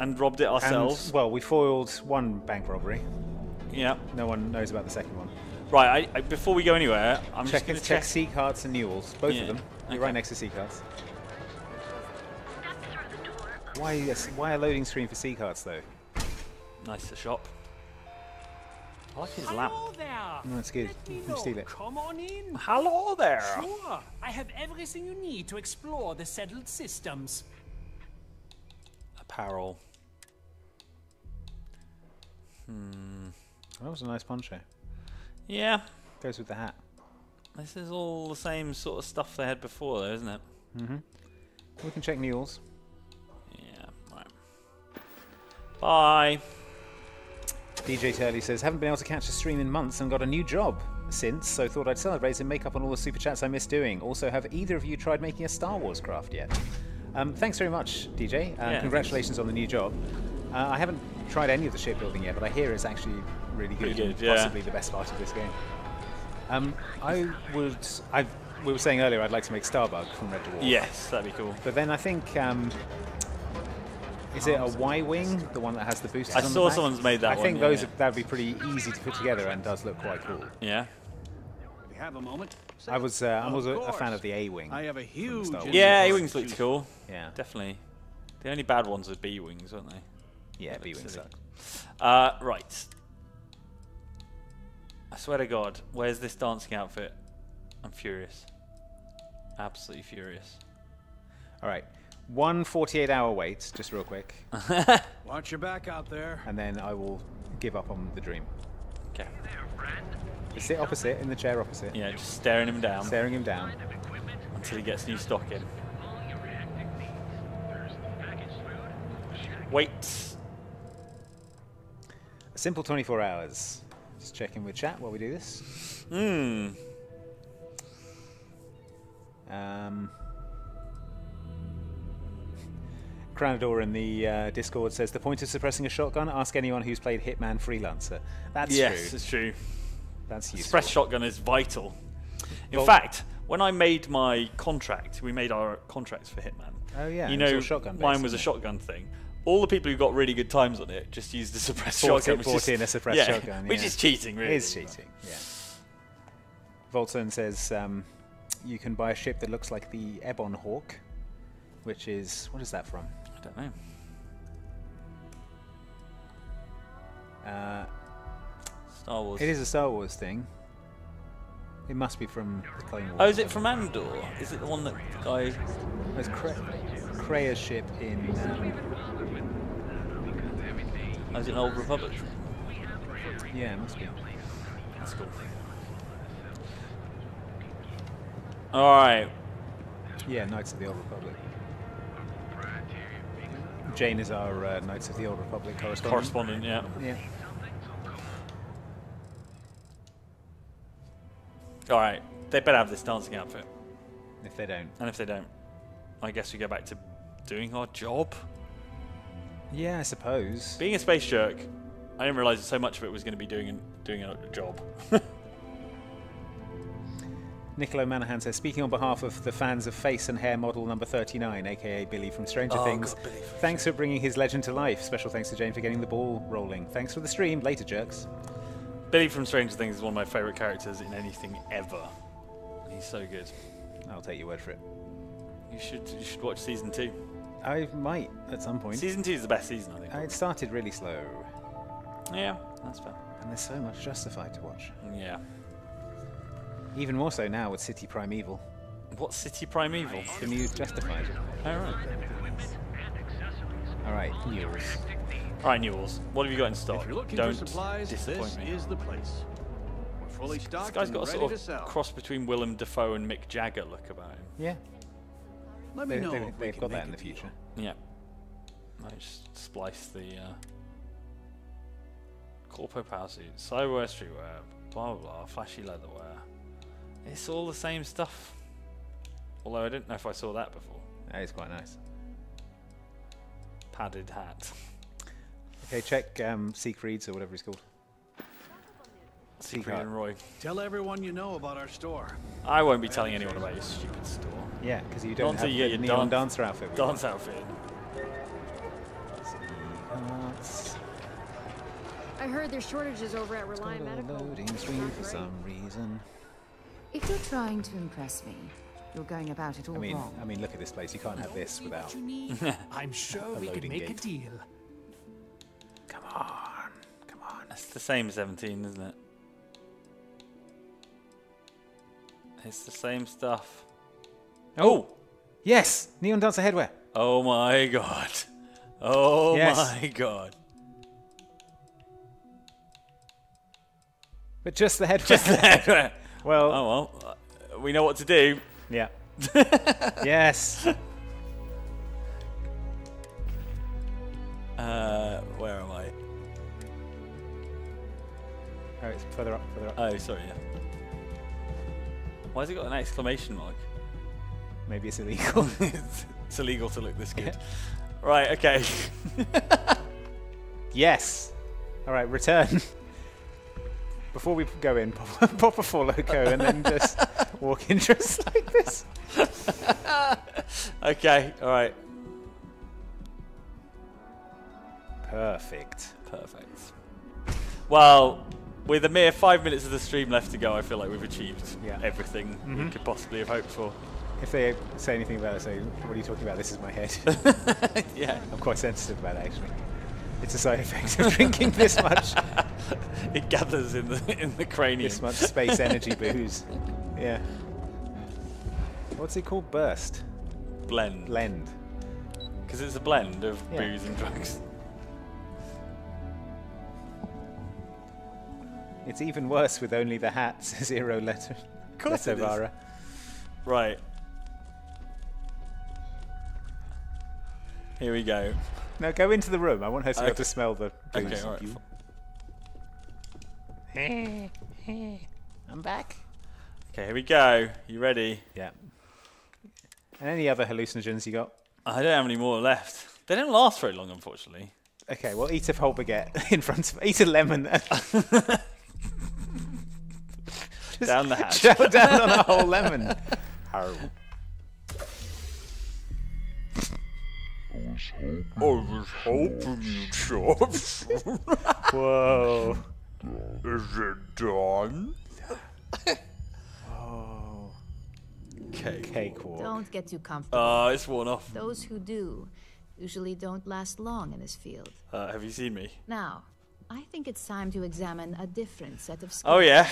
and robbed it ourselves. And, well, we foiled one bank robbery. yeah. No one knows about the second one. Right. I, I, before we go anywhere, I'm check just going to check check. Sieghart's and Newill's, both Yeah, of them. You're okay. right next to Sieghart's. Why, yes, why a loading screen for Sieghart's though? Nice to shop. I like his lamp. There. No, that's good. You can know. steal it. Come on in. Hello there. Sure. I have everything you need to explore the settled systems. Apparel. Hmm. That was a nice poncho. Yeah. Goes with the hat. This is all the same sort of stuff they had before, though, isn't it? Mm-hmm. We can check Newill's. Yeah. Right. Bye. DJ Turley says, haven't been able to catch a stream in months and got a new job since, so thought I'd celebrate and make up on all the super chats I missed doing. Also, have either of you tried making a Star Wars craft yet? Um, thanks very much, DJ. Uh, Yeah, congratulations on the new job. Uh, I haven't tried any of the shipbuilding yet, but I hear it's actually really good. Good, yeah. Possibly the best part of this game. Um, I would. I we were saying earlier I'd like to make Starbug from Red Dwarf. Yes, that'd be cool. But then I think. Is it a Y wing, the one that has the boosters? I on the saw back? someone's made that I think yeah, those yeah. that would be pretty easy to put together and does look quite cool. Yeah. If you have a moment, I was uh, I was a, a fan of the A wing. I have a huge Yeah, A wings looked cool. Yeah. definitely. The only bad ones are B wings, aren't they? Yeah, B wings silly. suck. Uh, right. I swear to God, where's this dancing outfit? I'm furious. Absolutely furious. All right, one 48 hour wait, just real quick, Watch your back out there. and then I will give up on the dream. Okay. Just sit opposite in the chair opposite. Yeah, just staring him down. Staring him down. Until he gets new stock in. Wait. A simple 24 hours. Just check in with chat while we do this. Hmm. Um, Cranador in the uh, Discord says the point of suppressing a shotgun. Ask anyone who's played Hitman Freelancer. That's yes, true. it's true. That's useful. Suppress shotgun is vital. In Well- fact, when I made my contract, we made our contracts for Hitman. Oh, yeah, you know, shotgun mine was a shotgun thing. All the people who got really good times on it just used the suppressed Bought shotgun, it- which bought is, in a suppressed yeah, shotgun, which is cheating, really. It is cheating. Yeah. Voltson says um, you can buy a ship that looks like the Ebon Hawk, which is what is that from? I don't know. Uh, Star Wars. It is a Star Wars thing. It must be from the Clone Wars. Oh, is it from Andor? Is it the one that the guy? It's Cre- Kreia's ship in. Um, Oh, is it an Old Republic? yeah, it must be. That's cool. All right. Yeah, Knights of the Old Republic. Jane is our uh, Knights of the Old Republic correspondent. Correspondent, yeah. Yeah. All right. They better have this dancing outfit. If they don't. And if they don't, I guess we go back to doing our job. Yeah, I suppose. Being a space jerk, I didn't realize that so much of it was going to be doing doing a job. Niccolo Manahan says, speaking on behalf of the fans of Face and Hair model number 39, aka Billy from Stranger Oh, Things, God, Billy thanks for bringing his legend to life. Special thanks to Jane for getting the ball rolling. Thanks for the stream. Later, jerks. Billy from Stranger Things is one of my favorite characters in anything ever. He's so good. I'll take your word for it. You should you should watch season two. I might at some point. Season two is the best season, I think. Uh, it started really slow, Yeah, that's fair. and there's so much Justified to watch. Yeah. Even more so now with City Primeval. What City Primeval? The new Justified. All right. All right, news. All right, Newill's. What have you got in stock? If you're looking Don't for supplies, disappoint this me. is the place. We're fully This stocked guy's and got a sort of cross between Willem Dafoe and Mick Jagger look about him. Yeah. Let me They, know they, if we they've got that in the future. Yeah. I just splice the uh, corpo power suit, cyberware, streetwear, blah blah blah, flashy leatherwear. It's all the same stuff. Although I didn't know if I saw that before. That is quite nice. Padded hat. Okay, check um, Siegfried's or whatever he's called. Siegfried and Roy. Tell everyone you know about our store. I won't be telling anyone about your stupid store. Yeah, because you don't until have you the get your neon dan- dancer outfit. Dance want. outfit. I heard there's shortages over at Reliant Medical. Loading screen for some reason. If you're trying to impress me, you're going about it all I mean, wrong. I mean, look at this place. You can't have this without. I'm sure a we can make gate. a deal. Come on, come on. It's the same as 17, isn't it? It's the same stuff. Oh, yes, neon dancer headwear. Oh my god. Oh Yes. my god. But just the headwear. Just the headwear. Well, Oh well. uh, We know what to do. yeah. yes. Uh, where am I? Oh, it's further up, further up. Oh, sorry. Yeah. Why has it got an exclamation mark? Maybe it's illegal. it's, it's illegal to look this good. Right. Okay. yes. All right, return. Before we go in, pop, pop a four Loko and then just walk in just like this. okay. All right. Perfect. Perfect. Well, with a mere five minutes of the stream left to go, I feel like we've achieved Yeah. everything we Mhm. could possibly have hoped for. If they say anything about it, say, what are you talking about? This is my head. Yeah. I'm quite sensitive about it, actually. It's a side effect of drinking this much. it gathers in the in the cranium. This much space energy booze. Yeah. What's it called? Burst. Blend. Blend. Because it's a blend of Yeah. booze and drugs. It's even worse with only the hats, zero letter. Of course it is. Right. Here we go. No, go into the room. I want her to be able to smell the booze. Okay, alright. I'm back. Okay, here we go. You ready? Yeah. And any other hallucinogens you got? I don't have any more left. They don't last very long, unfortunately. Okay, well, eat a whole baguette in front of. Eat a lemon. Down the hatch. Chow down on a whole lemon. Harrow. I was hoping you'd show up. Whoa. Is it done? Oh. Cake. Cakewalk. Don't get too comfortable. Oh, it's worn off. Those who do usually don't last long in this field. Uh, have you seen me? Now, I think it's time to examine a different set of skills. Oh, yeah.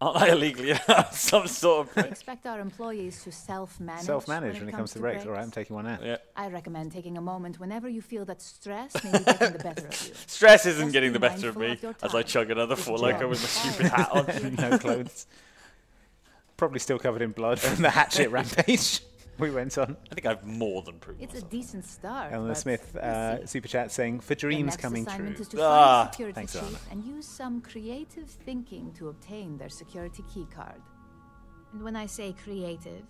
Aren't I illegally some sort I of. expect our employees to self-manage. Self-manage when it comes to breaks. All right, I'm taking one out. Yeah. I recommend taking a moment whenever you feel that stress may be getting the better of you. Stress isn't Just getting be the better of me of as I chug another This four job loco with my stupid hat on. no clothes. Probably still covered in blood from the hatchet rampage we went on. I think I've more than proved It's a decent start. Eleanor but Smith, we'll uh, see. super chat saying, for The dreams next coming assignment true. is to Ah, find a security thanks, chief Alana. and use some creative thinking to obtain their security keycard. And when I say creative,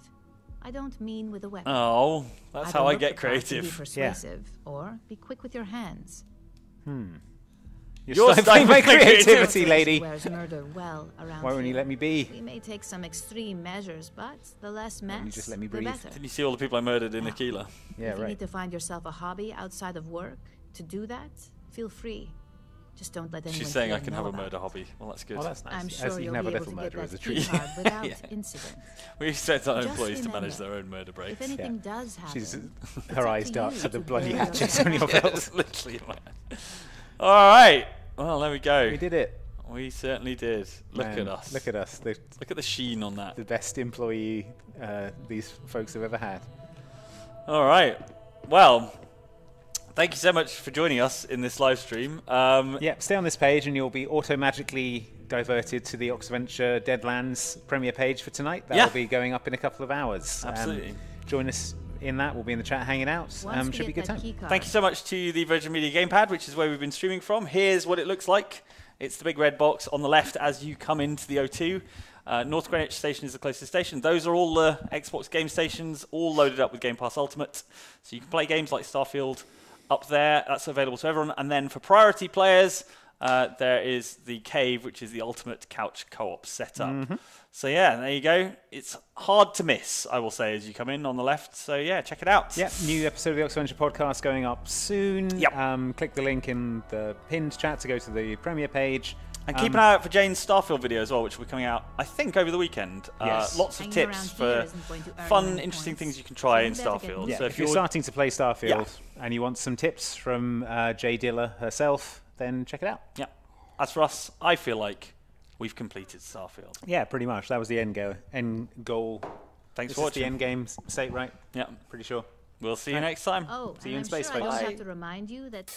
I don't mean with a weapon. Oh, that's Either how I look get the part to Be creative. persuasive, or be quick with your hands. Hmm. You're, You're stifling my stifling my creativity, creativity. lady. Well Why won't you let me be? We may take some extreme measures, but the less mess, Why don't you just let me the breathe? better. Did you see all the people I murdered in Akila? Yeah, if you need to find yourself a hobby outside of work to do that, feel free. Just don't let anyone She's saying I can have a murder it. hobby. Well, that's good. Oh, that's nice. I'm As sure you can you'll have be a able little to murder get as a that treat. keycard without Yeah. incident. We set our employees to manage their own murder breaks. If anything does happen, She's uh, her eyes dart you to the bloody bail hatchets on your belt. literally in my. All right. Well, there we go. We did it. We certainly did. Look Man, at us. Look at us. The, Look at the sheen on that. the best employee uh, these folks have ever had. All right. Well, thank you so much for joining us in this live stream. Um, Yeah, stay on this page and you'll be automagically diverted to the Oxventure Deadlands premiere page for tonight. That Yeah. will be going up in a couple of hours. Um, Absolutely. join us in that. We'll be in the chat hanging out. Um, should be a good time. Thank you so much to the Virgin Media Gamepad, which is where we've been streaming from. Here's what it looks like. It's the big red box on the left as you come into the O2. Uh, North Greenwich Station is the closest station. Those are all the Xbox game stations, all loaded up with Game Pass Ultimate. So you can play games like Starfield up there. That's available to everyone. And then for priority players, uh, there is the Cave, which is the ultimate couch co-op setup. Mm-hmm. So yeah, there you go. It's hard to miss, I will say, as you come in on the left. So yeah, check it out. Yeah, new episode of the Oxventure podcast going up soon. Yep. Um, click the link in the pinned chat to go to the premiere page. And keep Um, an eye out for Jane's Starfield video as well, which will be coming out, I think, over the weekend. Yes. Uh, lots of Hanging tips for here isn't going to earn fun, interesting points. things you can try So in you better get Starfield. Yeah, so if, you're starting to play Starfield Yeah. and you want some tips from uh, Jay Diller herself, then check it out. yeah. As for us, I feel like we've completed Starfield. Yeah, pretty much. That was the end goal. End goal. Thanks this for is watching. the end game state, right? Yeah. Pretty sure. We'll see you next time. Oh, See you and in I'm space, sure I folks. have to remind you that